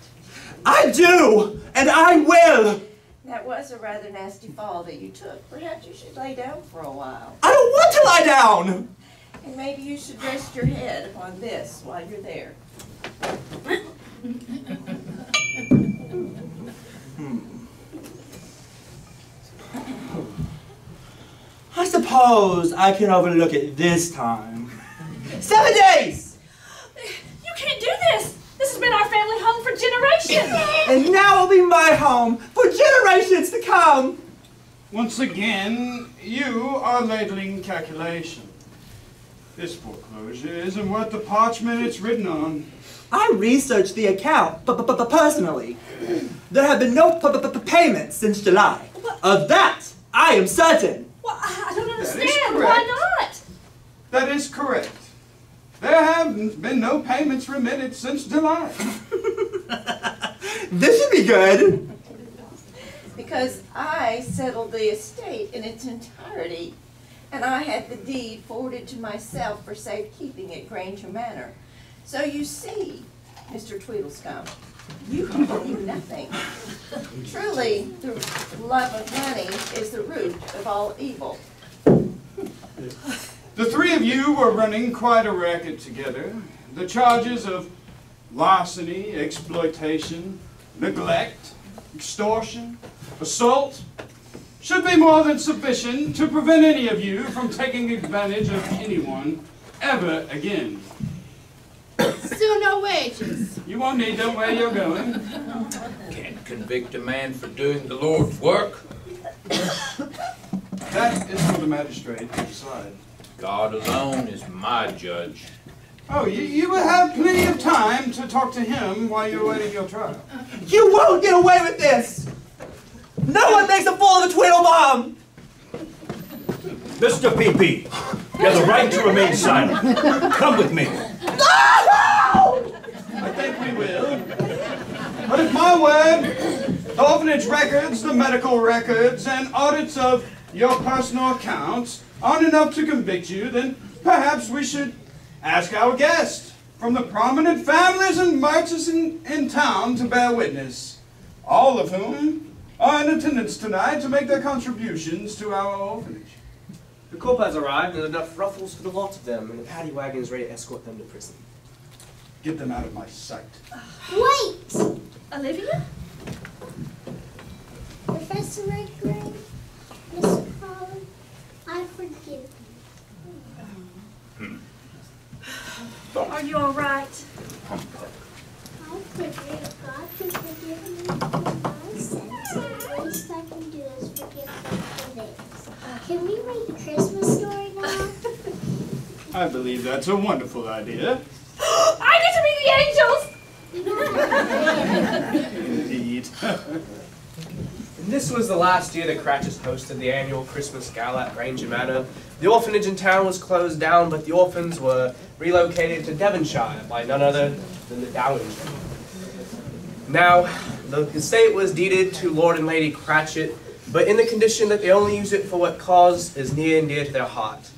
I do, and I will. That was a rather nasty fall that you took. Perhaps you should lay down for a while. I don't want to lie down. And maybe you should rest your head upon this while you're there. Hmm. I suppose I can overlook it this time. Seven days! You can't do this! This has been our family home for generations! And now it'll be my home for generations to come! Once again, you are ladling calculation. This foreclosure isn't worth the parchment it's written on. I researched the account personally. There have been no payments since July. Of that, I am certain. Well, I don't understand. Why not? That is correct. There have been no payments remitted since July. This should be good. Because I settled the estate in its entirety, and I had the deed forwarded to myself for safekeeping at Granger Manor. So you see, Mr. Tweedlescum, you can believe nothing. Truly, the love of money is the root of all evil. The three of you were running quite a racket together. The charges of larceny, exploitation, neglect, extortion, assault should be more than sufficient to prevent any of you from taking advantage of anyone ever again. Still no wages. You won't need them where you're going. Can't convict a man for doing the Lord's work. That is for the magistrate to decide. God alone is my judge. Oh, you, you will have plenty of time to talk to him while you're waiting your trial. You won't get away with this. No one makes a fool of a Tweedlebaum. Mr. PP, you have the right to remain silent. Come with me. No! I think we will. But if my word, the orphanage records, the medical records, and audits of your personal accounts aren't enough to convict you, then perhaps we should ask our guest from the prominent families and merchants in, in town to bear witness, all of whom are in attendance tonight to make their contributions to our orphanage. The corp has arrived and enough ruffles for the lot of them, and the paddy wagon is ready to escort them to prison. Get them out of my sight. Wait! Olivia? Professor Redgrave, Mr. Collins, I forgive you. I believe that's a wonderful idea. I get to be the angels! Indeed. And this was the last year that Cratchits hosted the annual Christmas gala at Granger Manor. The orphanage in town was closed down, but the orphans were relocated to Devonshire by none other than the Dowager. Now, the estate was deeded to Lord and Lady Cratchit, but in the condition that they only use it for what cause is near and dear to their heart.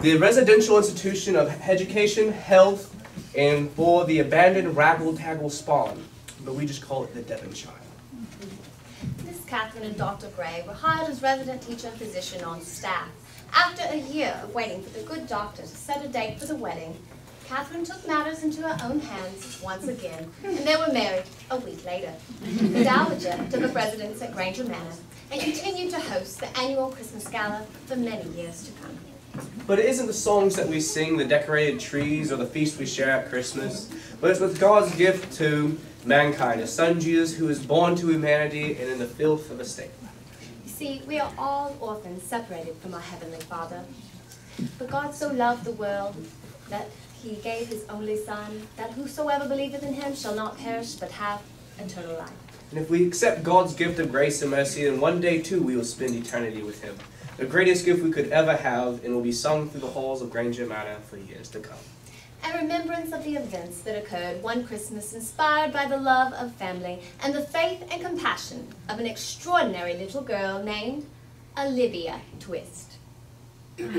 The residential institution of education, health, and for the abandoned raggle-taggle spawn, but we just call it the Devonshire. Miss Catherine and Dr. Gray were hired as resident teacher and physician on staff. After a year of waiting for the good doctor to set a date for the wedding, Catherine took matters into her own hands once again, and they were married a week later. The Dowager took up residence at Granger Manor and continued to host the annual Christmas Gala for many years to come. But it isn't the songs that we sing, the decorated trees, or the feast we share at Christmas, but it's with God's gift to mankind, a Son Jesus, who is born to humanity and in the filth of a state. You see, we are all orphans separated from our Heavenly Father. But God so loved the world that he gave his only Son, that whosoever believeth in him shall not perish but have eternal life. And if we accept God's gift of grace and mercy, then one day too we will spend eternity with Him. The greatest gift we could ever have, and will be sung through the halls of Granger Manor for years to come. A remembrance of the events that occurred one Christmas inspired by the love of family and the faith and compassion of an extraordinary little girl named Olivia Twist. The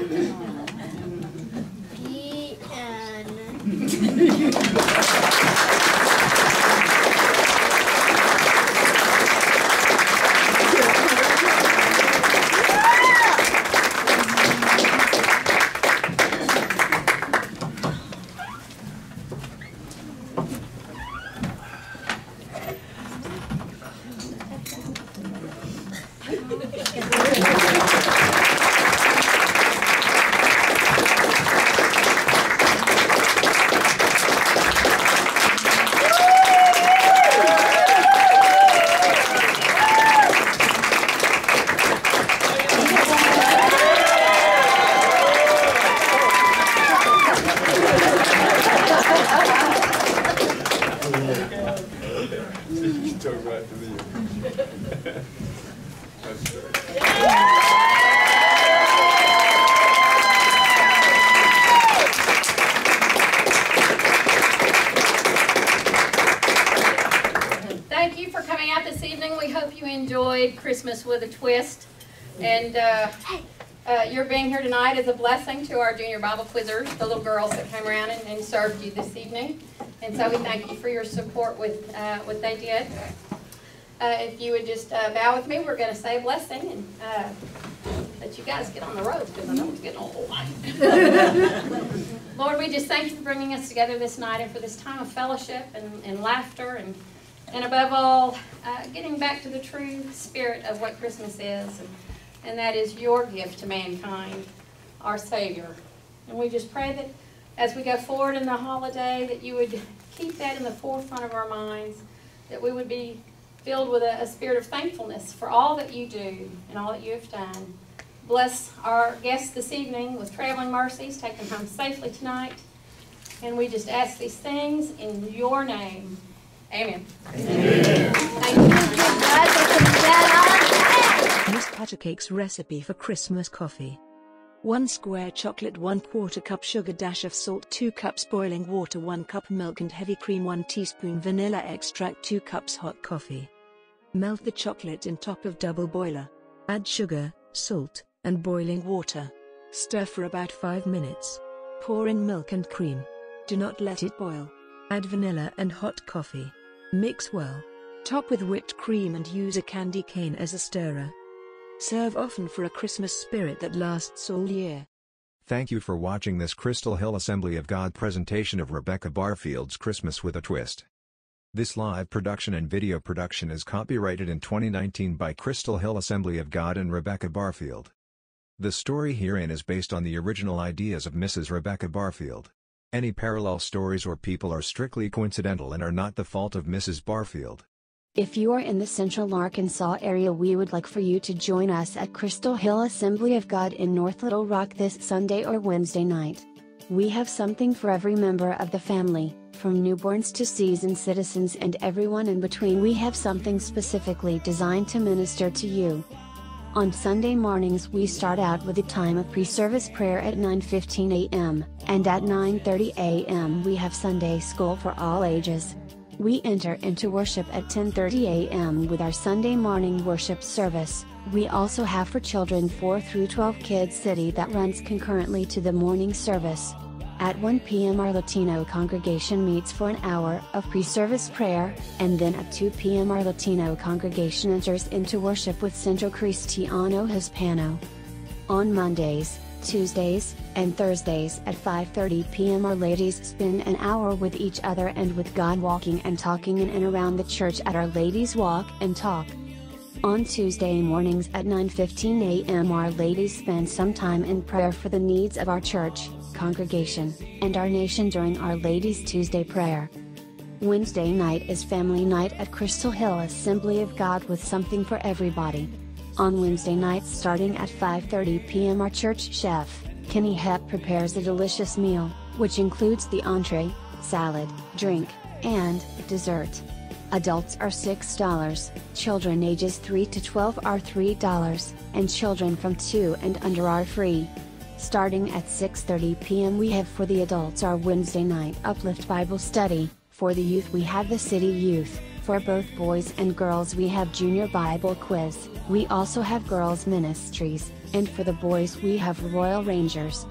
You talk right to me. That's great. Thank you for coming out this evening. We hope you enjoyed Christmas with a twist. And uh, uh, your being here tonight is a blessing to our junior Bible quizzers, the little girls that came around and, and served you this evening. And so we thank you for your support with uh, what they did. Uh, if you would just uh, bow with me, we're going to say a blessing and uh, let you guys get on the road because I know it's getting old. Lord, we just thank you for bringing us together this night and for this time of fellowship and, and laughter and, and above all, uh, getting back to the true spirit of what Christmas is. And, and that is your gift to mankind, our Savior. And we just pray that as we go forward in the holiday, that you would keep that in the forefront of our minds, that we would be filled with a, a spirit of thankfulness for all that you do and all that you have done. Bless our guests this evening with traveling mercies. Take them home safely tonight. And we just ask these things in your name. Amen. Miss Buttercake's recipe for Christmas coffee. 1 square chocolate 1 quarter cup sugar dash of salt 2 cups boiling water 1 cup milk and heavy cream 1 teaspoon vanilla extract 2 cups hot coffee. Melt the chocolate in top of double boiler. Add sugar, salt, and boiling water. Stir for about 5 minutes. Pour in milk and cream. Do not let it boil. Add vanilla and hot coffee. Mix well. Top with whipped cream and use a candy cane as a stirrer. Serve often for a Christmas spirit that lasts all year. Thank you for watching this Crystal Hill Assembly of God presentation of Rebecca Barfield's Christmas with a Twist. This live production and video production is copyrighted in 2019 by Crystal Hill Assembly of God and Rebecca Barfield. The story herein is based on the original ideas of Mrs. Rebecca Barfield. Any parallel stories or people are strictly coincidental and are not the fault of Mrs. Barfield. If you are in the central Arkansas area, we would like for you to join us at Crystal Hill Assembly of God in North Little Rock this Sunday or Wednesday night. We have something for every member of the family, from newborns to seasoned citizens and everyone in between. We have something specifically designed to minister to you. On Sunday mornings we start out with a time of pre-service prayer at 9:15 a.m., and at 9:30 a.m. we have Sunday school for all ages. We enter into worship at 10:30 a.m. with our Sunday morning worship service. We also have for children 4 through 12 Kids City that runs concurrently to the morning service. At 1 p.m. our Latino congregation meets for an hour of pre-service prayer, and then at 2 p.m. our Latino congregation enters into worship with Centro Cristiano Hispano. On Mondays, Tuesdays, and Thursdays at 5.30 p.m. our ladies spend an hour with each other and with God walking and talking in and around the church at our Ladies Walk and Talk. On Tuesday mornings at 9.15 a.m. our ladies spend some time in prayer for the needs of our church, congregation, and our nation during Our Ladies Tuesday prayer. Wednesday night is family night at Crystal Hill Assembly of God with something for everybody. On Wednesday nights starting at 5.30 p.m. our church chef, Kenny Hepp prepares a delicious meal, which includes the entree, salad, drink, and dessert. Adults are $6, children ages 3 to 12 are $3, and children from 2 and under are free. Starting at 6.30 p.m. we have for the adults our Wednesday night Uplift Bible Study, for the youth we have the City Youth, for both boys and girls we have Junior Bible Quiz, we also have Girls Ministries, and for the boys we have Royal Rangers.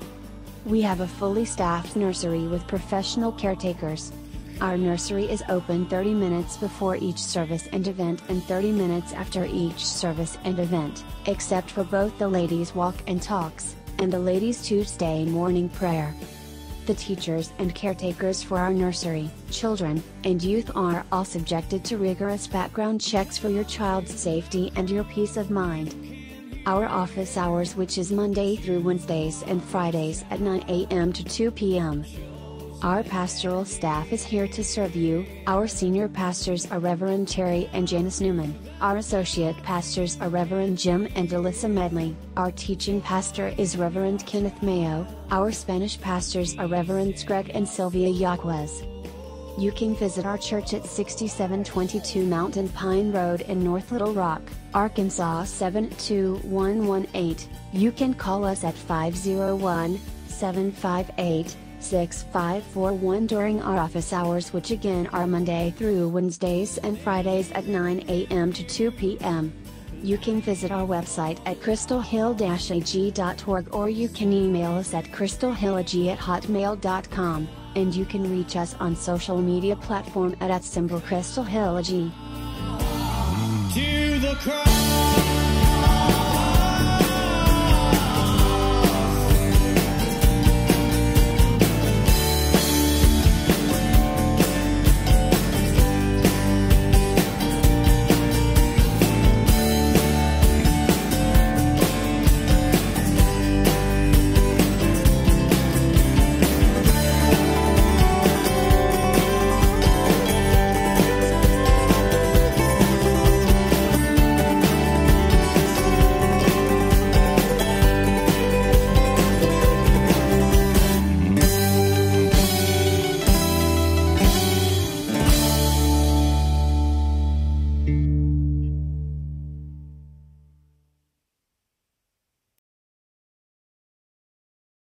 We have a fully staffed nursery with professional caretakers, our nursery is open 30 minutes before each service and event and 30 minutes after each service and event, except for both the ladies' walk and talks, and the ladies' Tuesday morning prayer. The teachers and caretakers for our nursery, children, and youth are all subjected to rigorous background checks for your child's safety and your peace of mind. Our office hours which is Monday through Wednesdays and Fridays at 9 a.m. to 2 p.m. Our pastoral staff is here to serve you. Our senior pastors are Reverend Terry and Janice Newman. Our associate pastors are Reverend Jim and Alyssa Medley. Our teaching pastor is Reverend Kenneth Mayo. Our Spanish pastors are Reverends Greg and Sylvia Yaquez. You can visit our church at 6722 Mountain Pine Road in North Little Rock, Arkansas 72118. You can call us at 501 758 6541 during our office hours which again are Monday through Wednesdays and Fridays at 9 a.m. to 2 p.m. You can visit our website at crystalhill-ag.org or you can email us at crystalhillag at hotmail.com, and you can reach us on social media platform at at symbol crystalhillag. To the cross.